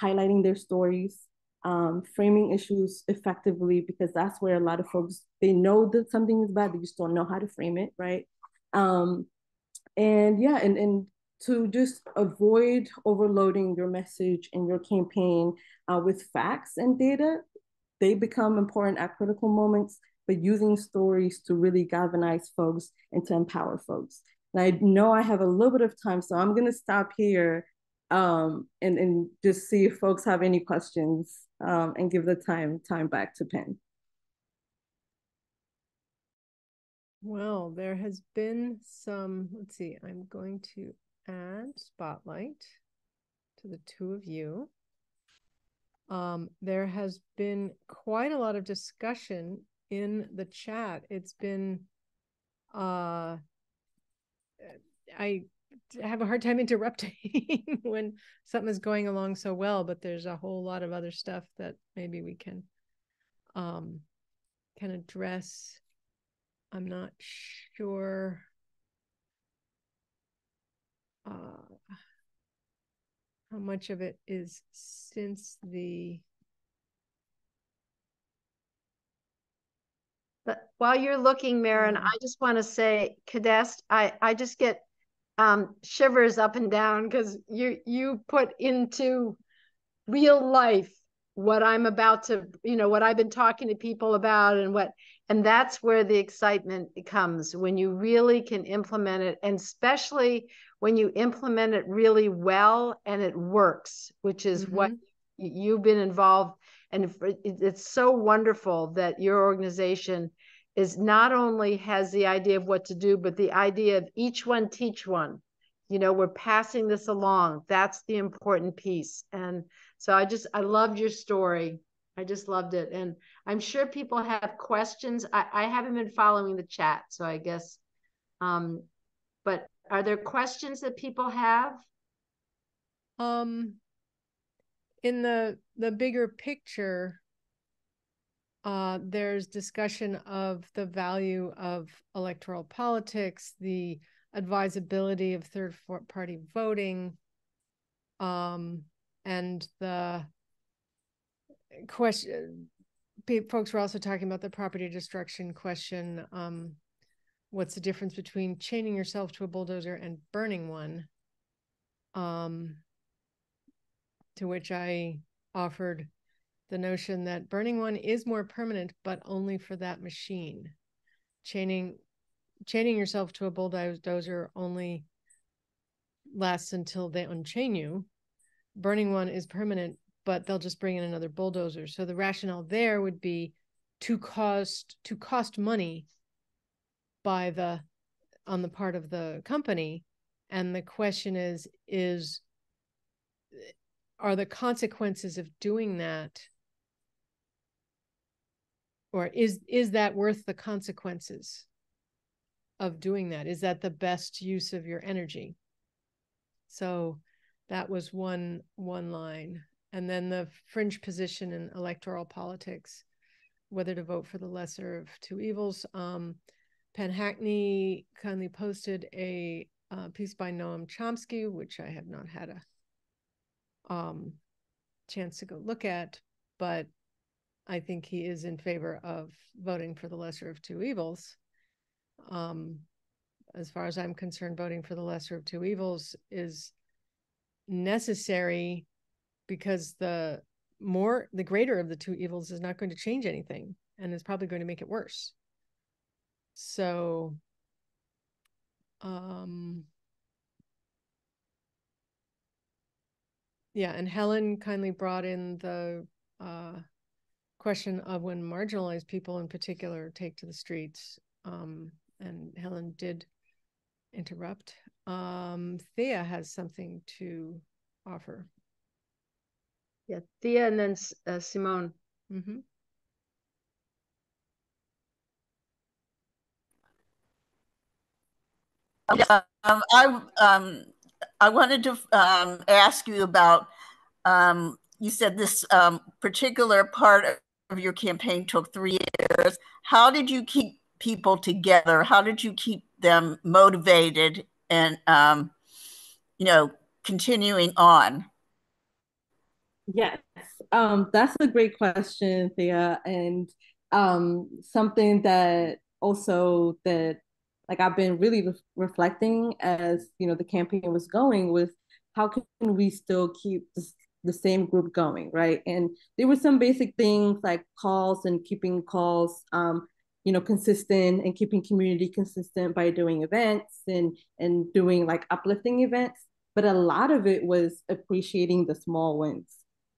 highlighting their stories, um, framing issues effectively because that's where a lot of folks they know that something is bad, they just don't know how to frame it, right? Um, and yeah, and and to just avoid overloading your message and your campaign uh, with facts and data, they become important at critical moments. But using stories to really galvanize folks and to empower folks. And I know I have a little bit of time, so I'm gonna stop here um, and and just see if folks have any questions um, and give the time time back to Penn. Well, there has been some, let's see, I'm going to add spotlight to the two of you. Um, there has been quite a lot of discussion in the chat. It's been, uh, I have a hard time interrupting when something is going along so well, but there's a whole lot of other stuff that maybe we can um can address. I'm not sure uh how much of it is since the But while you're looking, Maren, I just want to say, Kidest, I, I just get um, shivers up and down because you you put into real life what I'm about to, you know, what I've been talking to people about and what, and that's where the excitement comes when you really can implement it, and especially when you implement it really well and it works, which is mm-hmm. what you've been involved. And it's so wonderful that your organization is not only has the idea of what to do, but the idea of each one teach one. You know, we're passing this along. That's the important piece. And so I just, I loved your story. I just loved it. And I'm sure people have questions. I, I haven't been following the chat, so I guess, um, but are there questions that people have? Um, in the the bigger picture, uh, there's discussion of the value of electoral politics, the advisability of third party voting, um, and the question. Folks were also talking about the property destruction question. Um, what's the difference between chaining yourself to a bulldozer and burning one? Um, to which I offered the notion that burning one is more permanent, but only for that machine. Chaining chaining yourself to a bulldozer only lasts until they unchain you. Burning one is permanent, but they'll just bring in another bulldozer. So the rationale there would be to cost to cost money by the on the part of the company. And the question is, is are the consequences of doing that or is is that worth the consequences of doing that? Is that the best use of your energy? So that was one one line. And then the fringe position in electoral politics whether to vote for the lesser of two evils. Um, penn hackney kindly posted a uh, piece by noam chomsky which i have not had a um, chance to go look at, but I think he is in favor of voting for the lesser of two evils. Um, as far as I'm concerned, voting for the lesser of two evils is necessary because the more, the greater of the two evils is not going to change anything and is probably going to make it worse. So, um, yeah and helen kindly brought in the uh, question of when marginalized people in particular take to the streets um, and helen did interrupt um, thea has something to offer yeah thea and then uh, simone mm-hmm. Um, I um, I wanted to um, ask you about. Um, you said this um, particular part of your campaign took three years. How did you keep people together? How did you keep them motivated and, um, you know, continuing on? Yes, um, that's a great question, Thea, and um, something that also that like I've been really re- reflecting as you know the campaign was going with how can we still keep this, the same group going, right? And there were some basic things like calls and keeping calls, um, you know, consistent and keeping community consistent by doing events and and doing like uplifting events. But a lot of it was appreciating the small wins,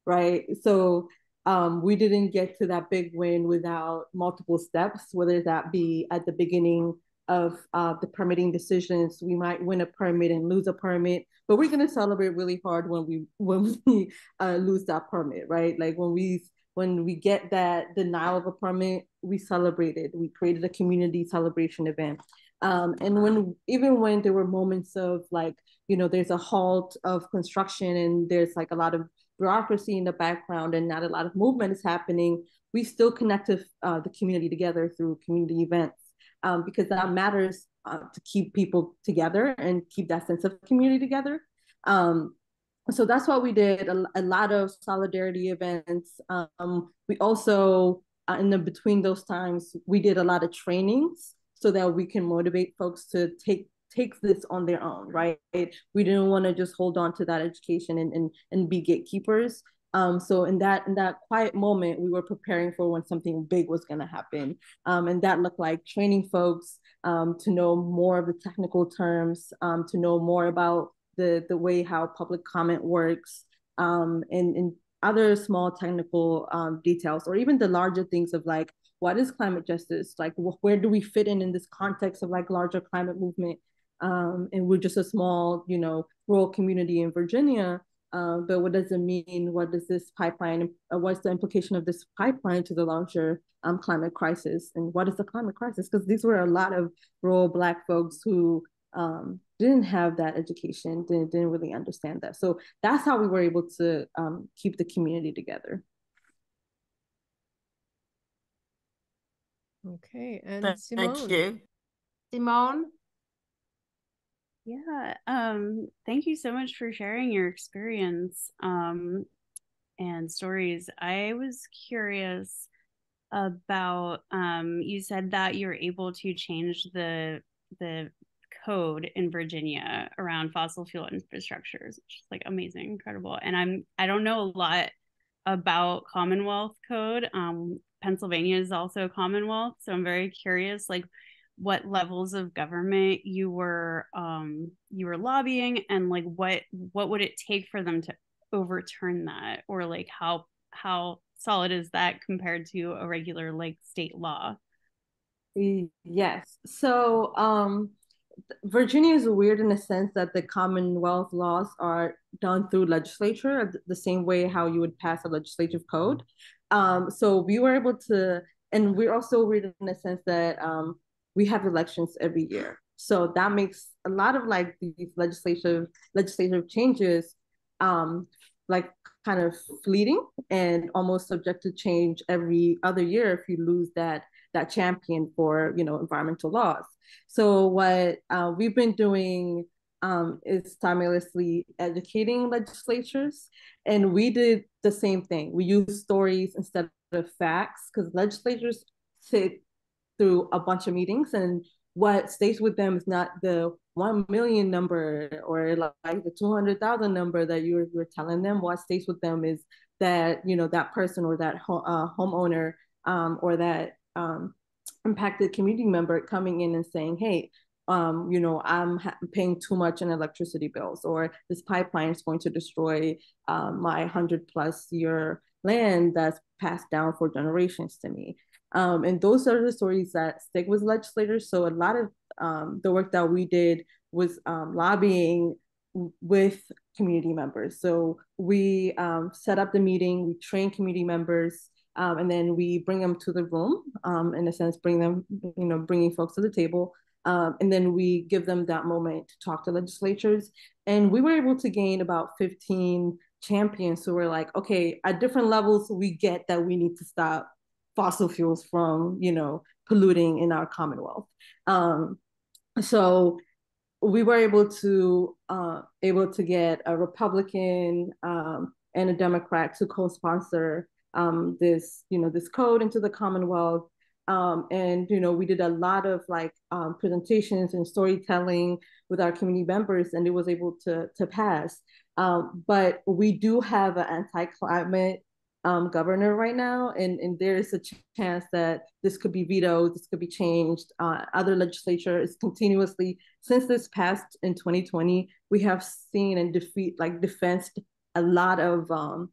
right? So um, we didn't get to that big win without multiple steps, whether that be at the beginning of uh, the permitting decisions. We might win a permit and lose a permit, but we're going to celebrate really hard when we when we uh, lose that permit, right? Like when we when we get that denial of a permit, we celebrated. We created a community celebration event. Um, and when even when there were moments of like you know there's a halt of construction and there's like a lot of bureaucracy in the background and not a lot of movement is happening, we still connected uh, the community together through community events um, because that matters uh, to keep people together and keep that sense of community together. Um, so that's what we did a, a lot of solidarity events. Um, we also, uh, in the between those times, we did a lot of trainings so that we can motivate folks to take take this on their own, right? We didn't want to just hold on to that education and, and, and be gatekeepers. Um, so in that in that quiet moment, we were preparing for when something big was going to happen, um, and that looked like training folks um, to know more of the technical terms, um, to know more about the the way how public comment works, um, and, and other small technical um, details, or even the larger things of like what is climate justice, like wh- where do we fit in in this context of like larger climate movement, and we're just a small, you know, rural community in Virginia. Uh, but what does it mean? What does this pipeline, uh, what's the implication of this pipeline to the larger um, climate crisis? And what is the climate crisis? Because these were a lot of rural Black folks who um, didn't have that education, didn't, didn't really understand that. So that's how we were able to um, keep the community together. Okay, and Thank Simone. you. Simone? Yeah, um, thank you so much for sharing your experience um, and stories. I was curious about um, you said that you're able to change the the code in Virginia around fossil fuel infrastructures, which is like amazing, incredible. And I'm I don't know a lot about Commonwealth code. Um, Pennsylvania is also a Commonwealth, so I'm very curious, like what levels of government you were um you were lobbying and like what what would it take for them to overturn that? Or like how how solid is that compared to a regular like state law? Yes. So um Virginia is weird in the sense that the Commonwealth laws are done through legislature, the same way how you would pass a legislative code. Um, so we were able to, and we're also weird in the sense that um, we have elections every year. So that makes a lot of like these legislative legislative changes um, like kind of fleeting and almost subject to change every other year if you lose that that champion for you know environmental laws. So what uh, we've been doing um, is timelessly educating legislatures, and we did the same thing. We use stories instead of facts because legislatures sit through a bunch of meetings and what stays with them is not the 1 million number or like the 200,000 number that you were, telling them. What stays with them is that, you know, that person or that ho- uh, homeowner um, or that um, impacted community member coming in and saying, hey, um, you know, I'm ha- paying too much in electricity bills, or this pipeline is going to destroy uh, my 100 plus year land that's passed down for generations to me. Um, and those are the stories that stick with legislators. So a lot of um, the work that we did was um, lobbying with community members. So we um, set up the meeting, we train community members, um, and then we bring them to the room, um, in a sense, bring them, you know, bringing folks to the table. and then we give them that moment to talk to legislatures. And we were able to gain about 15 champions who were like, okay, at different levels, we get that we need to stop fossil fuels from, you know, polluting in our Commonwealth. Um, so we were able to uh, able to get a Republican um, and a Democrat to co-sponsor um, this, you know, this code into the Commonwealth. Um, and you know, we did a lot of like um, presentations and storytelling with our community members, and it was able to to pass. Um, but we do have an anti-climate um, governor right now, and, and there is a chance that this could be vetoed, this could be changed. Uh, other legislature is continuously, since this passed in 2020, we have seen and defeat, like defensed a lot of um,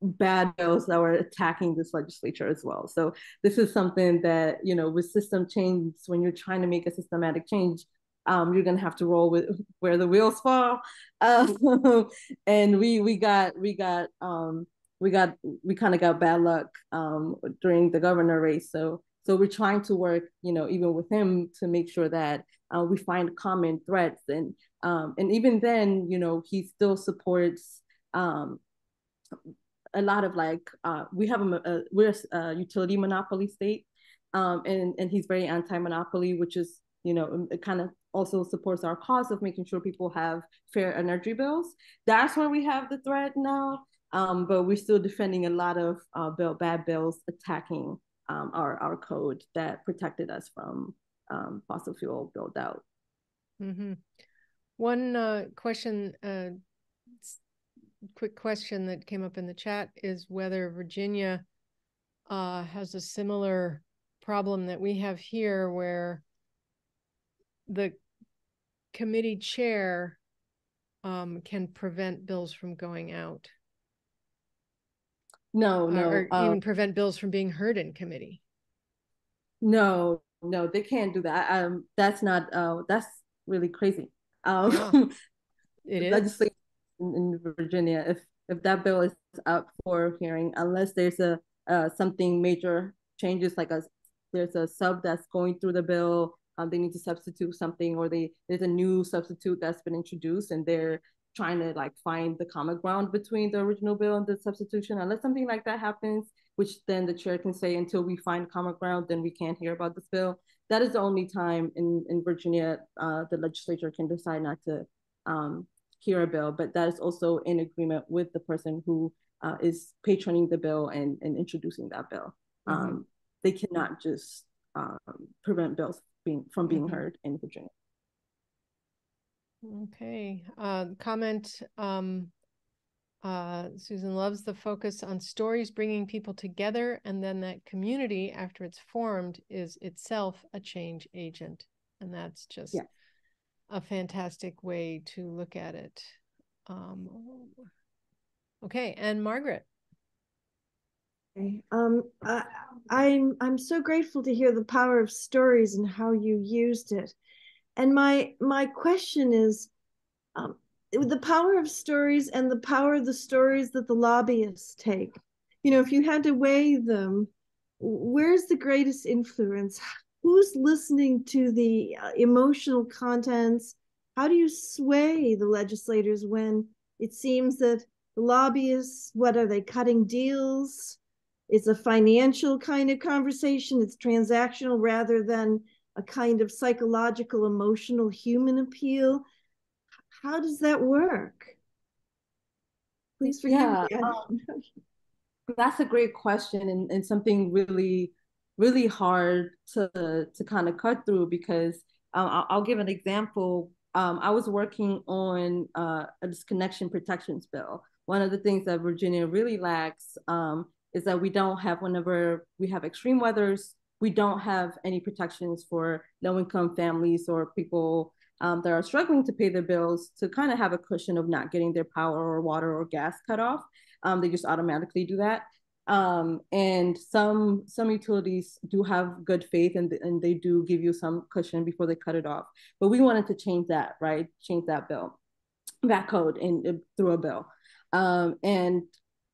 bad bills that were attacking this legislature as well. So this is something that, you know, with system change, when you're trying to make a systematic change, um, you're gonna have to roll with where the wheels fall. Uh, and we we got we got um, we got we kind of got bad luck um, during the governor race. So so we're trying to work, you know, even with him to make sure that uh, we find common threats and um, and even then, you know, he still supports um, a lot of like uh, we have a, a we're a utility monopoly state, um, and and he's very anti-monopoly, which is you know it kind of also supports our cause of making sure people have fair energy bills. That's where we have the threat now. Um, but we're still defending a lot of uh, bill, bad bills attacking um, our, our code that protected us from um, fossil fuel build out. Mm-hmm. One uh, question, uh, quick question that came up in the chat is whether Virginia uh, has a similar problem that we have here where the committee chair um, can prevent bills from going out. No, no. Or um, even prevent bills from being heard in committee. No, no, they can't do that. Um, that's not. Uh, that's really crazy. Um, yeah. it is legislation in Virginia. If if that bill is up for hearing, unless there's a uh, something major changes, like a there's a sub that's going through the bill um, they need to substitute something or they there's a new substitute that's been introduced and they're trying to like find the common ground between the original bill and the substitution unless something like that happens which then the chair can say until we find common ground then we can't hear about this bill that is the only time in in virginia uh, the legislature can decide not to um, hear a bill but that is also in agreement with the person who uh, is patroning the bill and, and introducing that bill mm -hmm. um, they cannot just um, prevent bills being from being mm-hmm. heard in Virginia. Okay. Uh, comment. Um, uh, Susan loves the focus on stories bringing people together, and then that community, after it's formed, is itself a change agent, and that's just yeah. a fantastic way to look at it. Um, okay, and Margaret. Okay. Um, I, I'm I'm so grateful to hear the power of stories and how you used it. And my my question is, um, the power of stories and the power of the stories that the lobbyists take. You know, if you had to weigh them, where's the greatest influence? Who's listening to the uh, emotional contents? How do you sway the legislators when it seems that the lobbyists, what are they cutting deals? it's a financial kind of conversation it's transactional rather than a kind of psychological emotional human appeal. How does that work? Please forgive yeah, me um, that's a great question and, and something really really hard to to kind of cut through because um, I'll, I'll, give an example. Um, i was working on uh, a disconnection protections bill one of the things that virginia really lacks um, is that we don't have whenever we have extreme weathers, we don't have any protections for low income families or people um, that are struggling to pay their bills to kind of have a cushion of not getting their power or water or gas cut off. Um, they just automatically do that. Um, and some some utilities do have good faith and, and they do give you some cushion before they cut it off. But we wanted to change that, right? Change that bill, that code in through a bill. Um, and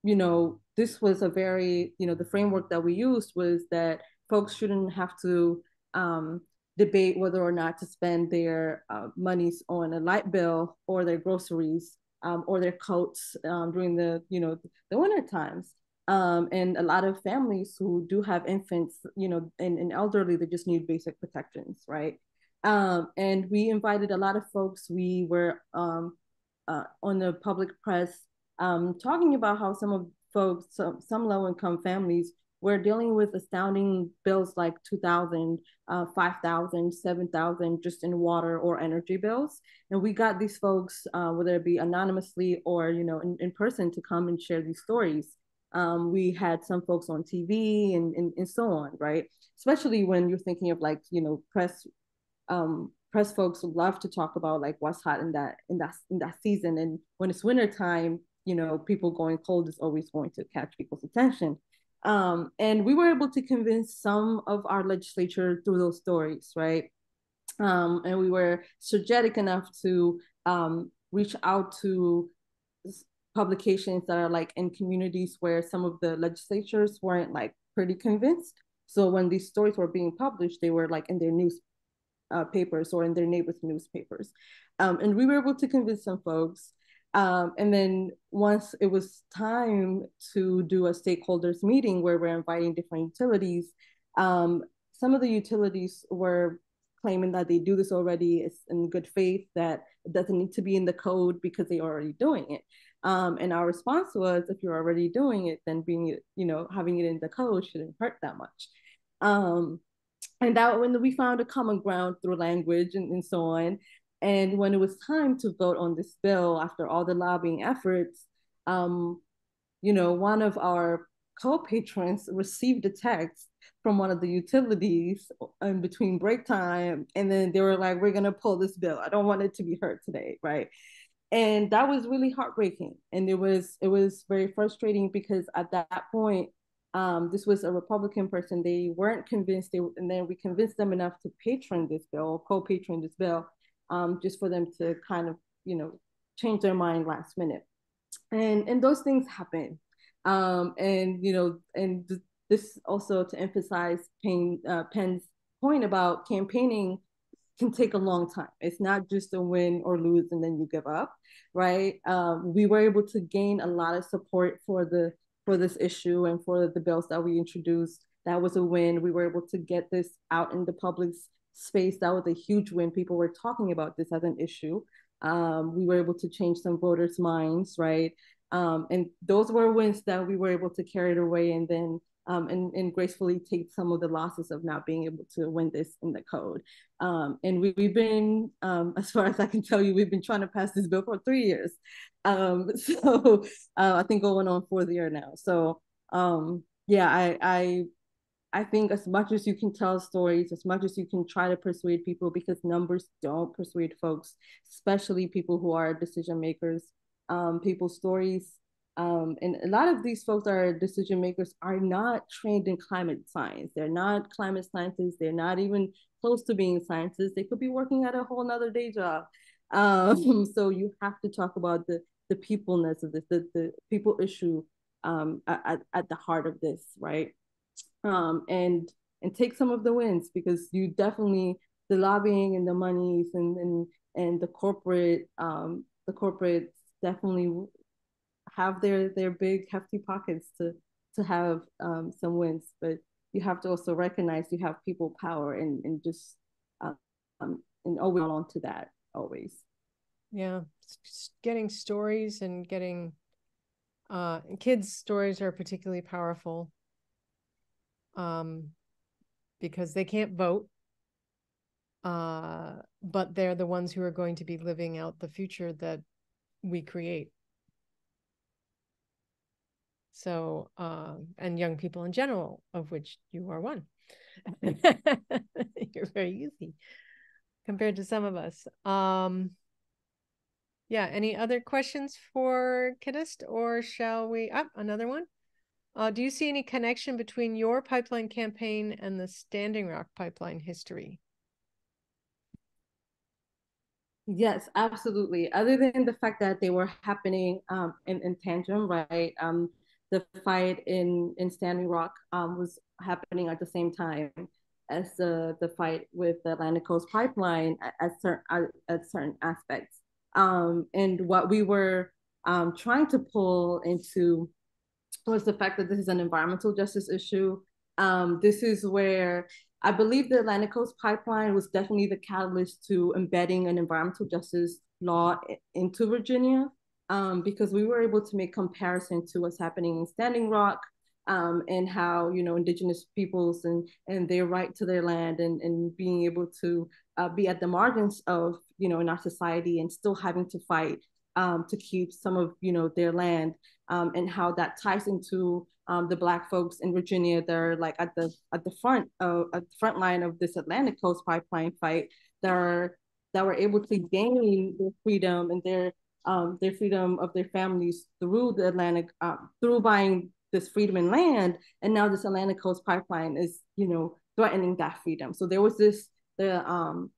you know, this was a very, you know, the framework that we used was that folks shouldn't have to um, debate whether or not to spend their uh, monies on a light bill or their groceries um, or their coats um, during the, you know, the winter times. Um, and a lot of families who do have infants, you know, and, and elderly, they just need basic protections, right? Um, and we invited a lot of folks. We were um, uh, on the public press um, talking about how some of folks, some, some low income families were dealing with astounding bills like 2000 uh, 5000 7000 just in water or energy bills. And we got these folks uh, whether it be anonymously or you know in, in person to come and share these stories. Um, we had some folks on tv and, and, and so on right? Especially when you're thinking of like you know press um, press folks love to talk about like what's hot in that in that in that season. And when it's winter time you know, people going cold is always going to catch people's attention. Um, and we were able to convince some of our legislature through those stories, right? Um, and we were strategic enough to um, reach out to publications that are like in communities where some of the legislatures weren't like pretty convinced. So when these stories were being published, they were like in their newspapers uh, or in their neighbors' newspapers. Um, and we were able to convince some folks. Um, and then once it was time to do a stakeholders meeting where we're inviting different utilities, um, some of the utilities were claiming that they do this already it's in good faith that it doesn't need to be in the code because they're already doing it. Um, and our response was if you're already doing it then being you know having it in the code shouldn't hurt that much. Um, and that when we found a common ground through language and, and so on and when it was time to vote on this bill, after all the lobbying efforts, um, you know, one of our co-patrons received a text from one of the utilities in between break time, and then they were like, "We're gonna pull this bill. I don't want it to be heard today, right?" And that was really heartbreaking, and it was it was very frustrating because at that point, um, this was a Republican person. They weren't convinced, they, and then we convinced them enough to patron this bill, co-patron this bill, um, just for them to kind of, you know, change their mind last minute. And, and those things happen. Um, and, you know, and th this also to emphasize Payne, uh, Penn's point about campaigning can take a long time. It's not just a win or lose and then you give up, right? Um, we were able to gain a lot of support for the for this issue and for the bills that we introduced. That was a win. We were able to get this out in the public's space. That was a huge win. People were talking about this as an issue. Um, we were able to change some voters' minds, right? Um, and those were wins that we were able to carry it away and then um, and, and gracefully take some of the losses of not being able to win this in the code. Um, and we, have been, um, as far as I can tell you, we've been trying to pass this bill for three years. Um, so uh, I think going on fourth year now. So um, yeah, I, I I think as much as you can tell stories, as much as you can try to persuade people, because numbers don't persuade folks, especially people who are decision makers. Um, people's stories um, and a lot of these folks are decision makers are not trained in climate science. They're not climate scientists. They're not even close to being scientists. They could be working at a whole nother day job. Um, so you have to talk about the the peopleness of this, the, the people issue um, at, at the heart of this, right? Um, and and take some of the wins because you definitely the lobbying and the monies and and and the corporate um, the corporate definitely have their their big hefty pockets to to have um, some wins, but you have to also recognize you have people power and and just um, and always on to that always. Yeah, getting stories and getting uh, kids' stories are particularly powerful um, because they can't vote, uh, but they're the ones who are going to be living out the future that we create. So, uh, and young people in general, of which you are one. You're very easy compared to some of us. Um, yeah, any other questions for Kidest or shall we? Up oh, another one. Uh, do you see any connection between your pipeline campaign and the Standing Rock pipeline history? Yes, absolutely. Other than the fact that they were happening um, in, in tandem, right? Um, the fight in in Standing Rock um, was happening at the same time as the the fight with the Atlantic Coast Pipeline at, at certain at, certain aspects. Um, and what we were um, trying to pull into was the fact that this is an environmental justice issue. Um, this is where I believe the Atlantic Coast Pipeline was definitely the catalyst to embedding an environmental justice law into Virginia um, because we were able to make comparison to what's happening in Standing Rock um, and how you know indigenous peoples and and their right to their land and and being able to uh, be at the margins of you know in our society and still having to fight um, to keep some of you know their land um, and how that ties into um, the black folks in Virginia that are like at the at the front of at the front line of this Atlantic Coast pipeline fight that are that were able to gain their freedom and their um, their freedom of their families through the Atlantic, uh, through buying this freedom in land. And now this Atlantic Coast Pipeline is, you know, threatening that freedom. So there was this, the, um,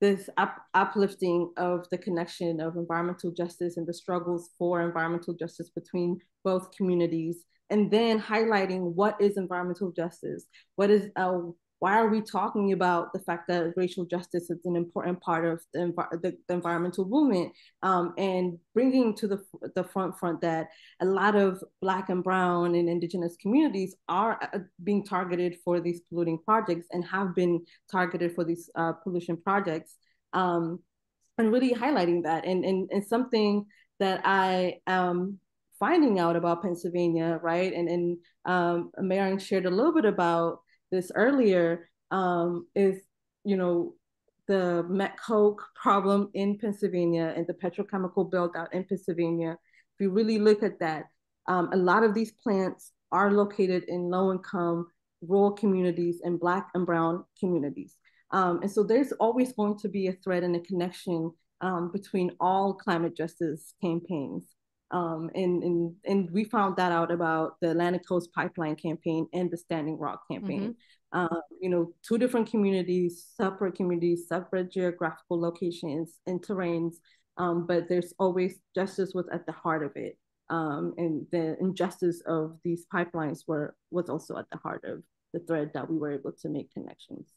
this up, uplifting of the connection of environmental justice and the struggles for environmental justice between both communities. And then highlighting what is environmental justice what is uh, why are we talking about the fact that racial justice is an important part of the, the, the environmental movement um, and bringing to the, the front front that a lot of black and brown and indigenous communities are uh, being targeted for these polluting projects and have been targeted for these uh, pollution projects um, and really highlighting that and, and, and something that I am finding out about Pennsylvania, right? And, and um, Maren shared a little bit about this earlier um, is, you know, the met coke problem in Pennsylvania and the petrochemical build out in Pennsylvania. If you really look at that, um, a lot of these plants are located in low income rural communities and black and brown communities. Um, and so there's always going to be a thread and a connection um, between all climate justice campaigns. Um, and, and, and we found that out about the Atlantic Coast Pipeline campaign and the Standing Rock campaign. Mm-hmm. you know, two different communities, separate communities, separate geographical locations and terrains, um, but there's always justice was at the heart of it. Um, and the injustice of these pipelines were was also at the heart of the thread that we were able to make connections.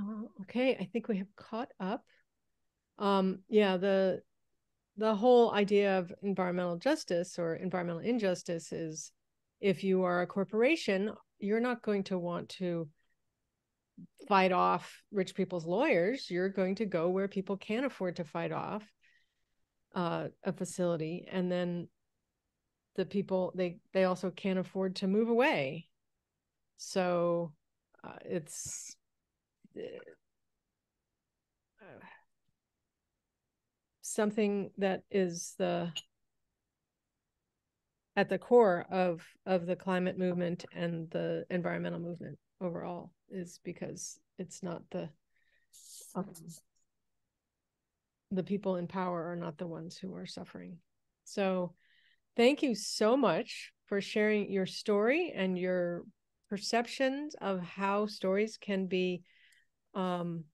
Uh, okay, I think we have caught up. Um, yeah, the the whole idea of environmental justice or environmental injustice is if you are a corporation, you're not going to want to fight off rich people's lawyers. You're going to go where people can't afford to fight off uh, a facility, and then the people they they also can't afford to move away. So uh, it's. Uh, something that is the at the core of of the climate movement and the environmental movement overall is because it's not the um, the people in power are not the ones who are suffering. So thank you so much for sharing your story and your perceptions of how stories can be um,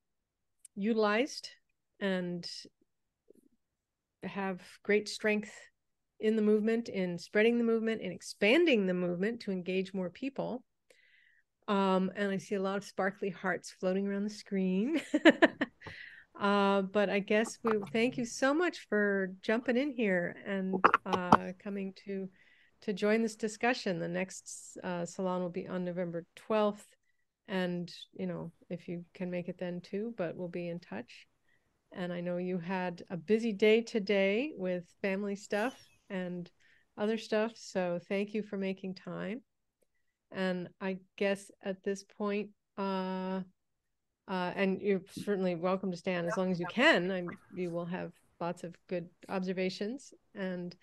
utilized and have great strength in the movement, in spreading the movement, in expanding the movement to engage more people. Um, and I see a lot of sparkly hearts floating around the screen. uh, but I guess we thank you so much for jumping in here and uh, coming to to join this discussion. The next uh, salon will be on November 12th. And, you know, if you can make it then too, but we'll be in touch. And I know you had a busy day today with family stuff and other stuff. So thank you for making time. And I guess at this point, uh, uh, and you're certainly welcome to stand as long as you can. I'm, you will have lots of good observations. And,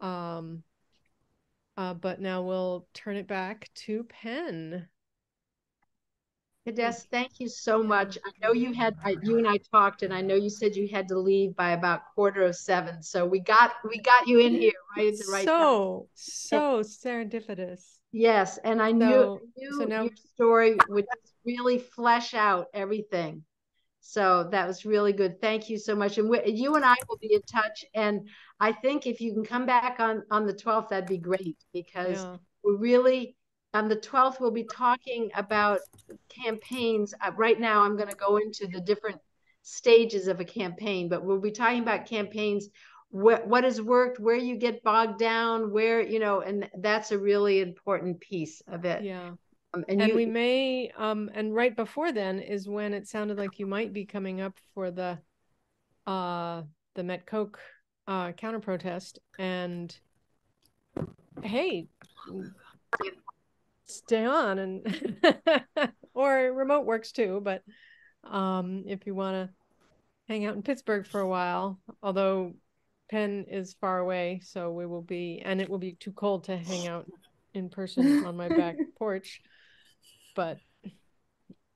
um, uh, but now we'll turn it back to Penn. Kidest, thank you so much. I know you had you and I talked, and I know you said you had to leave by about quarter of seven. So we got we got you in here right at the right so, time. So so serendipitous. Yes, and I knew, So- knew so now- your story would really flesh out everything. So that was really good. Thank you so much. And we, you and I will be in touch. And I think if you can come back on on the twelfth, that'd be great because Yeah. we really on the 12th we'll be talking about campaigns. Uh, right now i'm going to go into the different stages of a campaign but we'll be talking about campaigns what what has worked where you get bogged down where you know and that's a really important piece of it. Yeah. um, and and, you we may um and right before then is when it sounded like you might be coming up for the uh the met coke uh counter protest. And hey stay on and or remote works too but um if you want to hang out in pittsburgh for a while although penn is far away so we will be and it will be too cold to hang out in person on my back porch but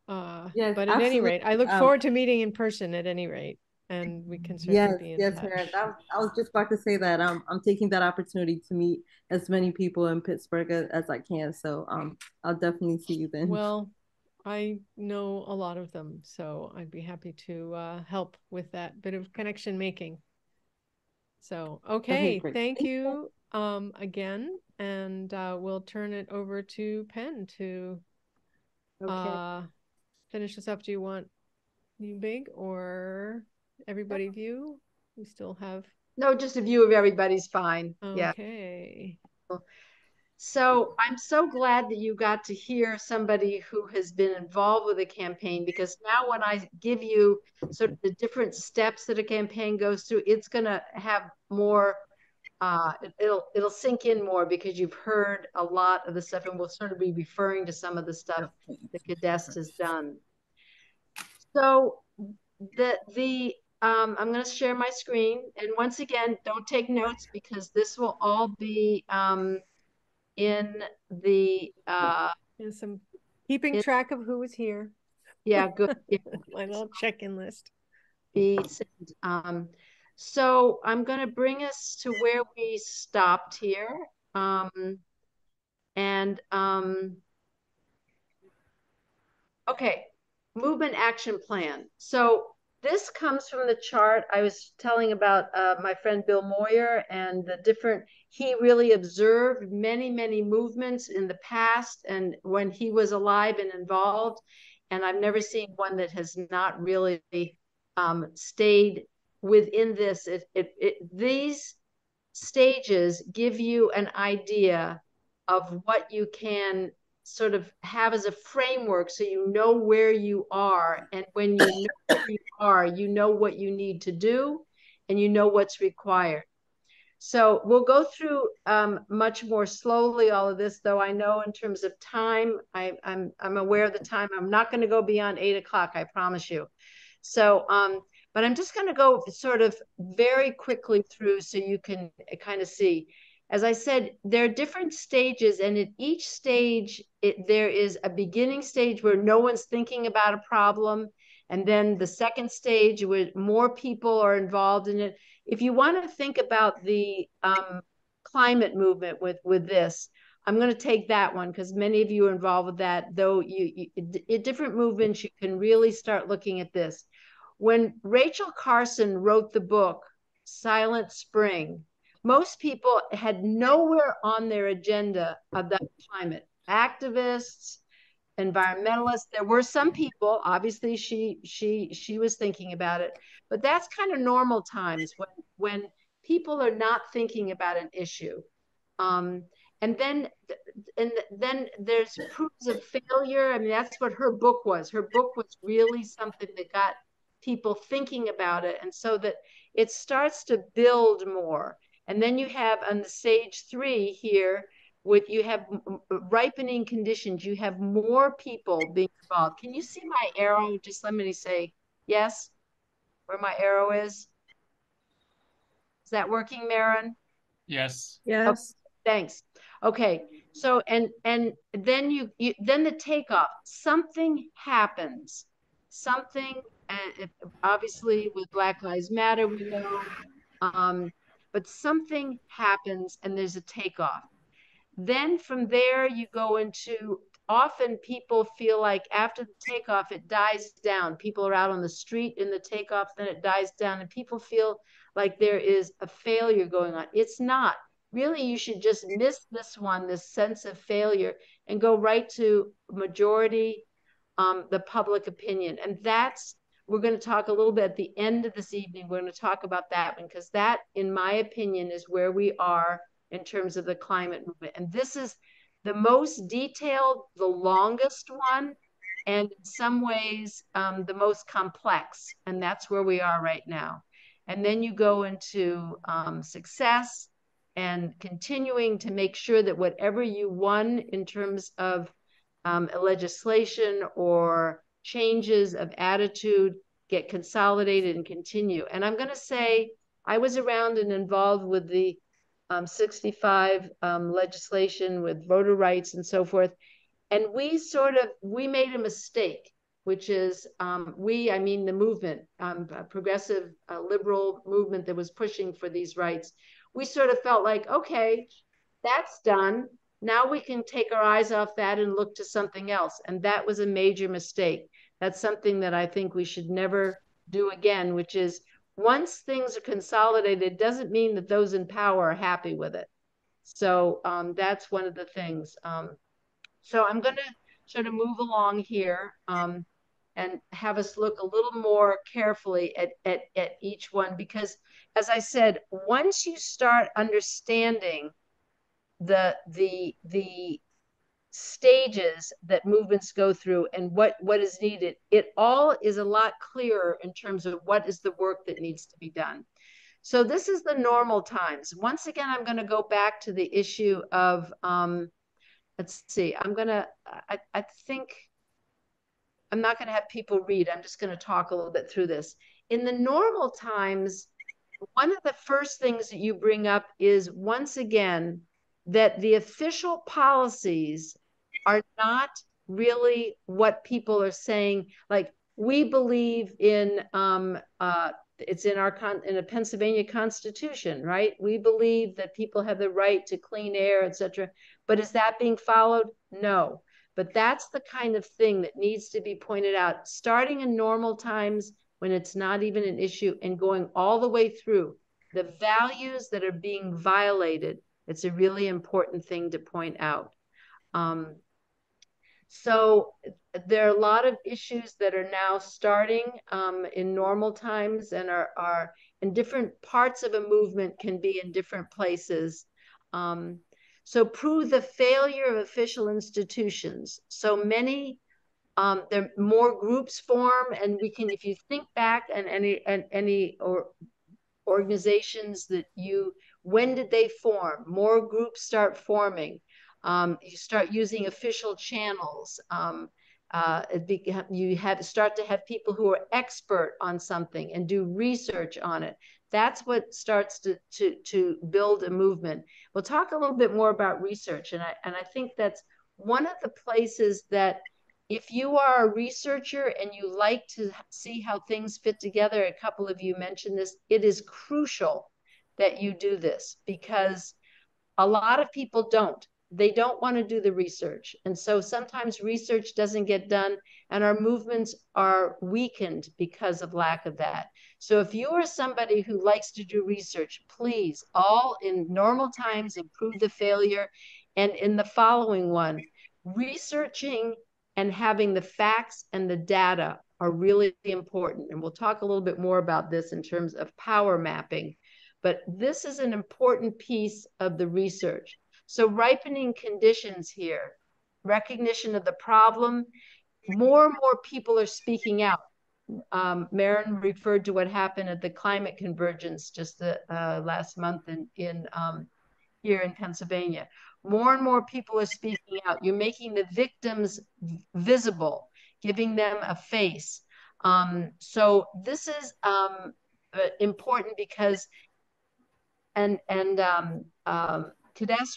uh Yes, but at any rate i look. Um, forward to meeting in person at any rate and we can certainly Yes, be in yes, touch Maren. I was, I was just about to say that um, I'm taking that opportunity to meet as many people in Pittsburgh as, as I can. So um, I'll definitely see you then. Well, I know a lot of them, so I'd be happy to uh, help with that bit of connection making. So, okay, thank Thank you um, again, and uh, we'll turn it over to Penn to Okay. uh, finish this up. Do you want you big or everybody view? We still have no just a view of everybody's fine yeah okay. So I'm so glad that you got to hear somebody who has been involved with a campaign because now when I give you sort of the different steps that a campaign goes through, it's gonna have more uh it'll it'll sink in more because you've heard a lot of the stuff and we'll sort of be referring to some of the stuff that Kidest has done. So the the um, I'm going to share my screen and once again, don't take notes because this will all be um, in the uh And some keeping track of who was here. yeah good yeah. My little check-in list. um so i'm going to bring us to where we stopped here um and um okay movement action plan so this comes from the chart i was telling about uh, my friend bill moyer and the different he really observed many many movements in the past and when he was alive and involved and I've never seen one that has not really um, stayed within this. It, it, it, these stages give you an idea of what you can sort of have as a framework so you know where you are. And when you know where you are, you know what you need to do and you know what's required. So we'll go through um, much more slowly all of this, though I know in terms of time, I, I'm, I'm aware of the time. I'm not going to go beyond eight o'clock, I promise you. So, um, but I'm just going to go sort of very quickly through so you can kind of see. As I said, there are different stages, and at each stage, it, there is a beginning stage where no one's thinking about a problem, and then the second stage where more people are involved in it if you want to think about the um, climate movement with with this, I'm going to take that one because many of you are involved with that. Though you, you different movements, you can really start looking at this. When Rachel Carson wrote the book Silent Spring, most people had nowhere on their agenda about climate. Activists, environmentalists. There were some people, obviously she she she was thinking about it, but that's kind of normal times when when people are not thinking about an issue. Um, and then and then there's proofs of failure. I mean, that's what her book was. Her book was really something that got people thinking about it, and so that it starts to build more. And then you have on the stage three here with you have ripening conditions, you have more people being involved. Can you see my arrow? Just let me say yes, where my arrow is. Is that working, Maren? Yes. Yes. Okay, thanks. Okay. So and and then you, you then the takeoff. Something happens. Something uh, obviously with Black Lives Matter, we know, um, but something happens and there's a takeoff then from there, you go into often people feel like after the takeoff, it dies down. People are out on the street in the takeoff, then it dies down, and people feel like there is a failure going on. It's not. Really, you should just miss this one, this sense of failure, and go right to majority, um, the public opinion. And that's, we're going to talk a little bit at the end of this evening. We're going to talk about that one because that, in my opinion, is where we are in terms of the climate movement. And this is the most detailed, the longest one, and in some ways um, the most complex. And that's where we are right now. And then you go into um, success and continuing to make sure that whatever you won in terms of um, legislation or changes of attitude get consolidated and continue. And I'm going to say I was around and involved with the um, 65 um, legislation with voter rights and so forth. And we sort of, we made a mistake, which is um, we, I mean the movement, um, progressive uh, liberal movement that was pushing for these rights. We sort of felt like, okay, that's done. Now we can take our eyes off that and look to something else. And that was a major mistake. That's something that I think we should never do again, which is once things are consolidated, doesn't mean that those in power are happy with it. So um, that's one of the things. Um, so I'm going to sort of move along here um, and have us look a little more carefully at, at, at each one because, as I said, once you start understanding the the the stages that movements go through and what what is needed. It all is a lot clearer in terms of what is the work that needs to be done. So this is the normal times. Once again i'm going to go back to the issue of um let's see i'm going to I, I think i'm not going to have people read. I'm just going to talk a little bit through this. In the normal times one of the first things that you bring up is once again that the official policies are not really what people are saying. Like we believe in um, uh, it's in our con- in a Pennsylvania Constitution, right? We believe that people have the right to clean air, etc. But is that being followed? No. But that's the kind of thing that needs to be pointed out, starting in normal times when it's not even an issue, and going all the way through the values that are being violated. It's a really important thing to point out. Um, so there are a lot of issues that are now starting um, in normal times and are, are in different parts of a movement can be in different places. Um, so prove the failure of official institutions. So many, um, there more groups form, and we can, if you think back and any and any or organizations that you, when did they form? More groups start forming. Um, you start using official channels. Um, uh, you have start to have people who are expert on something and do research on it. That's what starts to to to build a movement. We'll talk a little bit more about research, and I and I think that's one of the places that if you are a researcher and you like to see how things fit together, a couple of you mentioned this, it is crucial that you do this because a lot of people don't they don't want to do the research. And so sometimes research doesn't get done and our movements are weakened because of lack of that. So if you are somebody who likes to do research, please, all in normal times, improve the failure. And in the following one, researching and having the facts and the data are really important. And we'll talk a little bit more about this in terms of power mapping. But this is an important piece of the research. So ripening conditions here, recognition of the problem, more and more people are speaking out. Um, Maren referred to what happened at the climate convergence just the, uh, last month in, in um, here in Pennsylvania. More and more people are speaking out. You're making the victims visible, giving them a face. Um, so this is um, uh, important because, and and um, um,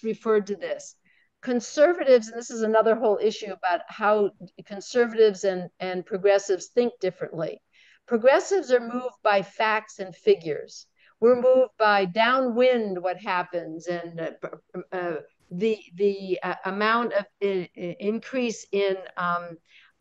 referred to this. Conservatives, and this is another whole issue about how conservatives and, and progressives think differently. Progressives are moved by facts and figures. We're moved by downwind what happens and uh, uh, the the uh, amount of in, increase in um,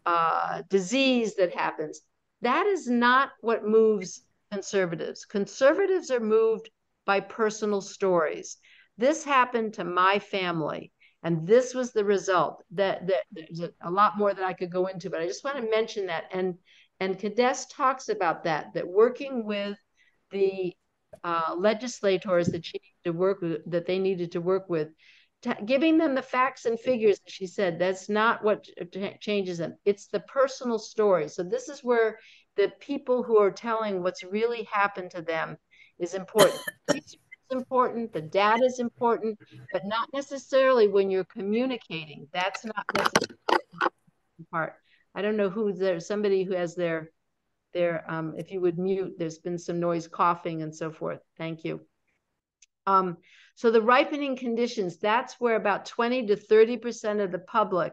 uh, disease that happens. That is not what moves conservatives. Conservatives are moved by personal stories. This happened to my family and this was the result that, that there's a, lot more that i could go into but i just want to mention that. And and Kidest talks about that that working with the uh, legislators that she needed to work with that they needed to work with giving them the facts and figures she said that's not what changes them. It's the personal story. So this is where the people who are telling what's really happened to them is important important, the data is important, but not necessarily when you're communicating. That's not necessarily part. I don't know who there, somebody who has their, their, um, if you would mute, there's been some noise coughing and so forth. Thank you. Um, so the ripening conditions, that's where about 20 to 30% of the public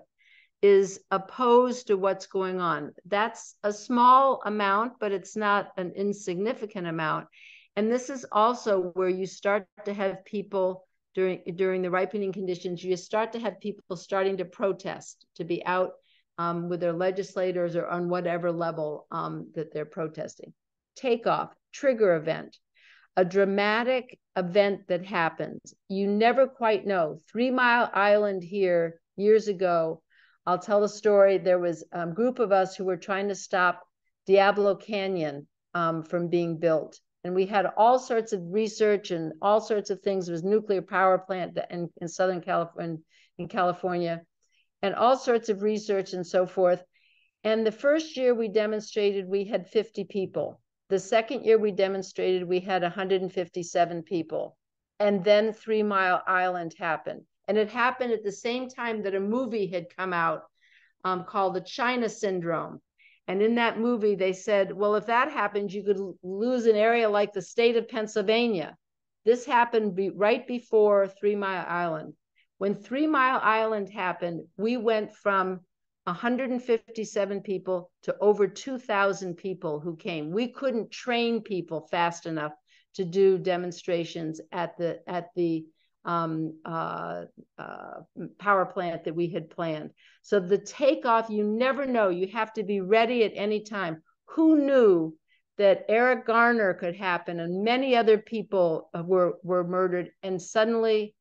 is opposed to what's going on. That's a small amount, but it's not an insignificant amount. And this is also where you start to have people during during the ripening conditions, you start to have people starting to protest, to be out um, with their legislators or on whatever level um, that they're protesting. Takeoff, trigger event, a dramatic event that happens. You never quite know. Three Mile Island here years ago, I'll tell the story. There was a group of us who were trying to stop Diablo Canyon um, from being built and we had all sorts of research and all sorts of things. There was nuclear power plant in, in Southern California, in California, and all sorts of research and so forth. And the first year we demonstrated, we had 50 people. The second year we demonstrated, we had 157 people. And then Three Mile Island happened. And it happened at the same time that a movie had come out um, called The China Syndrome. And in that movie, they said, well, if that happens, you could lose an area like the state of Pennsylvania. This happened be, right before Three Mile Island. When Three Mile Island happened, we went from 157 people to over 2,000 people who came. We couldn't train people fast enough to do demonstrations at the at the um, uh, uh, power plant that we had planned. So the takeoff, you never know. You have to be ready at any time. Who knew that Eric Garner could happen and many other people were, were murdered and suddenly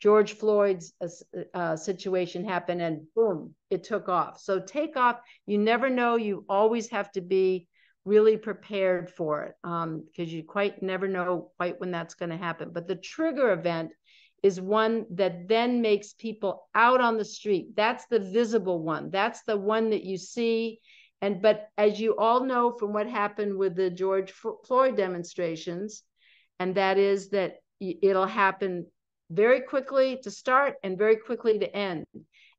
George Floyd's uh, uh, situation happened and boom, it took off. So takeoff, you never know. You always have to be really prepared for it because um, you quite never know quite when that's going to happen. But the trigger event is one that then makes people out on the street. That's the visible one. That's the one that you see. And but as you all know from what happened with the George Floyd demonstrations, and that is that it'll happen very quickly to start and very quickly to end.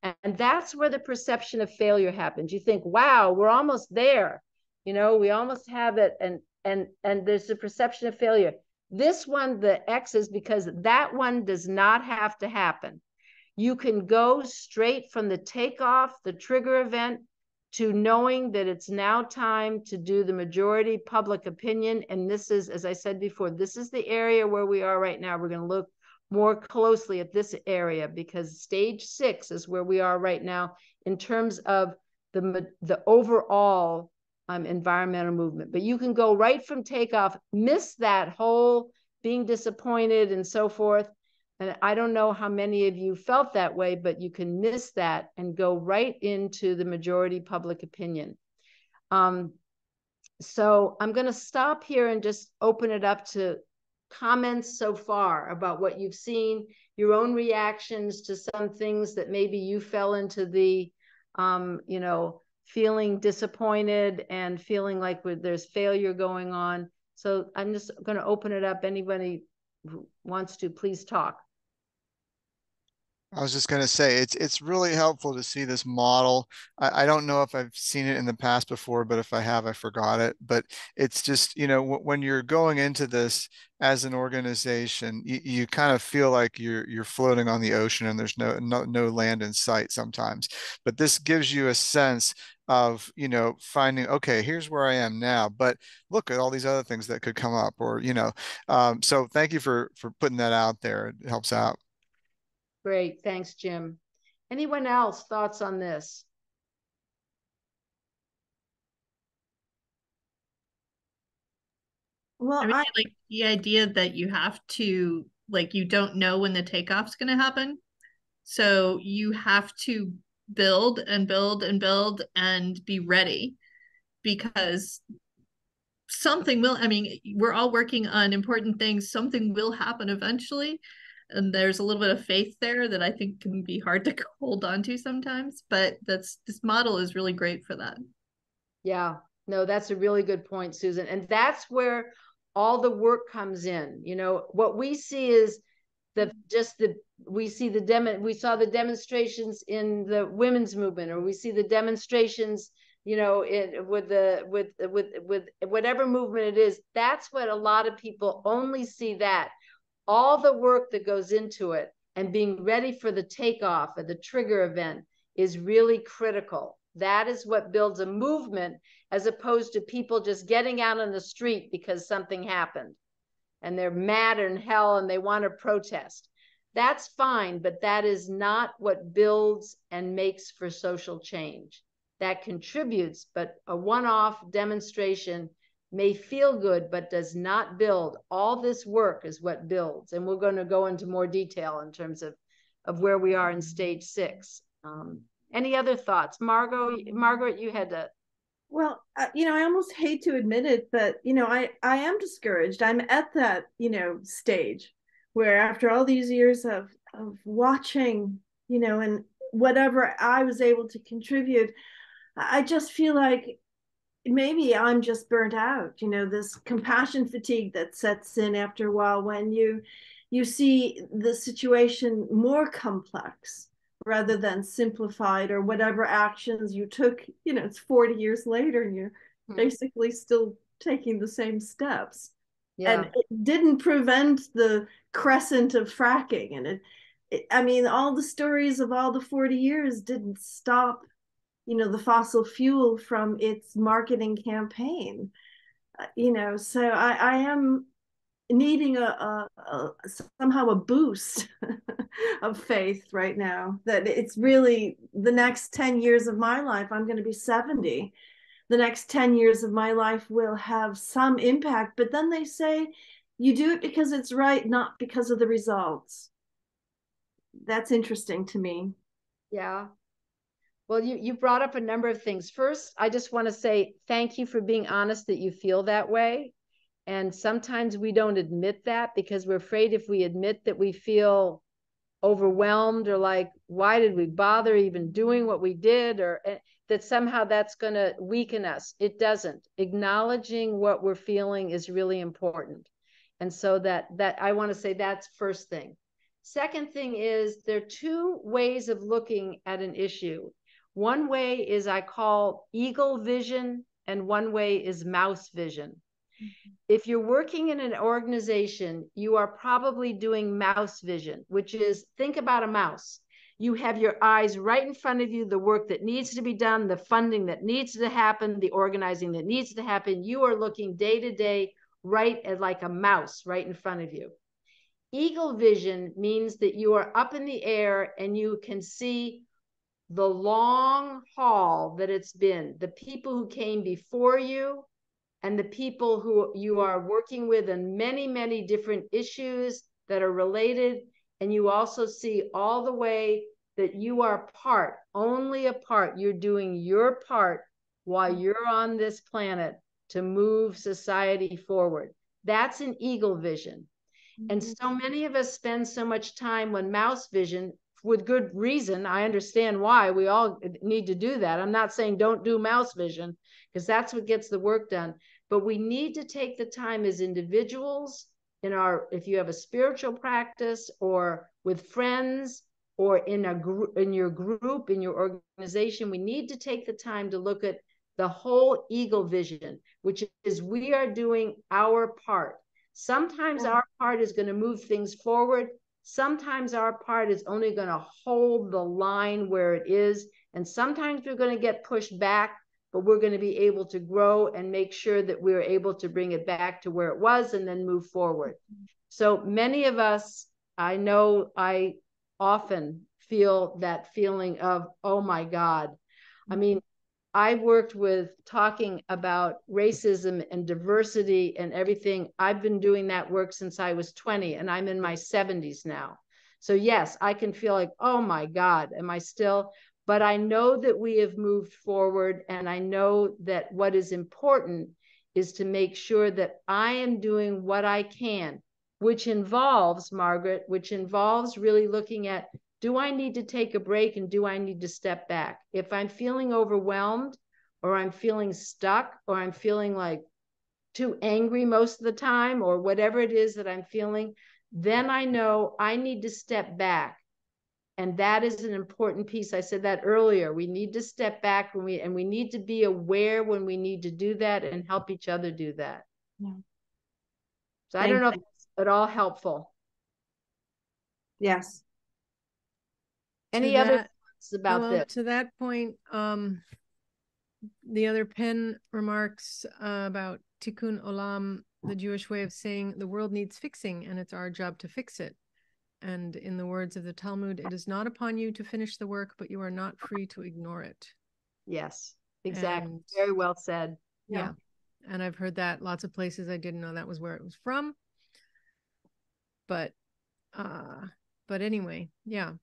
And that's where the perception of failure happens. You think, wow, we're almost there. You know, we almost have it. And and and there's a perception of failure. This one, the X is because that one does not have to happen. You can go straight from the takeoff, the trigger event, to knowing that it's now time to do the majority public opinion. And this is, as I said before, this is the area where we are right now. We're going to look more closely at this area because stage six is where we are right now in terms of the, the overall um, environmental movement. But you can go right from takeoff, miss that whole being disappointed and so forth. And I don't know how many of you felt that way, but you can miss that and go right into the majority public opinion. Um, so I'm going to stop here and just open it up to comments so far about what you've seen, your own reactions to some things that maybe you fell into the, um, you know, feeling disappointed and feeling like there's failure going on. So I'm just going to open it up. Anybody who wants to, please talk. I was just going to say it's it's really helpful to see this model. I, I, don't know if I've seen it in the past before, but if I have, I forgot it. But it's just you know when you're going into this as an organization, you, you kind of feel like you're you're floating on the ocean and there's no, no no land in sight sometimes. But this gives you a sense of you know finding okay here's where i am now but look at all these other things that could come up or you know um, so thank you for for putting that out there it helps out Great. Thanks, Jim. Anyone else thoughts on this? Well, I, mean, I like the idea that you have to like you don't know when the takeoff's going to happen. So you have to build and build and build and be ready because something will I mean, we're all working on important things. Something will happen eventually and there's a little bit of faith there that I think can be hard to hold on to sometimes. But that's this model is really great for that. Yeah, no, that's a really good point, Susan. And that's where all the work comes in. You know, what we see is the just the we see the demo we saw the demonstrations in the women's movement, or we see the demonstrations you know it with the with with with whatever movement it is that's what a lot of people only see that all the work that goes into it and being ready for the takeoff of the trigger event is really critical. That is what builds a movement as opposed to people just getting out on the street because something happened and they're mad in hell and they want to protest. That's fine, but that is not what builds and makes for social change. That contributes, but a one off demonstration may feel good but does not build. All this work is what builds. And we're going to go into more detail in terms of, of where we are in stage six. Um, any other thoughts? Margot, Margaret, you had to. Well, uh, you know, I almost hate to admit it, but, you know, I, I am discouraged. I'm at that, you know, stage where after all these years of, of watching, you know, and whatever I was able to contribute, I just feel like maybe I'm just burnt out, you know, this compassion fatigue that sets in after a while when you you see the situation more complex rather than simplified or whatever actions you took, you know, it's 40 years later and you're mm-hmm. basically still taking the same steps. Yeah. And it didn't prevent the crescent of fracking and it, it I mean all the stories of all the 40 years didn't stop you know the fossil fuel from its marketing campaign uh, you know so i i am needing a, a, a somehow a boost of faith right now that it's really the next 10 years of my life i'm going to be 70 the next 10 years of my life will have some impact but then they say you do it because it's right not because of the results that's interesting to me. Yeah. Well, you, you brought up a number of things. First, I just want to say thank you for being honest that you feel that way. And sometimes we don't admit that because we're afraid if we admit that we feel overwhelmed or like, why did we bother even doing what we did? Or eh, that somehow that's going to weaken us. It doesn't. Acknowledging what we're feeling is really important. And so that that I want to say that's first thing. Second thing is there are two ways of looking at an issue. One way is I call eagle vision, and one way is mouse vision. If you're working in an organization, you are probably doing mouse vision, which is think about a mouse. You have your eyes right in front of you, the work that needs to be done, the funding that needs to happen, the organizing that needs to happen. You are looking day to day, right as like a mouse right in front of you. Eagle vision means that you are up in the air and you can see the long haul that it's been, the people who came before you, and the people who you are working with and many, many different issues that are related. And you also see all the way that you are part, only a part. You're doing your part while you're on this planet to move society forward. That's an eagle vision. And mm-hmm. so many of us spend so much time on mouse vision with good reason. I understand why we all need to do that. I'm not saying don't do mouse vision because that's what gets the work done. But we need to take the time as individuals in our, if you have a spiritual practice or with friends or in a group, in your group, in your organization, we need to take the time to look at the whole eagle vision, which is we are doing our part. Sometimes our part is going to move things forward. Sometimes our part is only going to hold the line where it is. And sometimes we're going to get pushed back, but we're going to be able to grow and make sure that we're able to bring it back to where it was and then move forward. So many of us, I know I often feel that feeling of, oh my God. I mean, I worked with talking about racism and diversity and everything. I've been doing that work since I was 20 and I'm in my 70s now. So, yes, I can feel like, oh my God, am I still? But I know that we have moved forward. And I know that what is important is to make sure that I am doing what I can, which involves, Margaret, which involves really looking at do I need to take a break and do I need to step back? If I'm feeling overwhelmed or I'm feeling stuck or I'm feeling like too angry most of the time or whatever it is that I'm feeling, then I know I need to step back. And that is an important piece. I said that earlier. We need to step back when we and we need to be aware when we need to do that and help each other do that. Yeah. So I don't know if it's at all helpful. Yes. Any to other that, thoughts about well, this? To that point, um, the other pen remarks uh, about tikkun olam, the Jewish way of saying the world needs fixing and it's our job to fix it. And in the words of the Talmud, it is not upon you to finish the work, but you are not free to ignore it. Yes, exactly. And, Very well said. Yeah. yeah. And I've heard that lots of places. I didn't know that was where it was from. But uh but anyway, yeah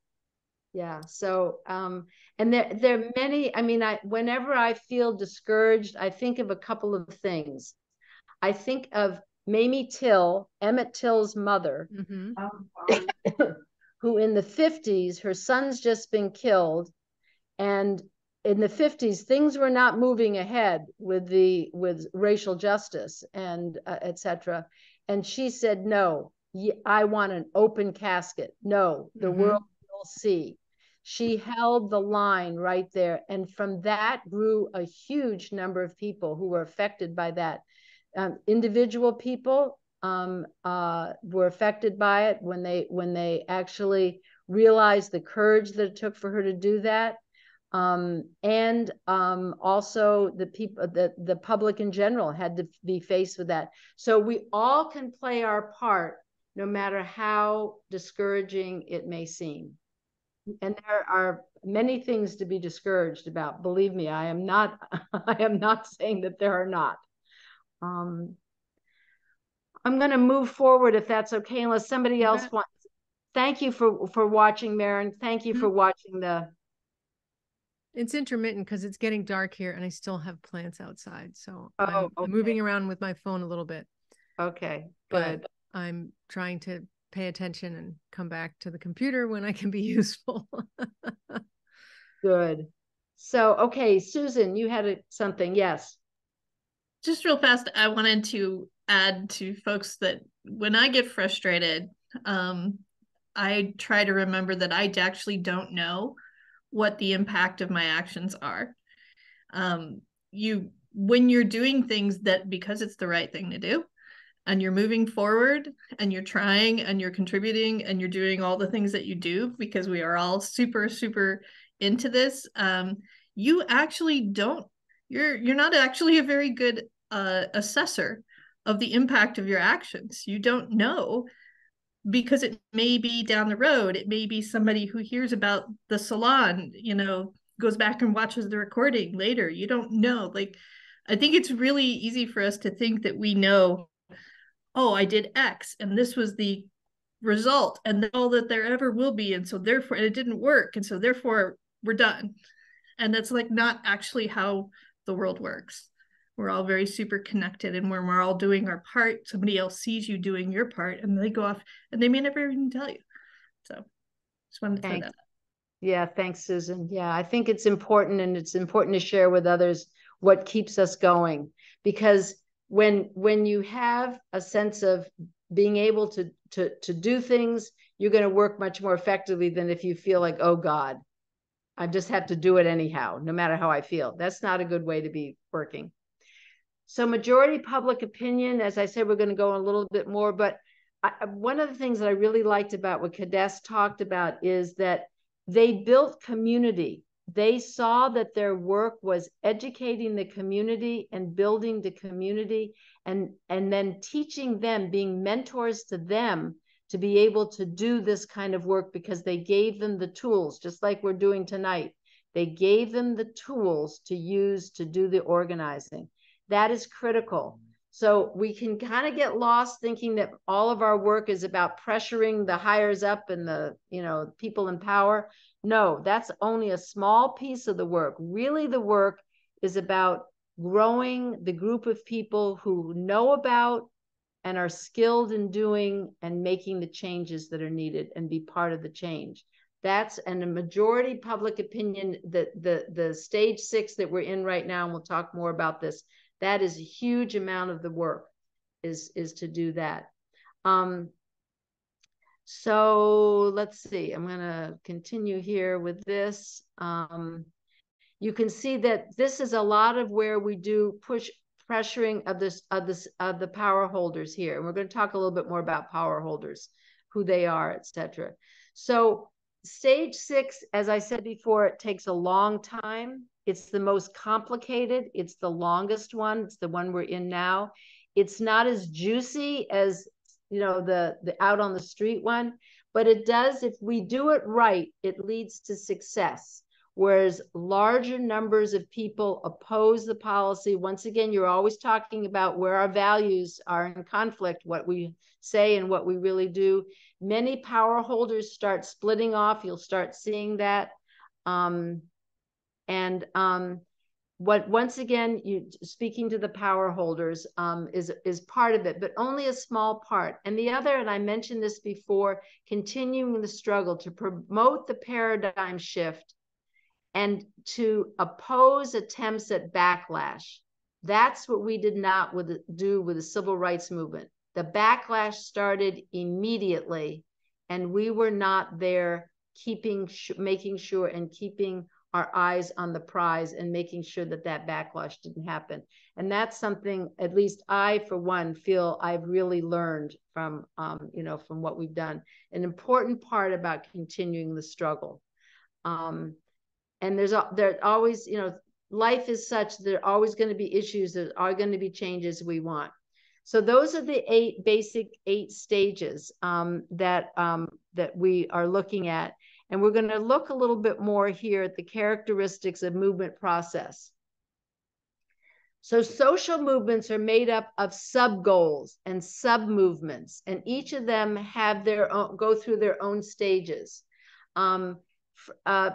yeah so um and there there are many i mean i whenever i feel discouraged i think of a couple of things i think of mamie till emmett till's mother mm-hmm. who in the 50s her son's just been killed and in the 50s things were not moving ahead with the with racial justice and uh, etc and she said no i want an open casket no the mm-hmm. world will see she held the line right there. And from that grew a huge number of people who were affected by that. Um, individual people um, uh, were affected by it when they when they actually realized the courage that it took for her to do that. Um, and um, also the people, the, the public in general had to be faced with that. So we all can play our part, no matter how discouraging it may seem and there are many things to be discouraged about believe me i am not i am not saying that there are not um i'm going to move forward if that's okay unless somebody else wants thank you for for watching, Maren. Thank you for Mm-hmm. watching the. It's intermittent because it's getting dark here and I still have plants outside. So Oh, I'm, I'm moving around with my phone a little bit. Okay, but. I'm trying to pay attention and come back to the computer when I can be useful. Good. So, okay, Susan, you had a, something. Yes. Just real fast i wanted to add to folks that when i get frustrated um, i try to remember that i actually don't know what the impact of my actions are. Um, you when you're doing things that because it's the right thing to do and you're moving forward and you're trying and you're contributing and you're doing all the things that you do because we are all super super into this um, you actually don't you're you're not actually a very good uh, assessor of the impact of your actions. You don't know because it may be down the road. It may be somebody who hears about the salon you know goes back and watches the recording later. You don't know. Like i think it's really easy for us to think that we know oh i did x and this was the result and all that there ever will be. And so therefore and it didn't work. And so therefore we're done. And that's like not actually how the world works we're all very super connected and when we're all doing our part somebody else sees you doing your part and they go off and they may never even tell you so just wanted to say that Yeah, thanks, Susan. Yeah, I think it's important and it's important to share with others what keeps us going because when when you have a sense of being able to to to do things, you're going to work much more effectively than if you feel like, "Oh god, I just have to do it anyhow, no matter how I feel." That's not a good way to be working. So majority public opinion, as I said, we're going to go a little bit more, but I, one of the things that I really liked about what Kidest talked about is that they built community. They saw that their work was educating the community and building the community and, and then teaching them, being mentors to them to be able to do this kind of work because they gave them the tools, just like we're doing tonight. They gave them the tools to use to do the organizing. That is critical. So we can kind of get lost thinking that all of our work is about pressuring the hires up and the, you know, people in power. No, that's only a small piece of the work. Really, the work is about growing the group of people who know about and are skilled in doing and making the changes that are needed and be part of the change. That's and a majority public opinion that the the stage six that we're in right now, and we'll talk more about this. That is a huge amount of the work is is to do that. Um, so let's see, I'm gonna continue here with this. Um, you can see that this is a lot of where we do push pressuring of this of this of the power holders here. And we're going to talk a little bit more about power holders, who they are, etc. So stage six, as I said before, it takes a long time. It's the most complicated. It's the longest one. It's the one we're in now. It's not as juicy as you know the the out on the street one, but it does. If we do it right, it leads to success. Whereas larger numbers of people oppose the policy. Once again, you're always talking about where our values are in conflict, what we say and what we really do. Many power holders start splitting off. You'll start seeing that. Um, and um, what once again, you speaking to the power holders um, is is part of it, but only a small part. And the other, and I mentioned this before, continuing the struggle to promote the paradigm shift and to oppose attempts at backlash. That's what we did not with, do with the civil rights movement. The backlash started immediately, and we were not there keeping, making sure and keeping our eyes on the prize and making sure that that backlash didn't happen. And that's something, at least I, for one, feel I've really learned from, um, you know, from what we've done. An important part about continuing the struggle. Um, and there's there always you know life is such there are always going to be issues there are going to be changes we want so those are the eight basic eight stages um, that um, that we are looking at and we're going to look a little bit more here at the characteristics of movement process So social movements are made up of sub goals and sub movements, and each of them have their own, go through their own stages. Um, uh,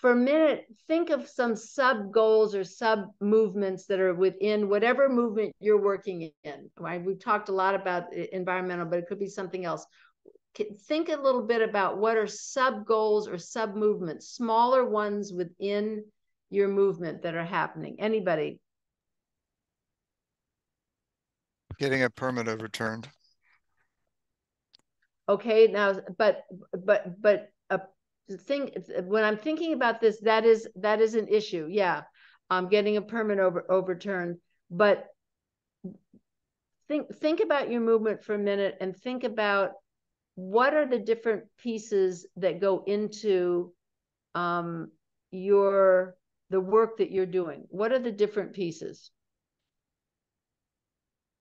for a minute, think of some sub goals or sub movements that are within whatever movement you're working in. Right? We've talked a lot about environmental, but it could be something else. Think a little bit about what are sub goals or sub movements, smaller ones within your movement that are happening. Anybody? Getting a permit overturned. Okay, now, but but but a thing when I'm thinking about this, that is that is an issue. Yeah, I'm getting a permit over overturned, but think think about your movement for a minute and think about what are the different pieces that go into um, your the work that you're doing. What are the different pieces?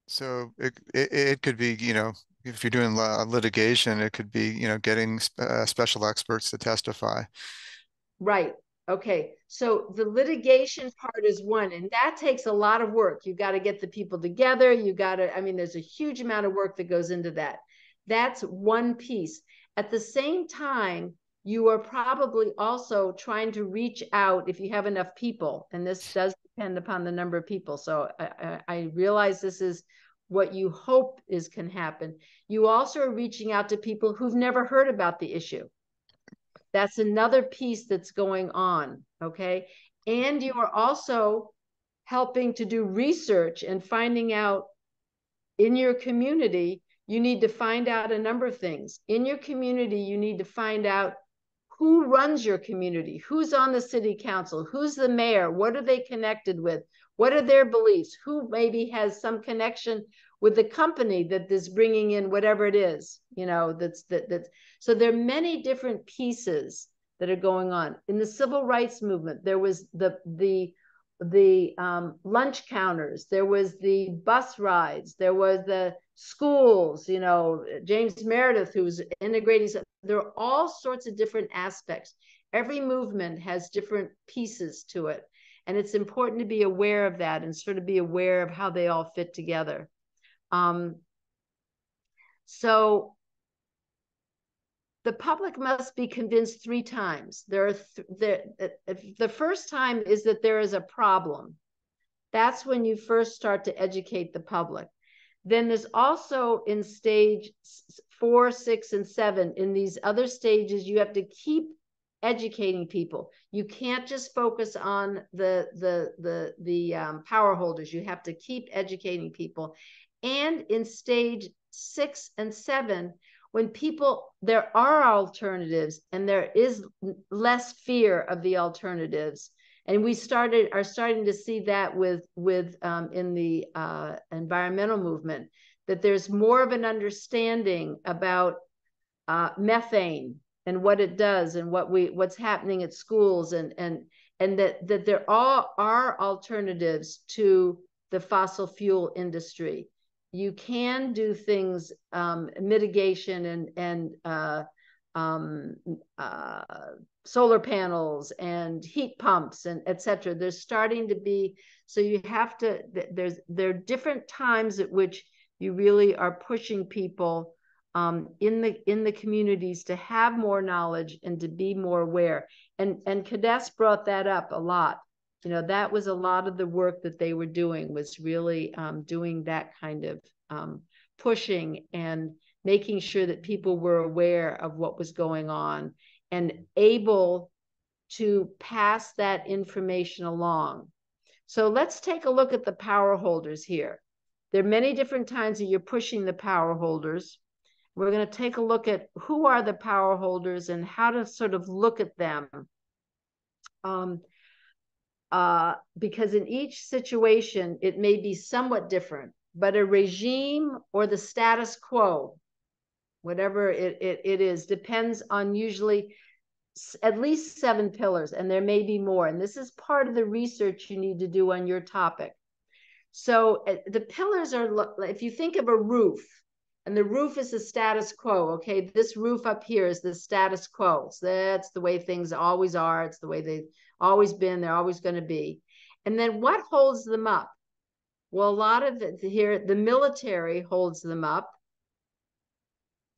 So it, it, it could be, you know, if you're doing litigation, it could be, you know, getting uh, special experts to testify. Right. Okay. So the litigation part is one, and that takes a lot of work. You got to get the people together. You got to, I mean, there's a huge amount of work that goes into that. That's one piece. At the same time, you are probably also trying to reach out if you have enough people, and this does depend upon the number of people. So I, I realize this is what you hope is can happen. You also are reaching out to people who've never heard about the issue. That's another piece that's going on. Okay. And you are also helping to do research and finding out in your community, you need to find out a number of things. In your community, you need to find out who runs your community, who's on the city council, who's the mayor, what are they connected with, what are their beliefs? Who maybe has some connection with the company that is bringing in whatever it is, you know, that's that that's so there are many different pieces that are going on. In the civil rights movement, there was the the the um, lunch counters, there was the bus rides, there was the schools, you know, James Meredith, who's integrating. There are all sorts of different aspects. Every movement has different pieces to it. And it's important to be aware of that and sort of be aware of how they all fit together. Um, so the public must be convinced three times. There are th there, uh, the first time is that there is a problem. That's when you first start to educate the public. Then there's also in stage four, six, and seven, in these other stages, you have to keep educating people. You can't just focus on the the the the um, power holders. You have to keep educating people. And in stage six and seven, when people there are alternatives and there is less fear of the alternatives, and we started are starting to see that with with um, in the uh, environmental movement that there's more of an understanding about uh, methane and what it does and what we what's happening at schools and and and that that there all are alternatives to the fossil fuel industry you can do things um, mitigation and and uh, um, uh, solar panels and heat pumps and etc there's starting to be so you have to there's there are different times at which you really are pushing people um, in the in the communities to have more knowledge and to be more aware. And and Kidest brought that up a lot. You know, that was a lot of the work that they were doing was really um, doing that kind of um, pushing and making sure that people were aware of what was going on and able to pass that information along. So let's take a look at the power holders here. There are many different times that you're pushing the power holders. We're going to take a look at who are the power holders and how to sort of look at them. Um, uh, because in each situation, it may be somewhat different, but a regime or the status quo, whatever it, it, it is, depends on usually at least seven pillars, and there may be more. And this is part of the research you need to do on your topic. So uh, the pillars are, if you think of a roof, and the roof is the status quo. Okay, this roof up here is the status quo. So that's the way things always are. It's the way they've always been. They're always going to be. And then what holds them up? Well, a lot of it here, the military holds them up.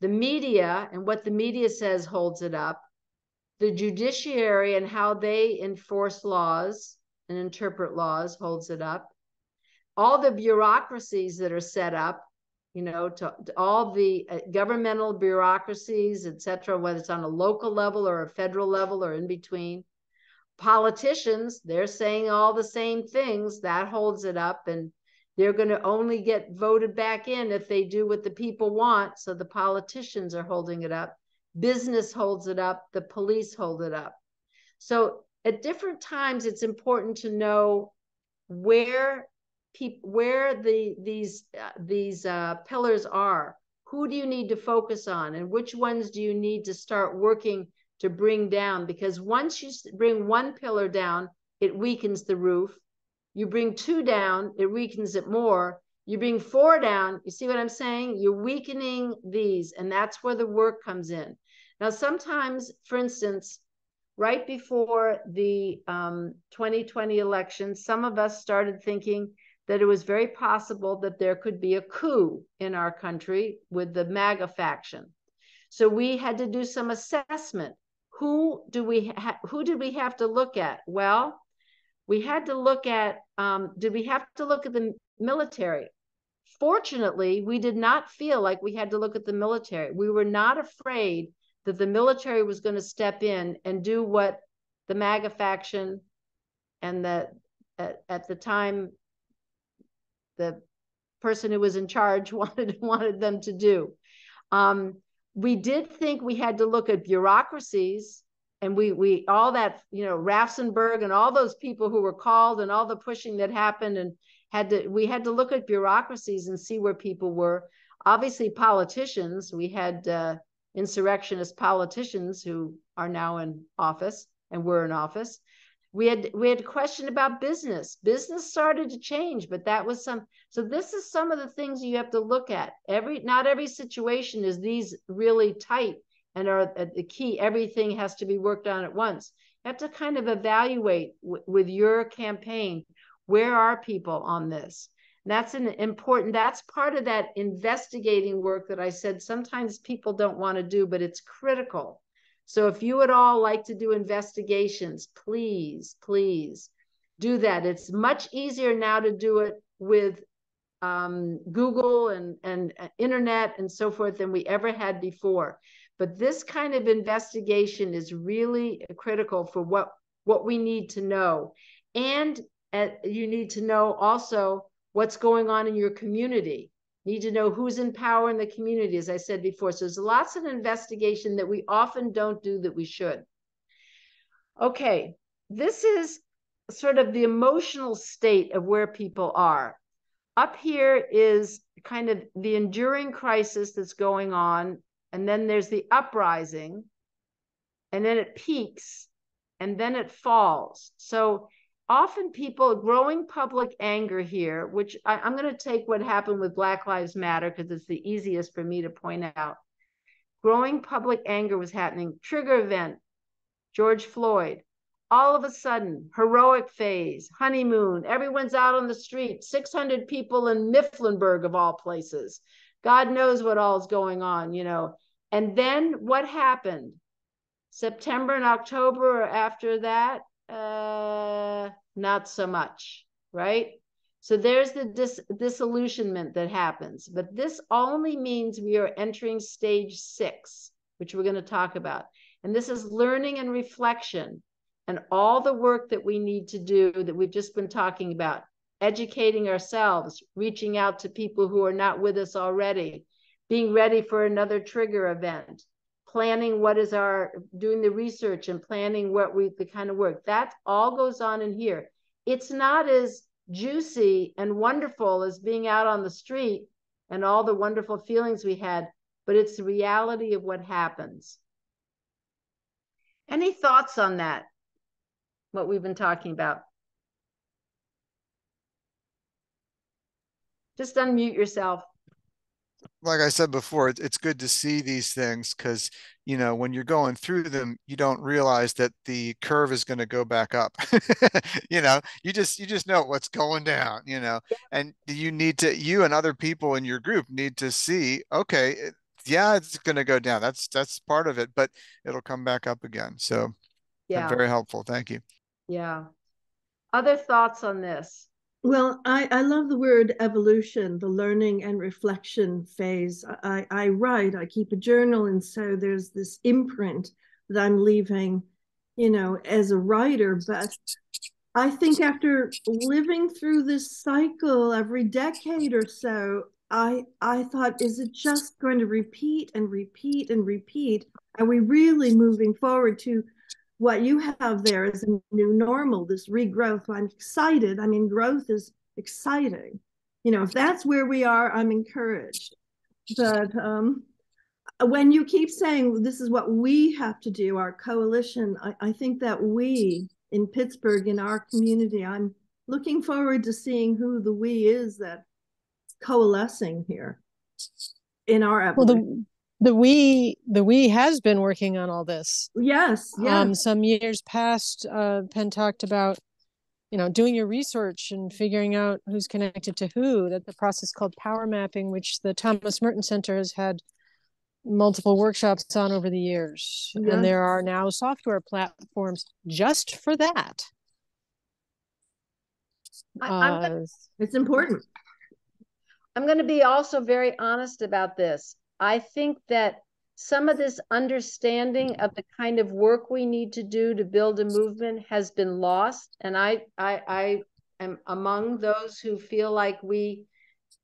The media and what the media says holds it up. The judiciary and how they enforce laws and interpret laws holds it up. All the bureaucracies that are set up, you know, to, to all the uh, governmental bureaucracies, et cetera, whether it's on a local level or a federal level or in between. Politicians, they're saying all the same things. That holds it up. And they're going to only get voted back in if they do what the people want. So the politicians are holding it up. Business holds it up. The police hold it up. So at different times, it's important to know where where the these uh, these uh, pillars are. Who do you need to focus on, and which ones do you need to start working to bring down? Because once you bring one pillar down, it weakens the roof you bring two down, it weakens it more. You bring four down, you see what I'm saying? You're weakening these, and that's where the work comes in. Now, sometimes, for instance, right before the um, 2020 election, some of us started thinking that it was very possible that there could be a coup in our country with the MAGA faction. So we had to do some assessment. Who do we ha- who did we have to look at? Well, we had to look at um, did we have to look at the military fortunately we did not feel like we had to look at the military we were not afraid that the military was going to step in and do what the maga faction and the at, at the time the person who was in charge wanted wanted them to do. Um, we did think we had to look at bureaucracies and we we all that you know Raffensperger and all those people who were called and all the pushing that happened and had to we had to look at bureaucracies and see where people were. Obviously politicians we had uh, insurrectionist politicians who are now in office and were in office we had we had a question about business. Business started to change but that was some so this is some of the things you have to look at. Every not every situation is these really tight and are uh, the key. Everything has to be worked on at once. You have to kind of evaluate with your campaign where are people on this? And that's an important that's part of that investigating work that i said sometimes people don't want to do but it's critical so if you would all like to do investigations please please do that it's much easier now to do it with um, google and, and uh, internet and so forth than we ever had before but this kind of investigation is really critical for what, what we need to know. And uh, you need to know also what's going on in your community. Need to know who's in power in the community, as I said before. So there's lots of investigation that we often don't do that we should. Okay, this is sort of the emotional state of where people are. Up here is kind of the enduring crisis that's going on and then there's the uprising, and then it peaks, and then it falls. So often people growing public anger here, which I, am going to take what happened with Black Lives Matter because it's the easiest for me to point out. Growing public anger was happening. Trigger event, George Floyd. All of a sudden, heroic phase, honeymoon, everyone's out on the street, 600 people in Mifflinburg, of all places. God knows what all's going on, you know. And then what happened? September and October after that, uh, not so much, right? So there's the dis- disillusionment that happens. But this only means we are entering stage six, which we're going to talk about. And this is learning and reflection and all the work that we need to do that we've just been talking about educating ourselves, reaching out to people who are not with us already, being ready for another trigger event, planning what is our, doing the research and planning what we, the kind of work. That all goes on in here. It's not as juicy and wonderful as being out on the street and all the wonderful feelings we had, but it's the reality of what happens. Any thoughts on that? What we've been talking about? Just unmute yourself. Like I said before, it's good to see these things because you know when you're going through them, you don't realize that the curve is going to go back up. you know, you just you just know what's going down. You know, and you need to you and other people in your group need to see. Okay, yeah, it's going to go down. That's that's part of it, but it'll come back up again. So, yeah, very helpful. Thank you. Yeah. Other thoughts on this? Well, I, I love the word evolution, the learning and reflection phase. I, I write, I keep a journal, and so there's this imprint that I'm leaving, you know, as a writer. But I think after living through this cycle every decade or so, I I thought, is it just going to repeat and repeat and repeat? Are we really moving forward to what you have there is a new normal, this regrowth. I'm excited. I mean, growth is exciting. You know, if that's where we are, I'm encouraged. But um, when you keep saying this is what we have to do, our coalition, I, I think that we in Pittsburgh, in our community, I'm looking forward to seeing who the we is that coalescing here in our evolution. Well, the, the we the we has been working on all this. Yes yes. um some years past uh penn talked about you know doing your research and figuring out who's connected to who that the process called power mapping which the thomas merton center has had multiple workshops on over the years. Yes. and there are now software platforms just for that. I, uh, it's important. I'm going to be also very honest about this I think that some of this understanding of the kind of work we need to do to build a movement has been lost. And I, I, I am among those who feel like we,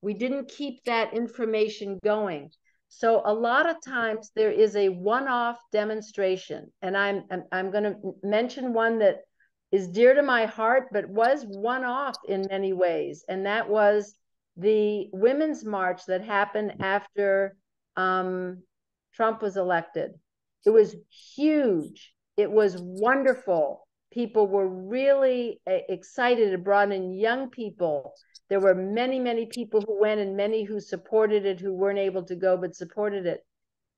we didn't keep that information going. So a lot of times there is a one-off demonstration, and I'm I'm, I'm going to mention one that is dear to my heart, but was one-off in many ways, and that was the women's march that happened after um, Trump was elected. It was huge. It was wonderful. People were really uh, excited. It brought in young people. There were many, many people who went and many who supported it who weren't able to go but supported it.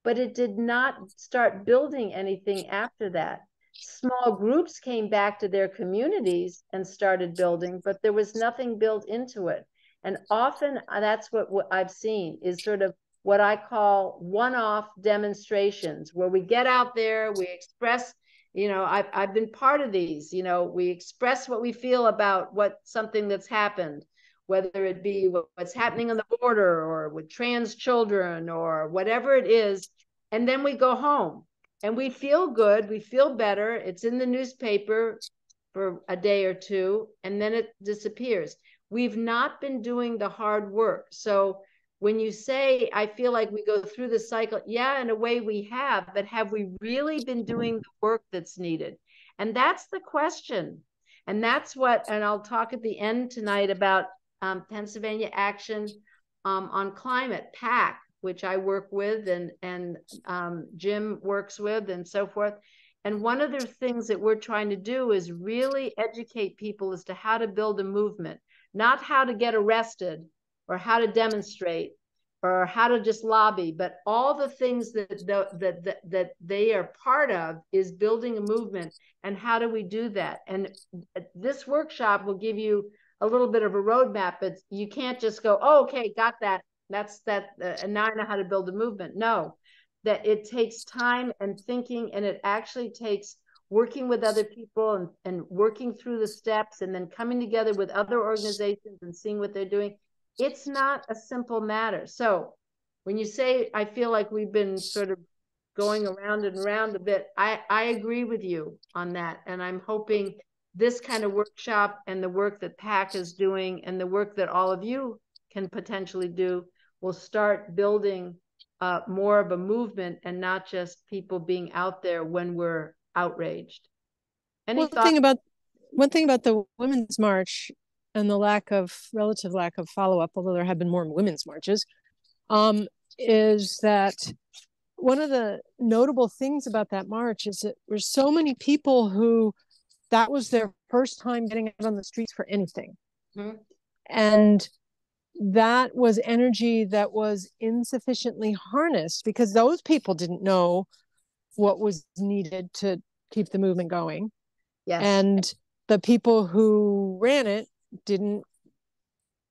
But it did not start building anything after that. Small groups came back to their communities and started building, but there was nothing built into it. And often uh, that's what, what I've seen is sort of what I call one-off demonstrations where we get out there, we express, you know, I've, I've been part of these, you know, we express what we feel about what something that's happened, whether it be what's happening on the border or with trans children or whatever it is. And then we go home and we feel good, we feel better. It's in the newspaper for a day or two and then it disappears. We've not been doing the hard work. So when you say i feel like we go through the cycle yeah in a way we have but have we really been doing the work that's needed? And that's the question. And that's what and i'll talk at the end tonight about um, pennsylvania action um, on climate pac which i work with and and um, jim works with and so forth. And one of the things that we're trying to do is really educate people as to how to build a movement not how to get arrested or how to demonstrate or how to just lobby, but all the things that, that that that they are part of is building a movement. And how do we do that? And this workshop will give you a little bit of a roadmap, but you can't just go, oh, okay, got that. That's that. Uh, and now I know how to build a movement. No, that it takes time and thinking, and it actually takes working with other people and, and working through the steps and then coming together with other organizations and seeing what they're doing it's not a simple matter. So when you say, I feel like we've been sort of going around and around a bit, I, I agree with you on that. And I'm hoping this kind of workshop and the work that PAC is doing and the work that all of you can potentially do will start building uh, more of a movement and not just people being out there when we're outraged. Any one thing about one thing about the women's march and the lack of relative lack of follow-up although there have been more women's marches um, is that one of the notable things about that march is that there's so many people who that was their first time getting out on the streets for anything mm-hmm. and that was energy that was insufficiently harnessed because those people didn't know what was needed to keep the movement going. Yes. And the people who ran it didn't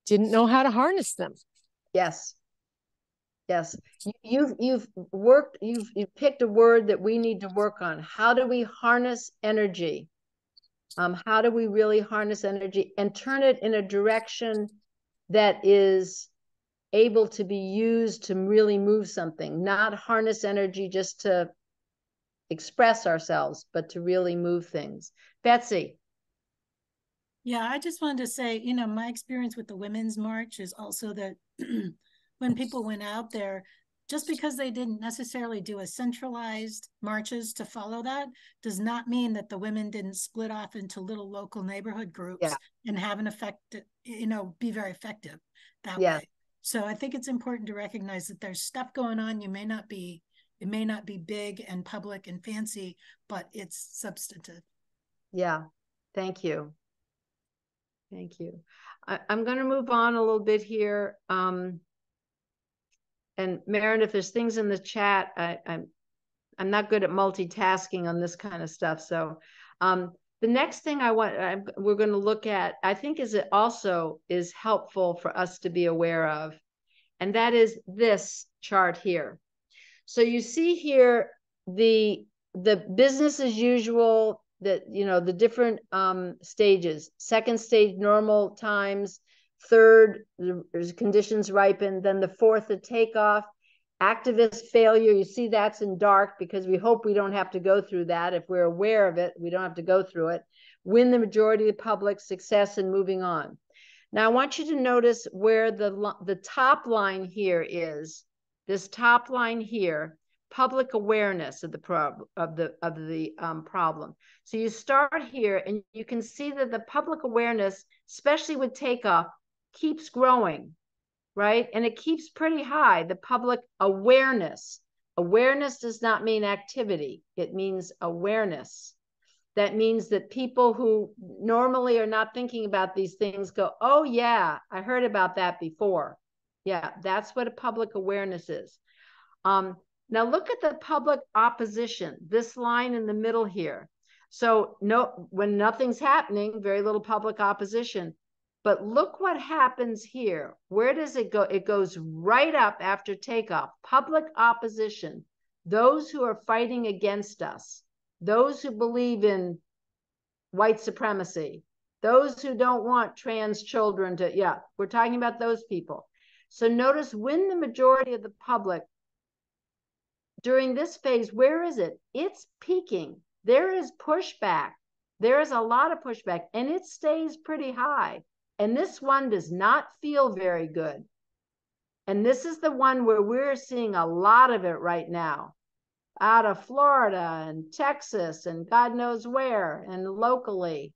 didn't know how to harness them. Yes. Yes. You've you've worked you've you've picked a word that we need to work on. How do we harness energy? Um, how do we really harness energy and turn it in a direction that is able to be used to really move something, not harness energy just to express ourselves, but to really move things. Betsy. Yeah, I just wanted to say, you know, my experience with the Women's March is also that when people went out there, just because they didn't necessarily do a centralized marches to follow that does not mean that the women didn't split off into little local neighborhood groups Yeah. and have an effect, you know, be very effective that Yes. way. So I think it's important to recognize that there's stuff going on. You may not be, it may not be big and public and fancy, but it's substantive. Yeah, thank you. Thank you. I, I'm going to move on a little bit here. Um, and Maren, if there's things in the chat, I, I'm I'm not good at multitasking on this kind of stuff. So, um, the next thing I want I'm, we're going to look at, I think, is it also is helpful for us to be aware of, and that is this chart here. So you see here the the business as usual that you know the different um stages. Second stage normal times. Third there's conditions ripen. Then the fourth the takeoff. Activist failure you see that's in dark because we hope we don't have to go through that. If we're aware of it we don't have to go through it. Win the majority of the public success and moving on. Now i want you to notice where the the top line here is. This top line here public awareness of the prob of the of the um, problem. So you start here, and you can see that the public awareness, especially with takeoff, keeps growing, right? And it keeps pretty high. The public awareness. Awareness does not mean activity; it means awareness. That means that people who normally are not thinking about these things go, "Oh yeah, I heard about that before." Yeah, that's what a public awareness is. Um, now look at the public opposition, this line in the middle here. So no, when nothing's happening, very little public opposition. But look what happens here. Where does it go? It goes right up after takeoff. Public opposition, those who are fighting against us, those who believe in white supremacy, those who don't want trans children to, yeah, we're talking about those people. So notice when the majority of the public during this phase, where is it? It's peaking. There is pushback. There is a lot of pushback, and it stays pretty high. And this one does not feel very good. And this is the one where we're seeing a lot of it right now out of Florida and Texas and God knows where and locally.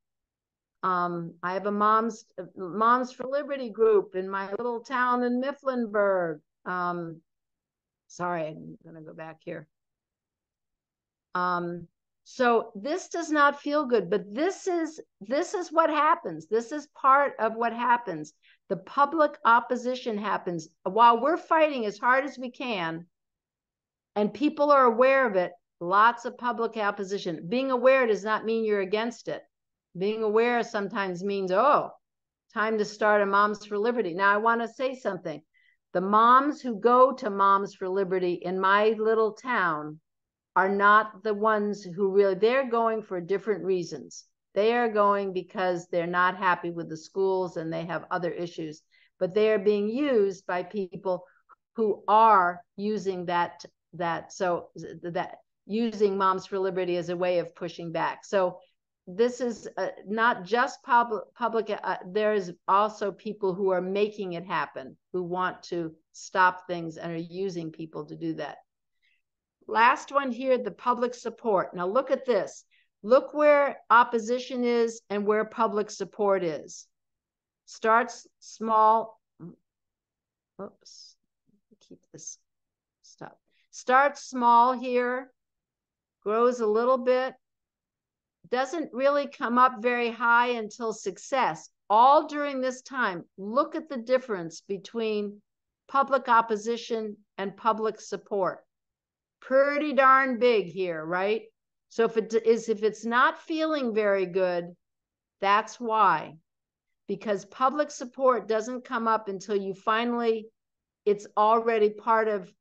Um, I have a moms moms for liberty group in my little town in Mifflinburg. Um, sorry, I'm gonna go back here. Um, so this does not feel good, but this is this is what happens. This is part of what happens. The public opposition happens while we're fighting as hard as we can, and people are aware of it. Lots of public opposition. Being aware does not mean you're against it. Being aware sometimes means, oh, time to start a Moms for Liberty. Now I want to say something. The moms who go to Moms for Liberty in my little town are not the ones who really, they're going for different reasons. They are going because they're not happy with the schools and they have other issues, but they are being used by people who are using that, that, so that using Moms for Liberty as a way of pushing back. So this is uh, not just public public uh, there's also people who are making it happen who want to stop things and are using people to do that. Last one here the public support. Now look at this. Look where opposition is and where public support is. Starts small oops keep this stop starts small here grows a little bit doesn't really come up very high until success. all during this time, look at the difference between public opposition and public support. Pretty darn big here, right? So if it is if it's not feeling very good, that's why. Because public support doesn't come up until you finally it's already part of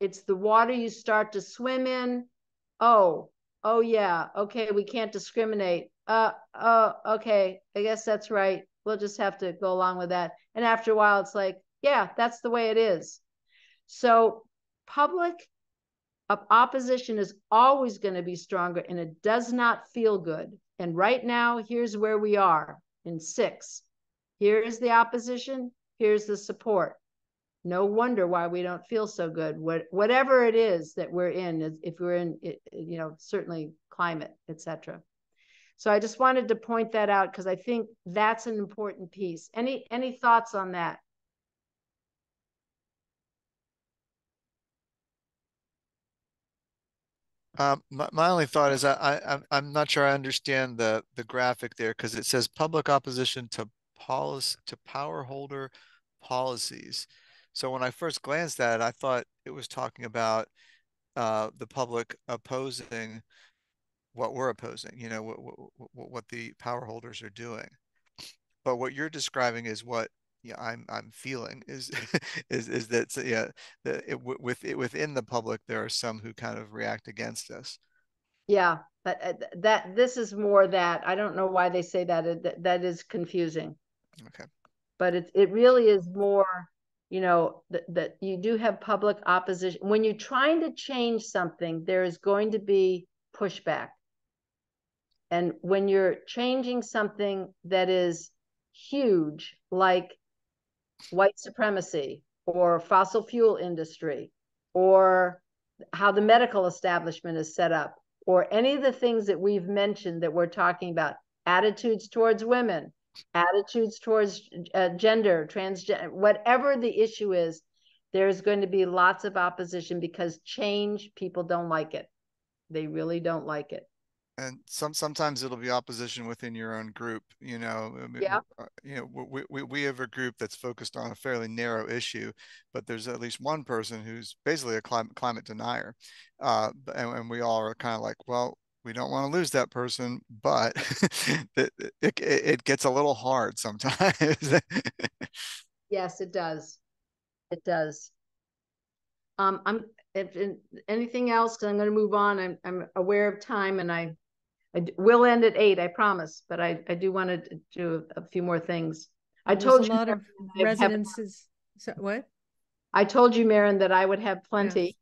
it's the water you start to swim in. Oh, oh yeah, okay, we can't discriminate. Uh oh, okay, I guess that's right. We'll just have to go along with that. And after a while, it's like, yeah, that's the way it is. So public opposition is always going to be stronger and it does not feel good. And right now, here's where we are in six. Here is the opposition, here's the support. No wonder why we don't feel so good. What, whatever it is that we're in, if we're in, you know, certainly climate, etc. So I just wanted to point that out because I think that's an important piece. Any any thoughts on that? Um, my, my only thought is I, I I'm not sure I understand the the graphic there because it says public opposition to policy to power holder policies. So when I first glanced at it, I thought it was talking about uh, the public opposing what we're opposing, you know, what, what, what the power holders are doing. But what you're describing is what yeah, I'm I'm feeling is is is that yeah, that it, with it, within the public there are some who kind of react against us. Yeah, but uh, that this is more that I don't know why they say that that, that is confusing. Okay. But it it really is more you know that, that you do have public opposition when you're trying to change something there is going to be pushback. And when you're changing something that is huge like white supremacy or fossil fuel industry or how the medical establishment is set up or any of the things that we've mentioned that we're talking about attitudes towards women attitudes towards uh, gender, transgender, whatever the issue is, there's going to be lots of opposition because change, people don't like it. They really don't like it. And some sometimes it'll be opposition within your own group. You know, yeah. Uh, you know, we, we we have a group that's focused on a fairly narrow issue, but there's at least one person who's basically a climate climate denier, uh, and, and we all are kind of like, well, we don't want to lose that person, but it, it, it gets a little hard sometimes. yes, it does. It does. Um, I'm if, if anything else, because I'm going to move on. I'm I'm aware of time, and I I will end at eight. I promise, but I I do want to do a few more things. I There's told a you lot of residences. So, what? I told you, Maren, that I would have plenty.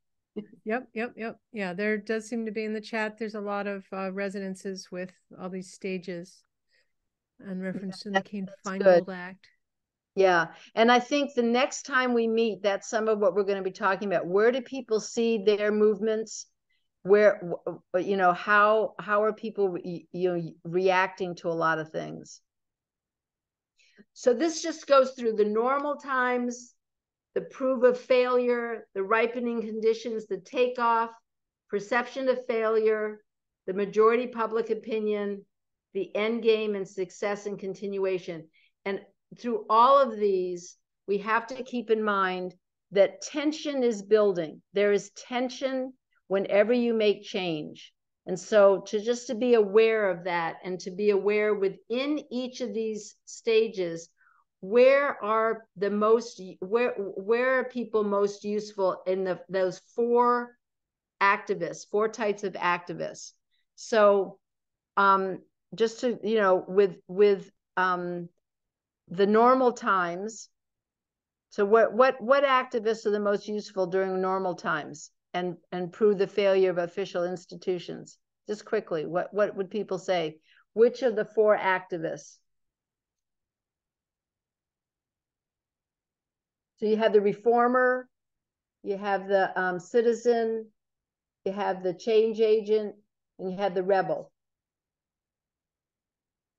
Yep, yep, yep. Yeah, there does seem to be in the chat. There's a lot of uh, resonances with all these stages and reference to the Kane Feingold. Act. Yeah. And I think the next time we meet, that's some of what we're going to be talking about. Where do people see their movements? Where, you know, how how are people you know reacting to a lot of things? So this just goes through the normal times, the proof of failure, the ripening conditions, the takeoff, perception of failure, the majority public opinion, the end game and success and continuation. And through all of these, we have to keep in mind that tension is building. There is tension whenever you make change. And so to just to be aware of that and to be aware within each of these stages where are the most where where are people most useful in the those four activists four types of activists? So um just to you know with with um the normal times so what what what activists are the most useful during normal times and and prove the failure of official institutions? Just quickly what what would people say? Which of the four activists So you have the reformer, you have the um, citizen, you have the change agent, and you have the rebel.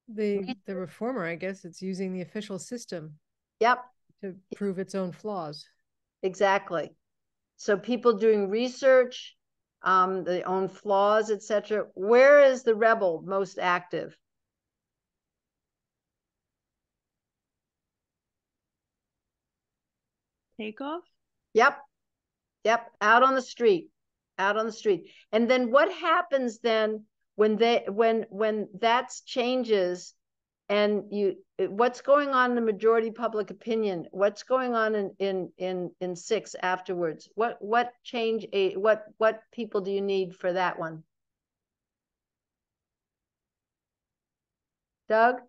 The the reformer, I guess, it's using the official system. Yep. To prove its own flaws. Exactly. So people doing research, um, their own flaws, etc. Where is the rebel most active? Takeoff? Yep. Yep. Out on the street. Out on the street. And then what happens then when they when when that changes and you what's going on in the majority public opinion what's going on in in in in six afterwards what what change a what what people do you need for that one doug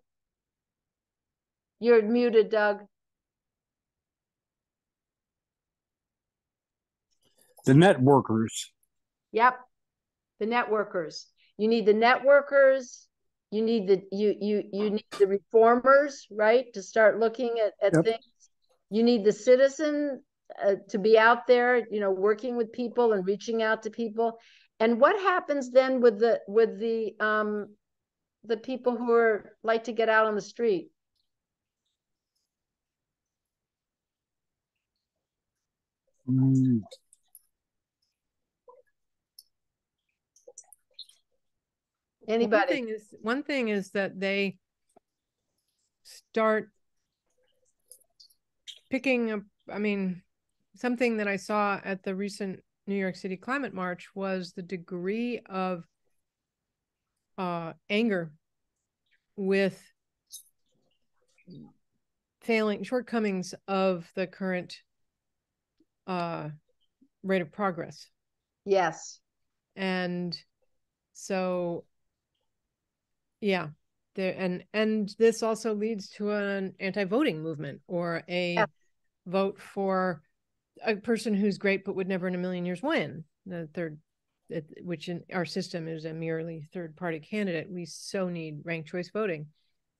you're muted doug the networkers. Yep. The networkers. You need the networkers. You need the you you you need the reformers right to start looking at, at yep. things. You need the citizen uh, to be out there you know working with people and reaching out to people. And what happens then with the with the um the people who are like to get out on the street? Mm. Anybody? One thing is one thing is that they start picking up. I mean, something that I saw at the recent New York City Climate March was the degree of uh, anger with failing shortcomings of the current uh, rate of progress. Yes. And so yeah. There and and this also leads to an anti-voting movement or a yeah. vote for a person who's great but would never in a million years win. The third which in our system is a merely third party candidate. We so need ranked choice voting.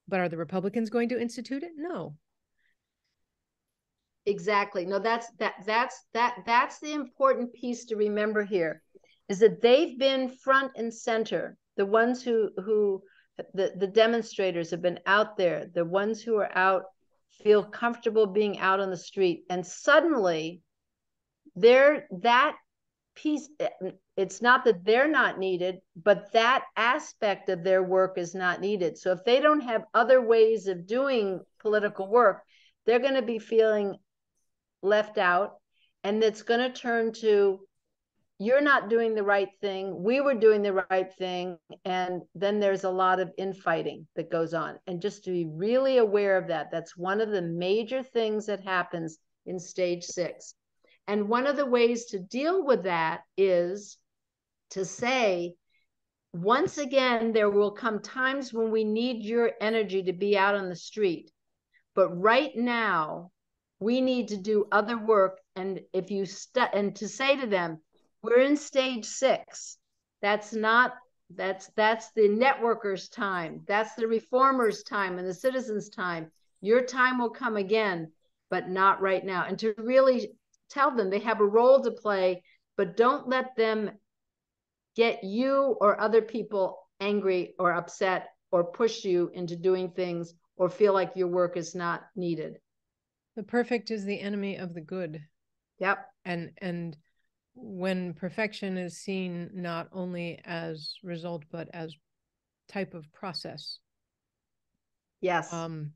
But are the Republicans going to institute it? No. Exactly. No, that's that that's that that's the important piece to remember here is that they've been front and center. The ones who who the, the demonstrators have been out there, the ones who are out feel comfortable being out on the street. And suddenly they're that piece, eh, it's not that they're not needed, but that aspect of their work is not needed. So if they don't have other ways of doing political work, they're going to be feeling left out. And it's going to turn to you're not doing the right thing we were doing the right thing and then there's a lot of infighting that goes on. And just to be really aware of that that's one of the major things that happens in stage 6 and one of the ways to deal with that is to say once again there will come times when we need your energy to be out on the street. But right now we need to do other work. And if you and to say to them we're in stage six. That's not that's that's the networkers' time. That's the reformers' time and the citizens' time. Your time will come again, but not right now. And to really tell them they have a role to play, but don't let them get you or other people angry or upset or push you into doing things or feel like your work is not needed. The perfect is the enemy of the good. Yep. And and when perfection is seen not only as result but as type of process. Yes. Um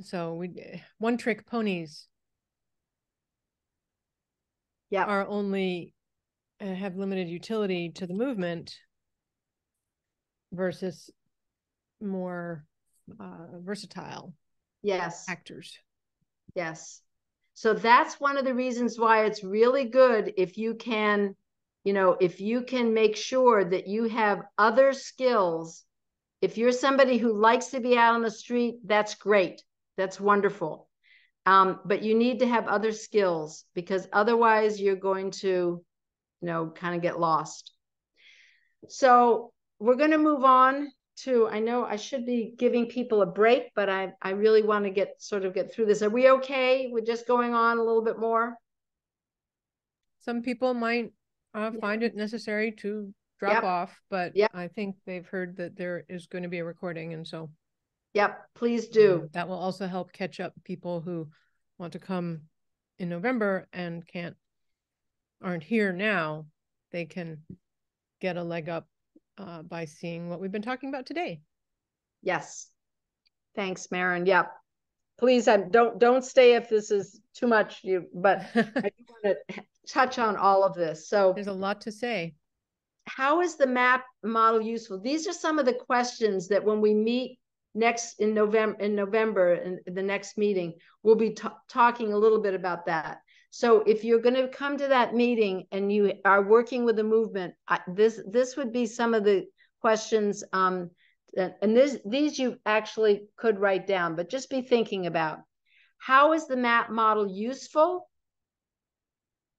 so we one trick ponies. Yeah are only uh, have limited utility to the movement versus more uh, versatile yes. actors. Yes so that's one of the reasons why it's really good if you can, you know, if you can make sure that you have other skills. If you're somebody who likes to be out on the street, that's great. That's wonderful. Um, but you need to have other skills because otherwise you're going to, you know, kind of get lost. So we're going to move on to i know i should be giving people a break but i i really want to get sort of get through this. Are we okay with just going on a little bit more? Some people might uh, find it necessary to drop yep. off but yep. i think they've heard that there is going to be a recording and so yep please do. Um, that will also help catch up people who want to come in november and can't aren't here now. They can get a leg up uh, by seeing what we've been talking about today. Yes. Thanks, Maren. Yep. please, I'm, don't don't stay if this is too much. You, but I do want to touch on all of this. So there's a lot to say. How is the map model useful? These are some of the questions that when we meet next in November in November in the next meeting, we'll be talking a little bit about that. So if you're going to come to that meeting and you are working with the movement, I, this this would be some of the questions. Um, and this these you actually could write down, but just be thinking about how is the map model useful,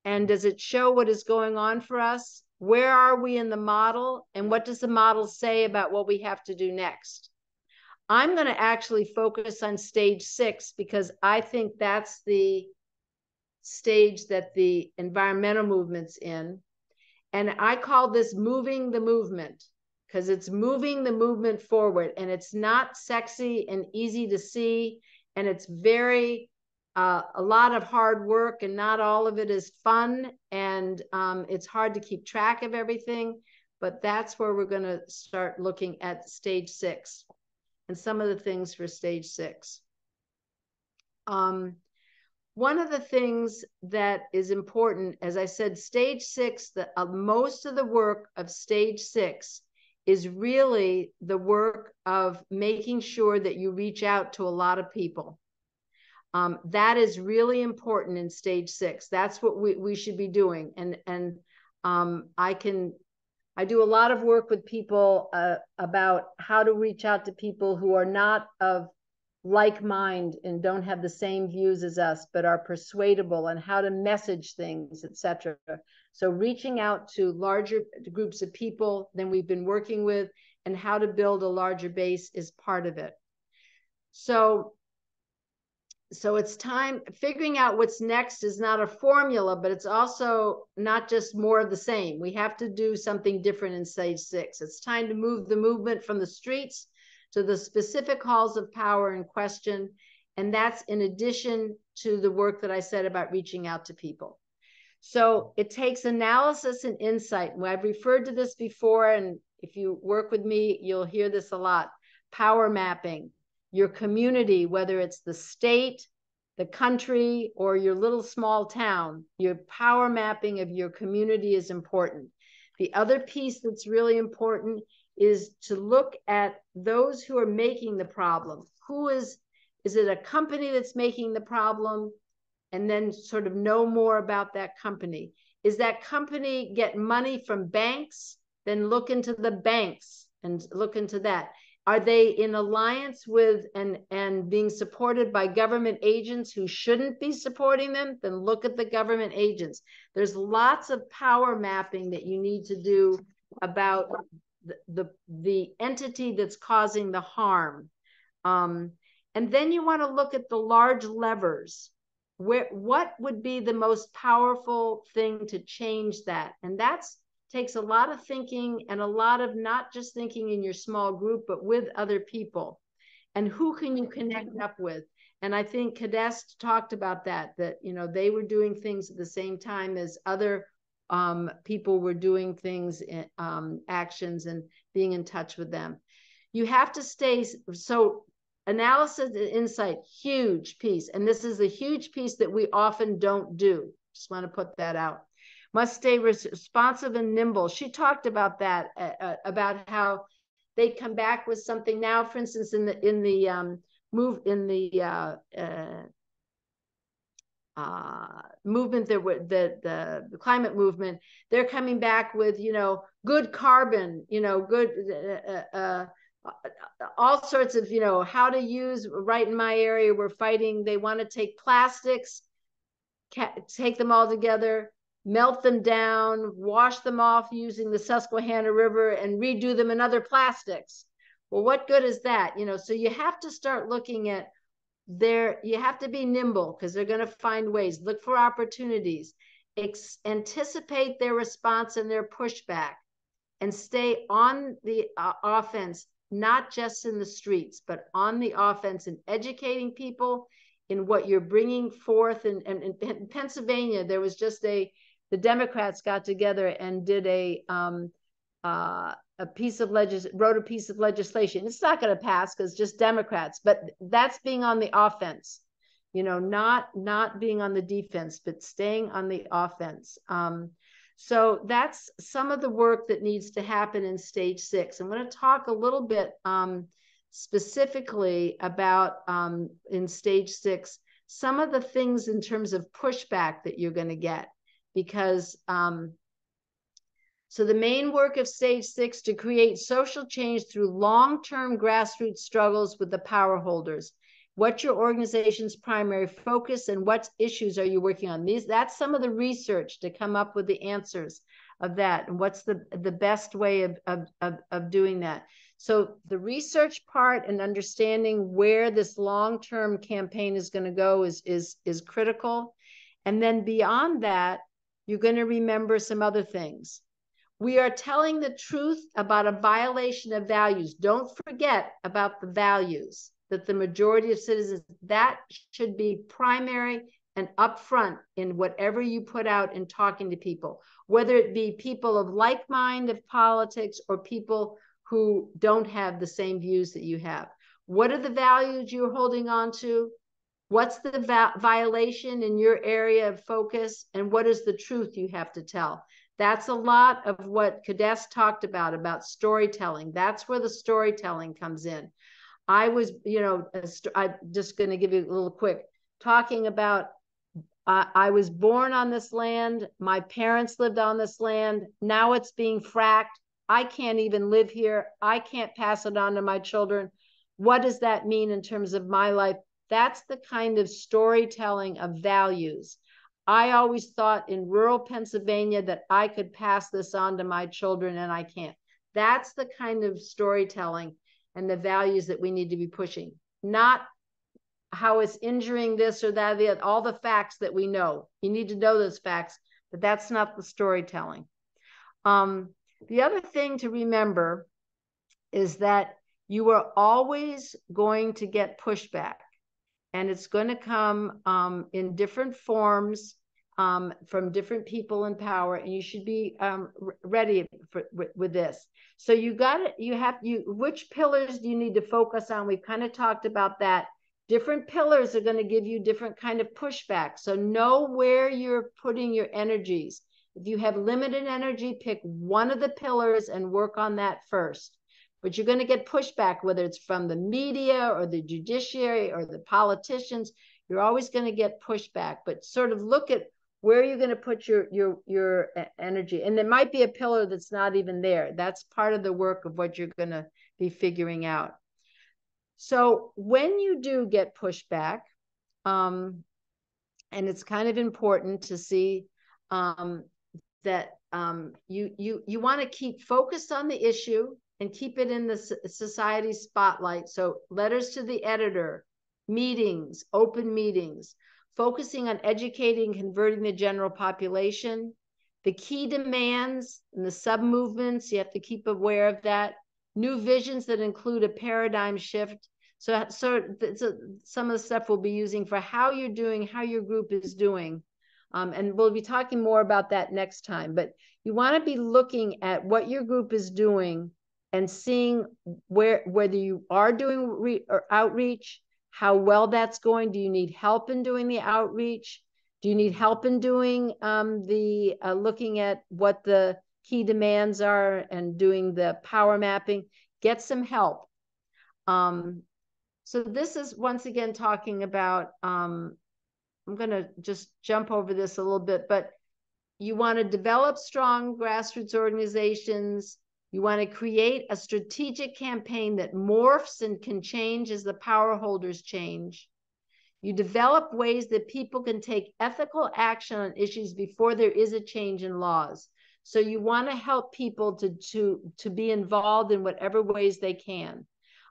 and does it show what is going on for us? Where are we in the model, and what does the model say about what we have to do next? I'm going to actually focus on stage six because I think that's the stage that the environmental movement's in. And I call this moving the movement because it's moving the movement forward and it's not sexy and easy to see. And it's very, uh, a lot of hard work and not all of it is fun. And um, it's hard to keep track of everything. But that's where we're going to start looking at stage six and some of the things for stage six. Um, one of the things that is important, as I said, stage six, the, uh, most of the work of stage six is really the work of making sure that you reach out to a lot of people. Um, that is really important in stage six. That's what we, we should be doing. And, and um, I can, I do a lot of work with people uh, about how to reach out to people who are not of like mind and don't have the same views as us but are persuadable and how to message things etc so reaching out to larger groups of people than we've been working with and how to build a larger base is part of it. So so it's time figuring out what's next is not a formula but it's also not just more of the same. We have to do something different in stage six. It's time to move the movement from the streets to the specific halls of power in question. And that's in addition to the work that I said about reaching out to people. So it takes analysis and insight. I've referred to this before, and if you work with me, you'll hear this a lot. Power mapping, your community, whether it's the state, the country, or your little small town, your power mapping of your community is important. The other piece that's really important is to look at those who are making the problem. Who is, is it a company that's making the problem? And then sort of know more about that company. Is that company get money from banks? Then look into the banks and look into that. Are they in alliance with and, and being supported by government agents who shouldn't be supporting them? Then look at the government agents. There's lots of power mapping that you need to do about the, the, entity that's causing the harm. Um, and then you want to look at the large levers. Where, what would be the most powerful thing to change that? And that's takes a lot of thinking and a lot of not just thinking in your small group, but with other people. And who can you connect up with? And I think Kidest talked about that, that, you know, they were doing things at the same time as other um, people were doing things, in, um, actions, and being in touch with them. You have to stay so analysis and insight, huge piece. And this is a huge piece that we often don't do. Just want to put that out. Must stay responsive and nimble. She talked about that, uh, uh, about how they come back with something now, for instance, in the in the um, move in the uh, uh, uh, movement that the, the the climate movement they're coming back with you know good carbon you know good uh, uh, uh, all sorts of you know how to use right in my area we're fighting they want to take plastics take them all together melt them down wash them off using the susquehanna river and redo them in other plastics. Well what good is that? You know so you have to start looking at there you have to be nimble because they're going to find ways. Look for opportunities. Ex- anticipate their response and their pushback and stay on the uh, offense not just in the streets but on the offense and educating people in what you're bringing forth. And, and, in pennsylvania there was just a the democrats got together and did a um, uh, a piece of legis wrote a piece of legislation. It's not going to pass because just Democrats, but that's being on the offense. You know, not not being on the defense, but staying on the offense. Um, so that's some of the work that needs to happen in stage six. I'm going to talk a little bit um, specifically about um, in stage six some of the things in terms of pushback that you're going to get because um, so the main work of stage six to create social change through long-term grassroots struggles with the power holders. What's your organization's primary focus and what issues are you working on? These that's some of the research to come up with the answers of that and what's the the best way of of, of, of doing that. So the research part and understanding where this long-term campaign is going to go is is is critical. And then beyond that you're going to remember some other things we are telling the truth about a violation of values don't forget about the values that the majority of citizens, that should be primary and upfront in whatever you put out in talking to people, whether it be people of like mind of politics or people who don't have the same views that you have. What are the values you're holding on to? What's the violation in your area of focus? And what is the truth you have to tell? That's a lot of what Kidest talked about, about storytelling. That's where the storytelling comes in. I was, you know, I'm just going to give you a little quick talking about. Uh, I was born on this land. My parents lived on this land. Now it's being fracked. I can't even live here. I can't pass it on to my children. What does that mean in terms of my life? That's the kind of storytelling of values. I always thought in rural Pennsylvania that I could pass this on to my children, and I can't. That's the kind of storytelling and the values that we need to be pushing, not how it's injuring this or that, all the facts that we know. You need to know those facts, but that's not the storytelling. Um, the other thing to remember is that you are always going to get pushback, and it's going to come um, in different forms um, from different people in power, and you should be um, ready for, with, with this. So you got it. You have you. Which pillars do you need to focus on? We've kind of talked about that. Different pillars are going to give you different kind of pushback. So know where you're putting your energies. If you have limited energy, pick one of the pillars and work on that first. But you're going to get pushback, whether it's from the media or the judiciary or the politicians. You're always going to get pushback. But sort of look at where you're you going to put your your your energy and there might be a pillar that's not even there that's part of the work of what you're going to be figuring out so when you do get pushback um, and it's kind of important to see um, that um, you you you want to keep focused on the issue and keep it in the society spotlight so letters to the editor meetings open meetings focusing on educating converting the general population. The key demands and the sub movements, you have to keep aware of that. New visions that include a paradigm shift. So, so, so some of the stuff we'll be using for how you're doing, how your group is doing. Um, and we'll be talking more about that next time. But you want to be looking at what your group is doing and seeing where whether you are doing re, outreach, how well that's going. Do you need help in doing the outreach? Do you need help in doing um, the uh, looking at what the key demands are and doing the power mapping? Get some help. Um, so this is once again talking about, um, I'm going to just jump over this a little bit, but you want to develop strong grassroots organizations you want to create a strategic campaign that morphs and can change as the power holders change. You develop ways that people can take ethical action on issues before there is a change in laws. So you want to help people to to to be involved in whatever ways they can,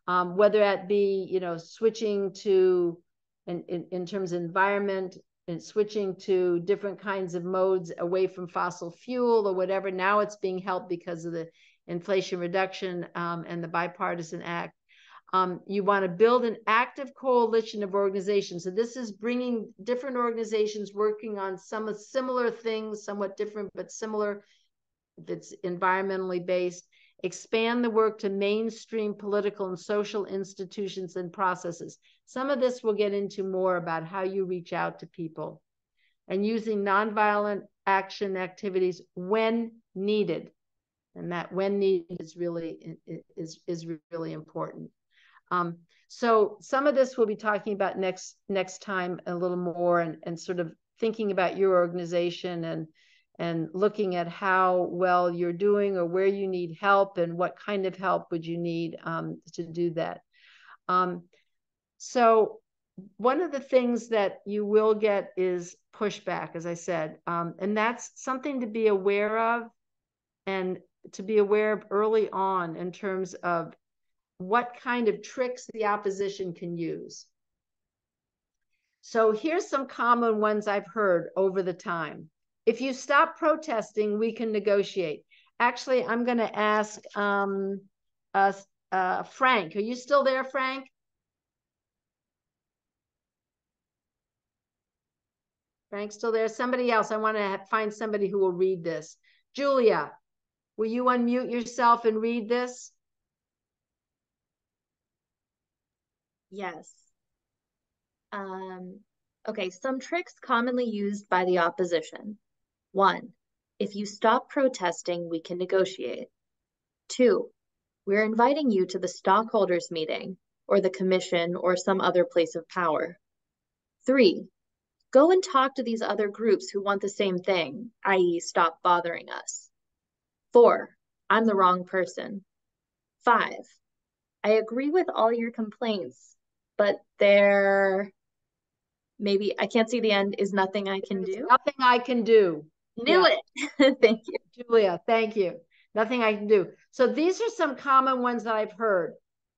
um, whether that be you know switching to in, in, in terms of environment and switching to different kinds of modes away from fossil fuel or whatever. Now it's being helped because of the Inflation Reduction um, and the Bipartisan Act. Um, you want to build an active coalition of organizations. So this is bringing different organizations working on some similar things, somewhat different but similar if it's environmentally based, expand the work to mainstream political and social institutions and processes. Some of this we'll get into more about how you reach out to people and using nonviolent action activities when needed. And that when needed is really is, is really important. Um, so some of this we'll be talking about next next time a little more and, and sort of thinking about your organization and and looking at how well you're doing or where you need help and what kind of help would you need um, to do that. Um, so one of the things that you will get is pushback, as I said, um, and that's something to be aware of and to be aware of early on in terms of what kind of tricks the opposition can use. So here's some common ones I've heard over the time. If you stop protesting, we can negotiate. Actually, I'm going to ask um, uh, uh, Frank. Are you still there, Frank? Frank still there? Somebody else. I want to find somebody who will read this. Julia, will you unmute yourself and read this? Yes. Um, okay, some tricks commonly used by the opposition. One, if you stop protesting, we can negotiate. Two, we're inviting you to the stockholders meeting or the commission or some other place of power. Three, go and talk to these other groups who want the same thing, i.e. stop bothering us. Four, I'm the wrong person. Five, I agree with all your complaints, but there maybe I can't see the end is nothing I can do. Nothing I can do. Knew yeah. it. thank you. Julia, thank you. Nothing I can do. So these are some common ones that I've heard.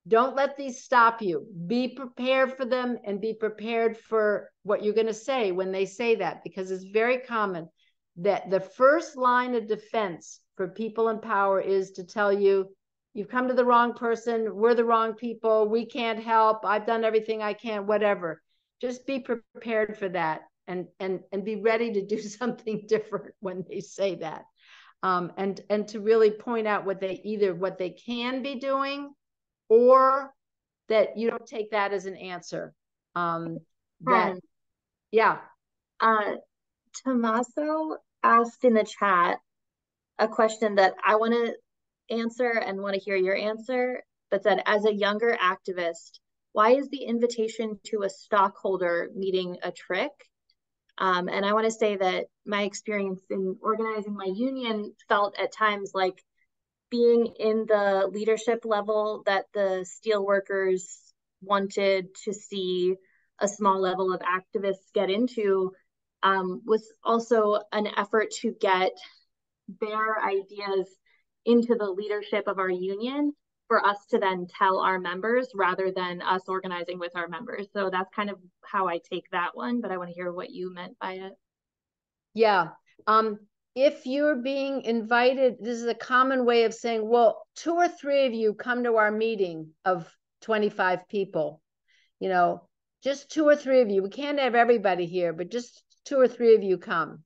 Don't let these stop you. Be prepared for them and be prepared for what you're going to say when they say that, because it's very common that the first line of defense for people in power is to tell you, you've come to the wrong person. We're the wrong people. We can't help. I've done everything I can, whatever. Just be prepared for that and and and be ready to do something different when they say that um, and and to really point out what they either what they can be doing or that you don't take that as an answer um that yeah uh Tommaso asked in the chat a question that I want to answer and want to hear your answer that said as a younger activist why is the invitation to a stockholder meeting a trick? Um, and I want to say that my experience in organizing my union felt at times like being in the leadership level that the steelworkers wanted to see a small level of activists get into um, was also an effort to get their ideas into the leadership of our union for us to then tell our members rather than us organizing with our members. So that's kind of how I take that one, but I want to hear what you meant by it. Yeah. Um, if you're being invited, this is a common way of saying, well, two or three of you come to our meeting of 25 people, you know, just two or three of you. We can't have everybody here, but just two or three of you come.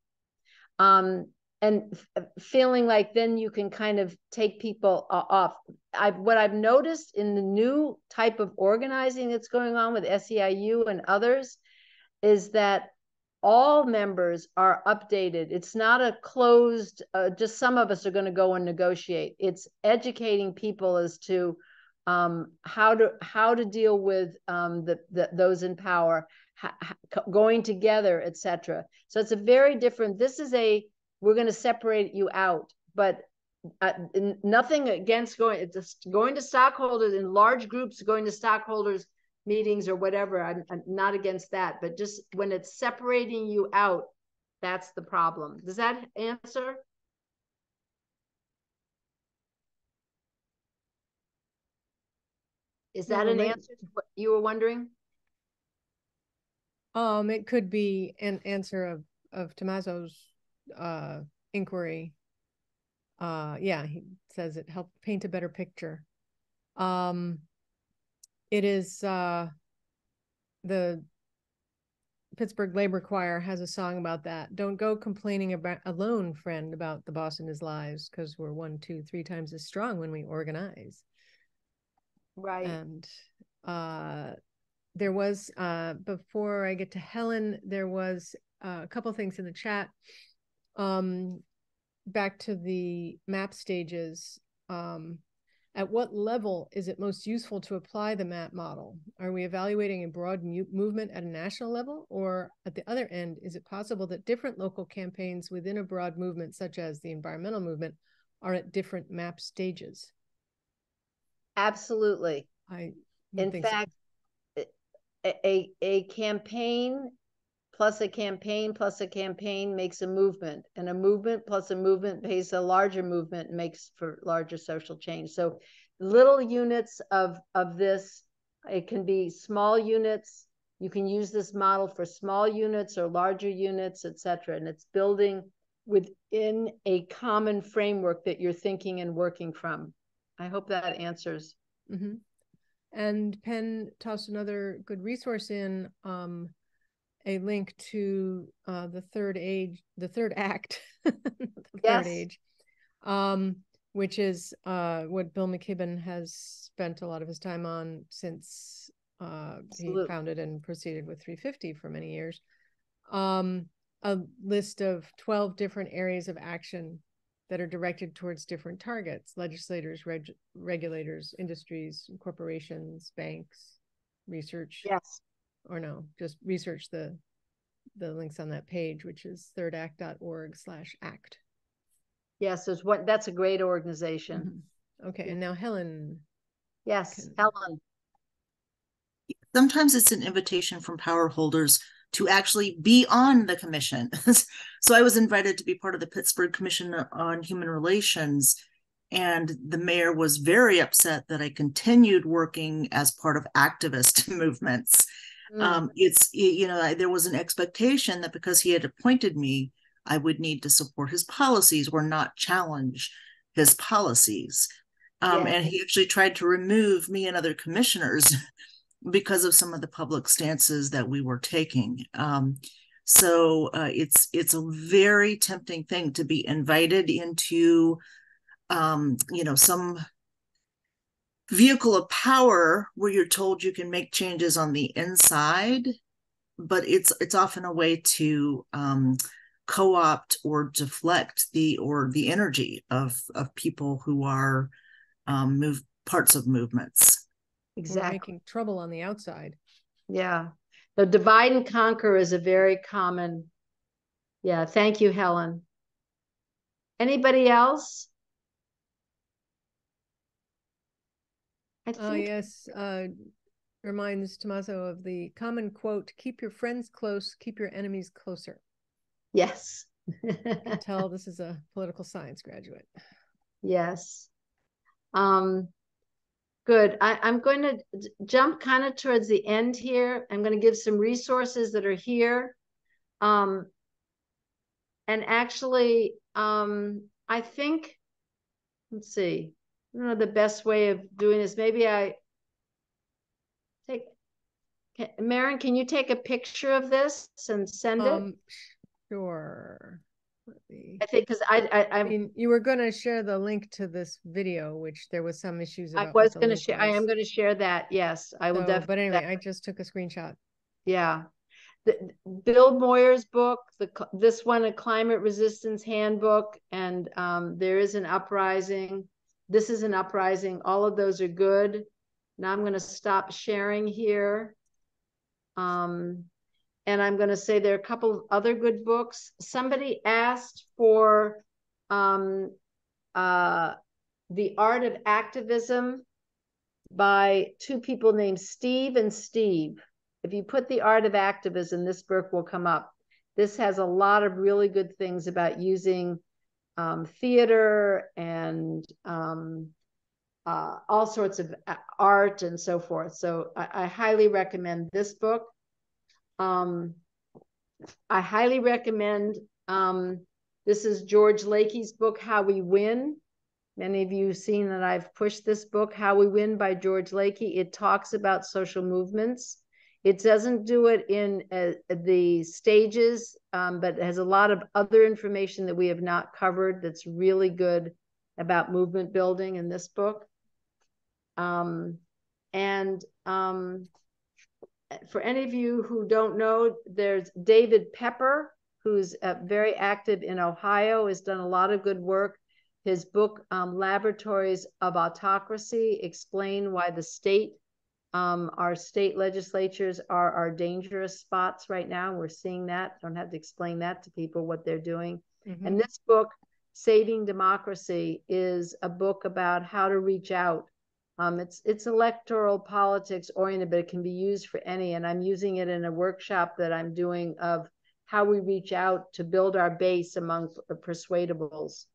Um, and feeling like then you can kind of take people off. I what I've noticed in the new type of organizing that's going on with SEIU and others is that all members are updated. It's not a closed. Uh, just some of us are going to go and negotiate. It's educating people as to um, how to how to deal with um, the, the those in power, going together, etc. So it's a very different. This is a we're going to separate you out. But uh, nothing against going it's going to stockholders in large groups, going to stockholders meetings or whatever. I'm, I'm not against that, but just when it's separating you out, that's the problem. Does that answer? Is that an answer to what you were wondering? Um, it could be an answer of of Tommaso's uh, inquiry. Uh, yeah, he says it helped paint a better picture. Um, it is uh, the Pittsburgh Labor Choir has a song about that. Don't go complaining about alone, friend, about the boss and his lies, because we're one, two, three times as strong when we organize. Right. And uh, there was uh, before I get to Helen, there was uh, a couple things in the chat. Um, back to the map stages. Um, at what level is it most useful to apply the map model? Are we evaluating a broad movement at a national level? Or at the other end, is it possible that different local campaigns within a broad movement, such as the environmental movement, are at different map stages? Absolutely. I in fact. A, a campaign plus a campaign plus a campaign makes a movement and a movement plus a movement makes a larger movement makes for larger social change. So little units of of this it can be small units. You can use this model for small units or larger units etc and it's building within a common framework that you're thinking and working from. I hope that answers. Mm-hmm. And penn tossed another good resource in um, a link to uh, the third age, the third act, the yes. third age, um, which is uh, what Bill McKibben has spent a lot of his time on since uh, he founded and proceeded with 350 for many years. Um, a list of 12 different areas of action that are directed towards different targets legislators, reg- regulators, industries, corporations, banks, research. Yes or no, just research the the links on that page, which is thirdact.org slash act. Yes, there's what that's a great organization. Mm-hmm. Okay, and now Helen. Yes, can... Helen. Sometimes it's an invitation from power holders to actually be on the commission. so I was invited to be part of the Pittsburgh Commission on Human Relations. And the mayor was very upset that I continued working as part of activist movements. Mm. Um, it's you know there was an expectation that because he had appointed me, I would need to support his policies or not challenge his policies. Um, yeah. And he actually tried to remove me and other commissioners because of some of the public stances that we were taking. Um, so uh, it's it's a very tempting thing to be invited into, um, you know, some vehicle of power where you're told you can make changes on the inside but it's it's often a way to um, co-opt or deflect the or the energy of of people who are um, move parts of movements exactly We're making trouble on the outside yeah the divide and conquer is a very common yeah thank you helen anybody else Oh, yes. Uh, reminds Tommaso of the common quote keep your friends close, keep your enemies closer. Yes. tell this is a political science graduate. Yes. Um, good. I, I'm going to jump kind of towards the end here. I'm going to give some resources that are here. Um, and actually, um, I think, let's see, I don't know the best way of doing this. Maybe I take can, Maren, can you take a picture of this and send um, it? Sure. I think because I, I, I, mean, you were going to share the link to this video, which there was some issues. I was going to share. I am going to share that. Yes, I will so, definitely. But anyway, I just took a screenshot. Yeah, the, Bill Moyer's book, the this one, a climate resistance handbook, and um, there is an uprising. This is an uprising. All of those are good. Now I'm going to stop sharing here. Um, and I'm going to say there are a couple of other good books. Somebody asked for um, uh, The Art of Activism by two people named Steve and Steve. If you put The Art of Activism, this book will come up. This has a lot of really good things about using um, theater and um, uh, all sorts of uh, art and so forth. So I, I highly recommend this book. Um, I highly recommend, um, this is George Lakey's book, How We Win. Many of you have seen that I've pushed this book, How We Win by George Lakey. It talks about social movements It doesn't do it in uh, the stages, um, but has a lot of other information that we have not covered that's really good about movement building in this book. Um, and um, for any of you who don't know, there's David Pepper, who's uh, very active in Ohio, has done a lot of good work. His book, um, Laboratories of Autocracy, explain why the state, um, our state legislatures are our dangerous spots right now. We're seeing that. Don't have to explain that to people what they're doing. Mhm. And this book, Saving Democracy, is a book about how to reach out um, it's it's electoral politics oriented, but it can be used for any. And I'm using it in a workshop that I'm doing of how we reach out to build our base among persuadables.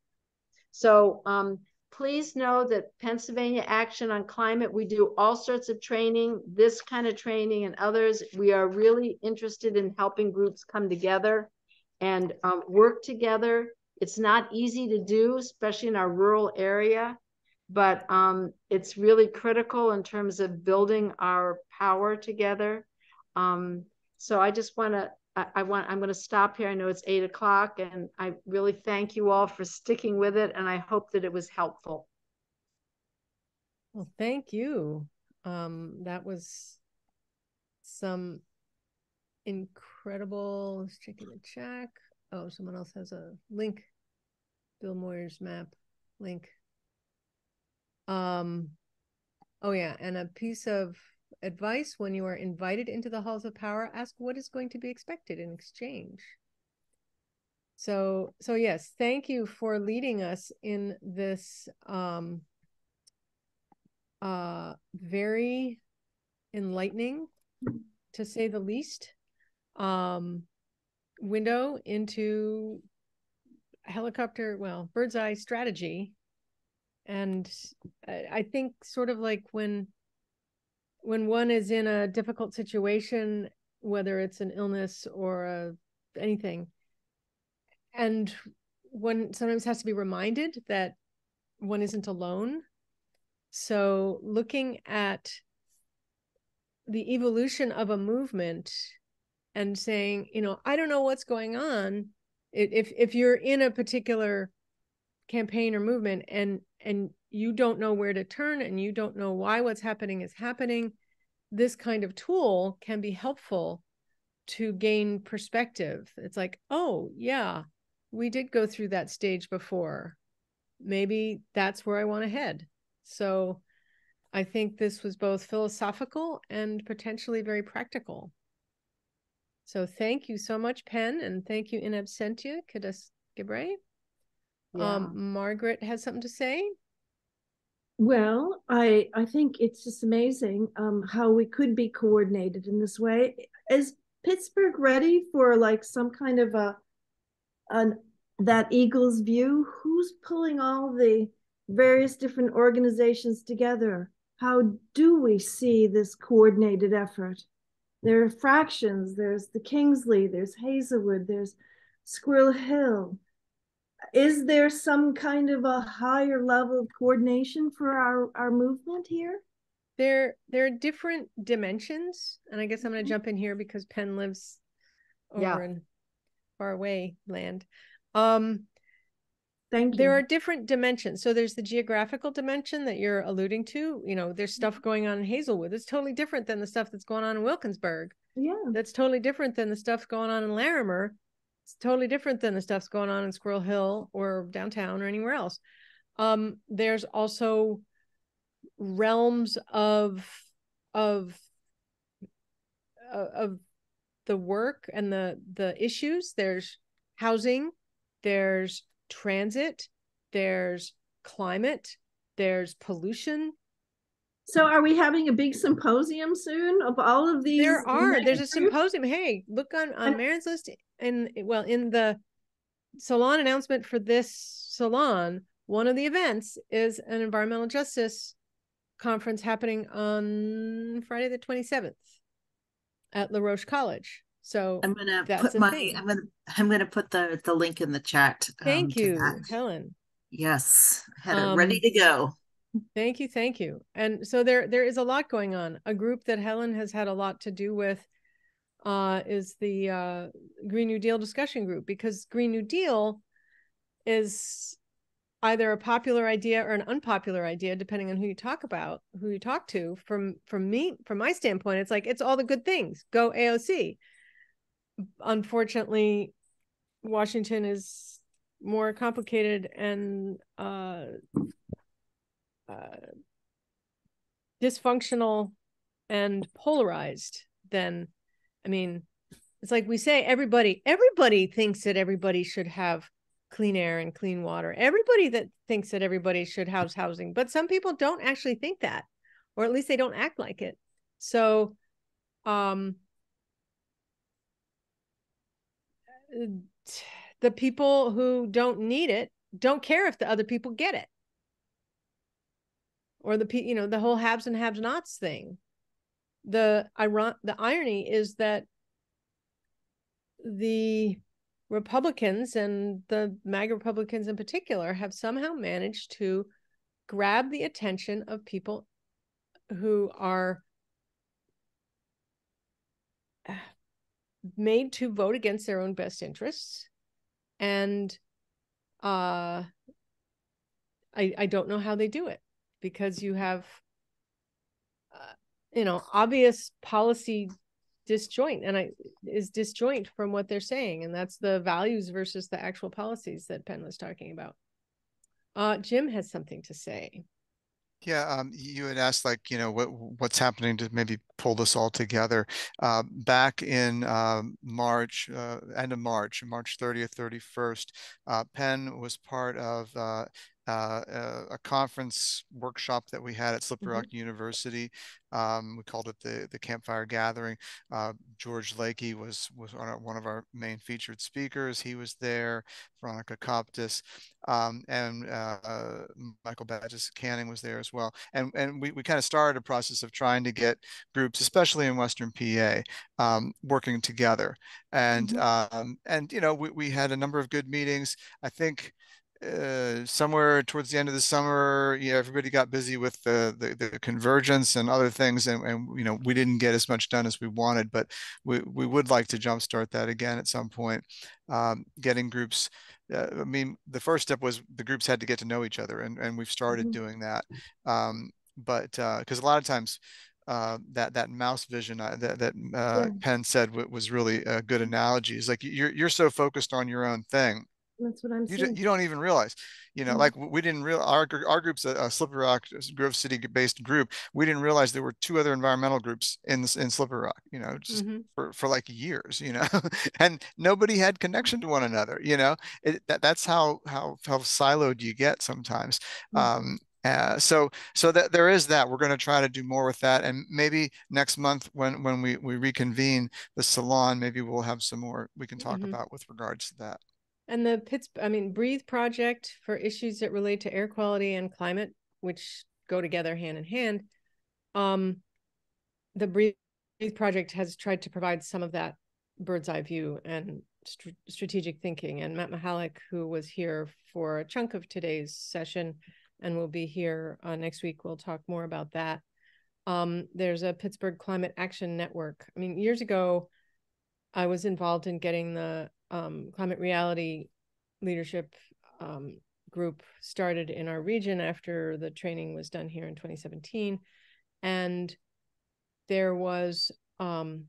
So um, please know that Pennsylvania Action on Climate, we do all sorts of training, this kind of training and others. We are really interested in helping groups come together and um, work together. It's not easy to do, especially in our rural area but um, it's really critical in terms of building our power together. Um, so I just want to, I, I, want, I'm going to stop here. I know it's eight o'clock, and I really thank you all for sticking with it, and I hope that it was helpful. Well, thank you. Um, that was some incredible. Let's check in the chat. Oh, someone else has a link. Bill Moyer's map link. Um, oh yeah, and a piece of advice when you are invited into the halls of power, ask what is going to be expected in exchange. So, so yes, thank you for leading us in this um, uh, very enlightening, to say the least, um, window into helicopter, well, bird's eye strategy and i think sort of like when when one is in a difficult situation whether it's an illness or a, anything and one sometimes has to be reminded that one isn't alone. So looking at the evolution of a movement and saying you know i don't know what's going on. If if you're in a particular campaign or movement and and you don't know where to turn and you don't know why what's happening is happening this kind of tool can be helpful to gain perspective. It's like oh yeah we did go through that stage before. Maybe that's where i want to head. So i think this was both philosophical and potentially very practical. So thank you so much penn and thank you in absentia Kidest Gebre. Yeah. Um, Margaret has something to say. Well, I I think it's just amazing um, how we could be coordinated in this way. Is Pittsburgh ready for like some kind of a an that Eagles view? Who's pulling all the various different organizations together? How do we see this coordinated effort? There are fractions. There's the Kingsley. There's Hazelwood. There's Squirrel Hill is there some kind of a higher level of coordination for our, our movement here? There, there are different dimensions, and I guess I'm going to Mhm. jump in here because Penn lives over Yeah. in far away land. Um, Thank you. there are different dimensions. So there's the geographical dimension that you're alluding to. You know, there's stuff going on in Hazelwood. It's totally different than the stuff that's going on in Wilkinsburg. Yeah. That's totally different than the stuff going on in Larimer. It's totally different than the stuff's going on in Squirrel Hill or downtown or anywhere else. Um, there's also realms of of uh, of the work and the the issues. There's housing, there's transit, there's climate, there's pollution, So are we having a big symposium soon of all of these? There are. There's a symposium. Hey, look on on Maren's list and well in the salon announcement for this salon. One of the events is an environmental justice conference happening on Friday the 27th at La Roche College. So I'm gonna put my thing. I'm gonna I'm gonna put the the link in the chat. um, Thank to you. Helen. Yes, had it ready Um, to go. Thank you, thank you. And so there there is a lot going on. A group that Helen has had a lot to do with uh, is the uh, Green New Deal discussion group because Green New Deal is either a popular idea or an unpopular idea depending on who you talk about who you talk to. From from me from my standpoint it's like it's all the good things. Go aoc unfortunately washington is more complicated and uh, uh, dysfunctional and polarized than i mean it's like we say everybody everybody thinks that everybody should have clean air and clean water. Everybody that thinks that everybody should house housing, but some people don't actually think that, or at least they don't act like it. So, um, the people who don't need it don't care if the other people get it, or the you know the whole haves and have nots thing. The iron the irony is that the Republicans and the MAGA Republicans in particular have somehow managed to grab the attention of people who are made to vote against their own best interests. And uh i i don't know how they do it because you have you know obvious policy disjoint and I is disjoint from what they're saying. And that's the values versus the actual policies that Penn was talking about. Uh, Jim has something to say. Yeah, um, you had asked like, you know, what what's happening to maybe pull this all together. Uh, back in uh, March, uh, end of March, March 30th, 31st, uh, Penn was part of uh, uh, a, conference workshop that we had at Slippery mm-hmm. Rock mm-hmm. University. Um, we called it the the Campfire Gathering. Uh, George Lakey was was one of our main featured speakers. He was there. Veronica Coptis um, and uh, Michael Bagdes-Canning was there as well. And and we, we kind of started a process of trying to get groups, especially in Western PA, um, working together. And mm-hmm. Um, and you know we, we had a number of good meetings. I think uh, somewhere towards the end of the summer, yeah, everybody got busy with the, the, the convergence and other things, and, and you know we didn't get as much done as we wanted. But we we would like to jumpstart that again at some point. Um, getting groups. Uh, I mean, the first step was the groups had to get to know each other, and and we've started mm-hmm. doing that. Um, but because uh, a lot of times uh, that that mouse vision uh, that that uh, yeah. Penn said w- was really a good analogy. Is like you're you're so focused on your own thing that's what I'm you, saying. you don't even realize, you know, mm-hmm. like we didn't real our our group's a, a Slippery Rock Grove City based group. We didn't realize there were two other environmental groups in in Slippery Rock, you know, just mm-hmm. for, for like years, you know, and nobody had connection to one another, you know. It, that that's how how how siloed you get sometimes. Mm-hmm. Um, uh, so so that there is that we're going to try to do more with that and maybe next month when when we we reconvene the salon maybe we'll have some more we can talk mm-hmm. about with regards to that and the Pitts, I mean, Breathe project for issues that relate to air quality and climate, which go together hand in hand. Um, the Breathe project has tried to provide some of that bird's eye view and st- strategic thinking. And Matt Mehalik, who was here for a chunk of today's session and will be here uh, next week, we'll talk more about that. Um, there's a Pittsburgh Climate Action Network. I mean, years ago, I was involved in getting the um, climate reality leadership um, group started in our region after the training was done here in 2017 and there was um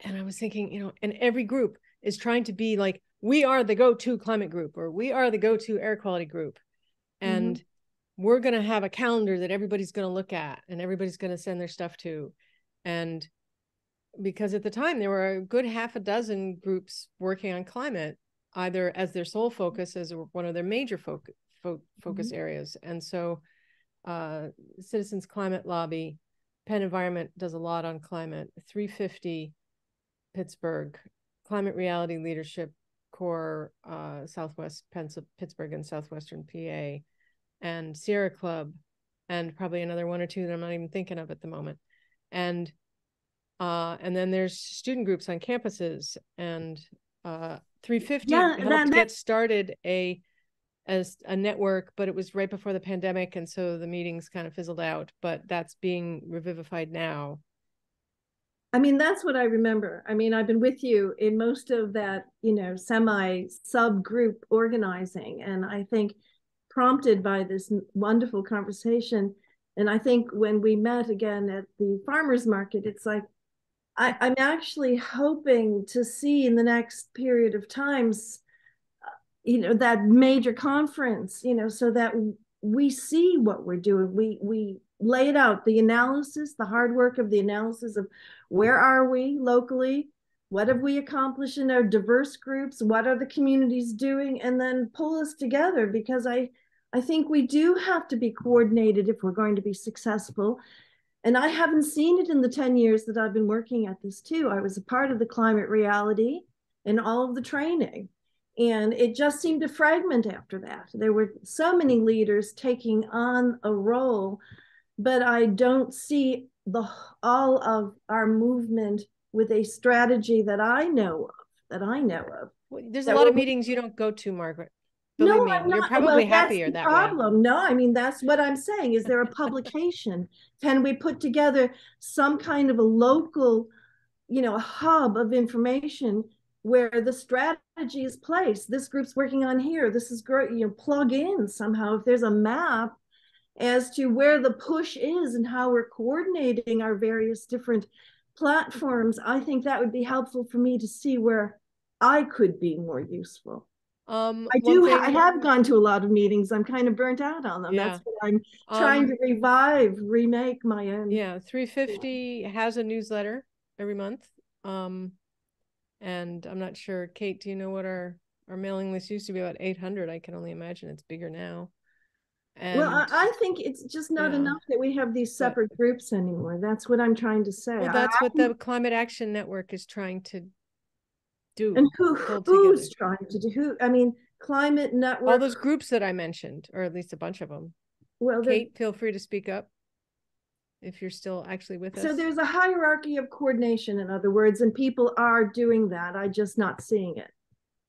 and i was thinking you know and every group is trying to be like we are the go-to climate group or we are the go-to air quality group. And mm-hmm. we're going to have a calendar that everybody's going to look at and everybody's going to send their stuff to. And because at the time there were a good half a dozen groups working on climate either as their sole focus as one of their major focus fo- focus mm-hmm. areas. And so uh, citizens climate lobby penn environment does a lot on climate 350 pittsburgh climate reality leadership corps uh, southwest pittsburgh and southwestern pa and sierra club and probably another one or two that i'm not even thinking of at the moment. And uh, and then there's student groups on campuses and uh, 350 yeah, helped that, get started a as a network, but it was right before the pandemic, and so the meetings kind of fizzled out. But that's being revivified now. I mean, that's what I remember. I mean, I've been with you in most of that, you know, semi subgroup organizing. And I think prompted by this wonderful conversation. And I think when we met again at the farmers market, it's like, I, I'm actually hoping to see in the next period of times, uh, you know, that major conference, you know, so that we see what we're doing. We we lay it out, the analysis, the hard work of the analysis of where are we locally, what have we accomplished in our diverse groups, what are the communities doing, and then pull us together because I I think we do have to be coordinated if we're going to be successful. And I haven't seen it in the 10 years that I've been working at this too. I was a part of the climate reality and all of the training. And it just seemed to fragment after that. There were so many leaders taking on a role, but I don't see the all of our movement with a strategy that I know of, that I know of. There's a lot of meetings you don't go to, Margaret. Believe no, me, I'm you're not. probably well, happier that's the that way. problem. No, I mean that's what I'm saying. Is there a publication? Can we put together some kind of a local, you know, a hub of information where the strategy is placed? This group's working on here. This is great. You know, plug in somehow. If there's a map as to where the push is and how we're coordinating our various different platforms, I think that would be helpful for me to see where I could be more useful. Um, I do. thing- I have gone to a lot of meetings. I'm kind of burnt out on them. That's what I'm trying Um, to revive, remake my own. Yeah, 350 has a newsletter every month. Um, and I'm not sure, Kate, do you know what our our mailing list used to be about 800? I can only imagine it's bigger now. And well, I, I think it's just not Yeah. enough that we have these separate groups anymore. That's what I'm trying to say. well, that's I what the Climate Action Network is trying to do. and who who's together. trying to do who? I mean, climate network. All those groups that I mentioned, or at least a bunch of them. Well, Kate, feel free to speak up if you're still actually with us. So there's a hierarchy of coordination, in other words, and people are doing that. I just not seeing it.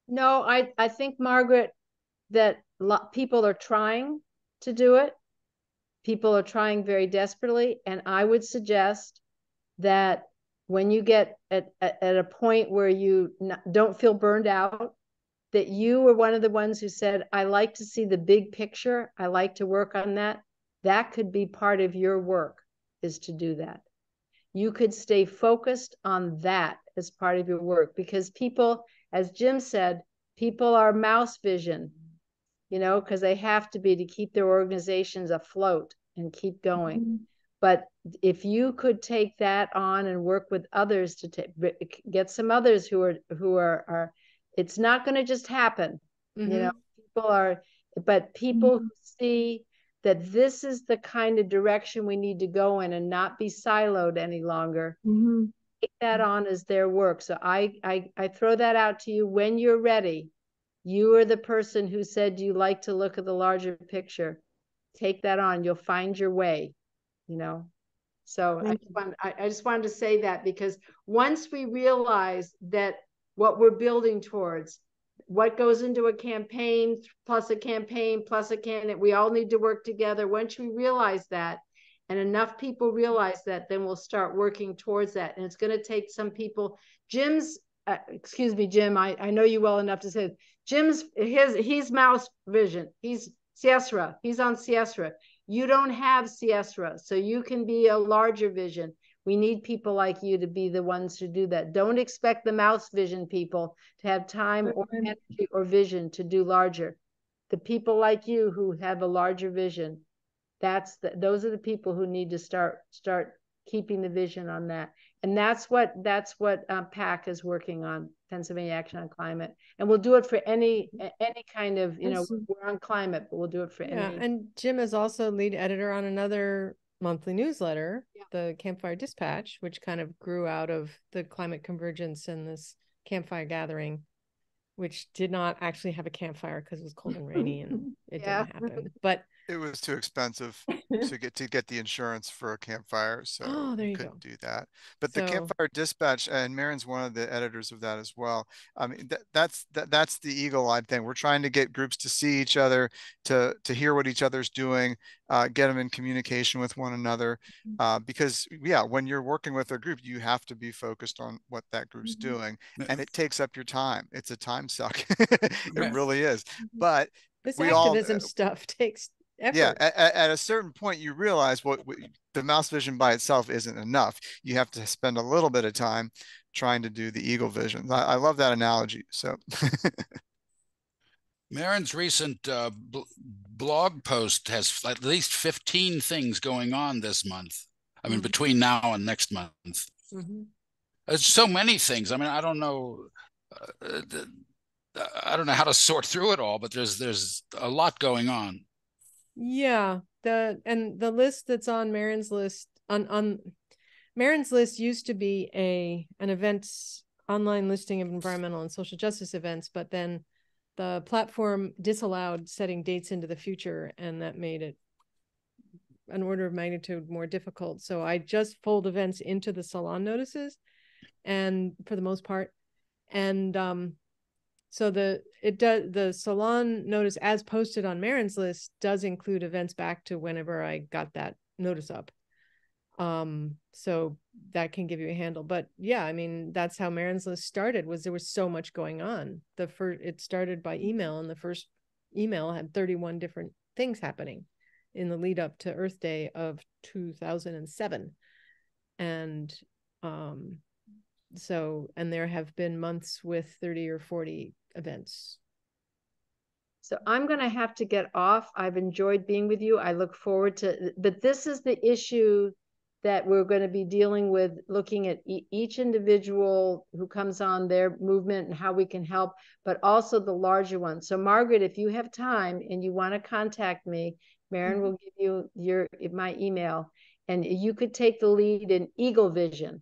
No, I, I think, Margaret, that lo- people are trying to do it. People are trying very desperately. And I would suggest that when you get at, at, at a point where you don't feel burned out, that you were one of the ones who said, I like to see the big picture. I like to work on that. That could be part of your work is to do that. You could stay focused on that as part of your work because people, as Jim said, people are mouse vision, you know, because they have to be to keep their organizations afloat and keep going. Mm-hmm. But if you could take that on and work with others to take get some others who are who are are it's not going to just happen. You mm-hmm. know, people are but people mm-hmm. who see that this is the kind of direction we need to go in and not be siloed any longer Mhm. take that mm-hmm. on as their work. So I, I I throw that out to you when you're ready. You are the person who said you like to look at the larger picture. Take that on. You'll find your way. You know. So I just, want, I, I just wanted to say that because once we realize that what we're building towards, what goes into a campaign plus a campaign plus a candidate, we all need to work together. Once we realize that, and enough people realize that, then we'll start working towards that. And it's going to take some people. Jim's, uh, excuse me, Jim. I, I know you well enough to say Jim's his he's mouse vision. He's Ciesra. He's on Ciesra. You don't have Ciesra, so you can be a larger vision. We need people like you to be the ones who do that. Don't expect the mouse vision people to have time or energy or vision to do larger. The people like you who have a larger vision, that's the, those are the people who need to start start keeping the vision on that and that's what that's what uh, pac is working on pennsylvania action on climate and we'll do it for any mm-hmm. any kind of you know we're on climate but we'll do it for Yeah, any and Jim is also lead editor on another monthly newsletter, the Campfire Dispatch, which kind of grew out of the climate convergence and this campfire gathering, which did not actually have a campfire because it was cold and rainy and it Yeah. didn't happen. But It was too expensive to get to get the insurance for a campfire, so Oh, there you couldn't go. do that. But the campfire dispatch, and Maren's one of the editors of that as well. I mean, that, that's that, that's the eagle-eyed thing. We're trying to get groups to see each other, to to hear what each other's doing, uh, get them in communication with one another. Mm-hmm. Uh, because yeah, when you're working with a group, you have to be focused on what that group's Mm-hmm. doing, and it takes up your time. It's a time suck. Yeah. it really is. But This we all activism stuff takes effort. yeah at, at- at a certain point you realize what what- the mouse vision by itself isn't enough you have to spend a little bit of time trying to do the eagle vision i, I love that analogy so Maren's recent uh, bl- blog post has at least 15 things going on this month. I mean, Mhm. between now and next month. Mhm. There's so many things. I mean, I don't know. Uh, uh, the- uh, I don't know how to sort through it all, but there's there's a lot going on. Yeah, the and the list that's on Maren's list on on Maren's list used to be a an events online listing of environmental and social justice events, but then the platform disallowed setting dates into the future, and that made it an order of magnitude more difficult. So I just fold events into the salon notices, and for the most part, and um, so the it does the salon notice as posted on Maren's list does include events back to whenever I got that notice up. Um, so that can give you a handle. But yeah, I mean that's how Maren's list started was there was so much going on. The first it started by email and the first email had 31 different things happening in the lead up to Earth Day of 2007. And um so and there have been months with 30 or 40 events So I'm going to have to get off. I've enjoyed being with you. I look forward to, but this is the issue that we're going to be dealing with, looking at e- each individual who comes on their movement and how we can help, but also the larger one. So Margaret, if you have time and you want to contact me, Maren mm-hmm. will give you your my email, and you could take the lead in Eagle Vision.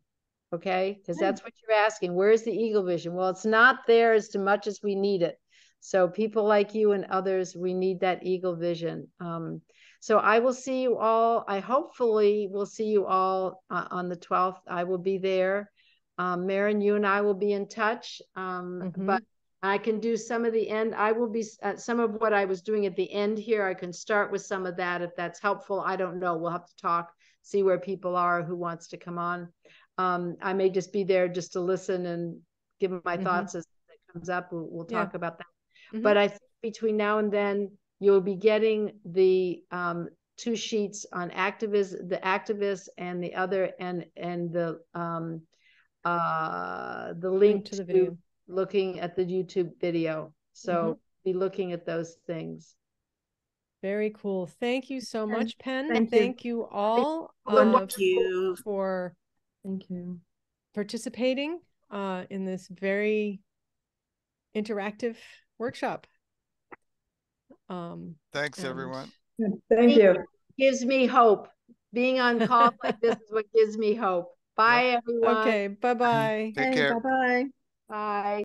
Okay, because that's what you're asking. Where's the Eagle Vision? Well, it's not there as much as we need it. So people like you and others, we need that eagle vision. Um, so I will see you all. I hopefully will see you all uh, on the 12th. I will be there. Um, Maren, you and I will be in touch. Um, But I can do some of the end. I will be uh, some of what I was doing at the end here. I can start with some of that if that's helpful. I don't know. We'll have to talk, see where people are, who wants to come on. Um, I may just be there just to listen and give my Mhm. thoughts as it comes up. We'll, we'll Yeah. talk about that. Mhm. But I think between now and then, you'll be getting the um, two sheets on activists, the activists, and the other, and and the um, uh, the link to the video. looking at the YouTube video. So Mhm. be looking at those things. Very cool. Thank you so much, Penn. Thank you. Thank you all Thank you for Thank you. participating uh, in this very interactive workshop. Um, thanks and- everyone Thank you. Gives me hope. Being on call like this is what gives me hope. Bye, everyone. Okay, bye-bye. Take care. Bye bye. Bye.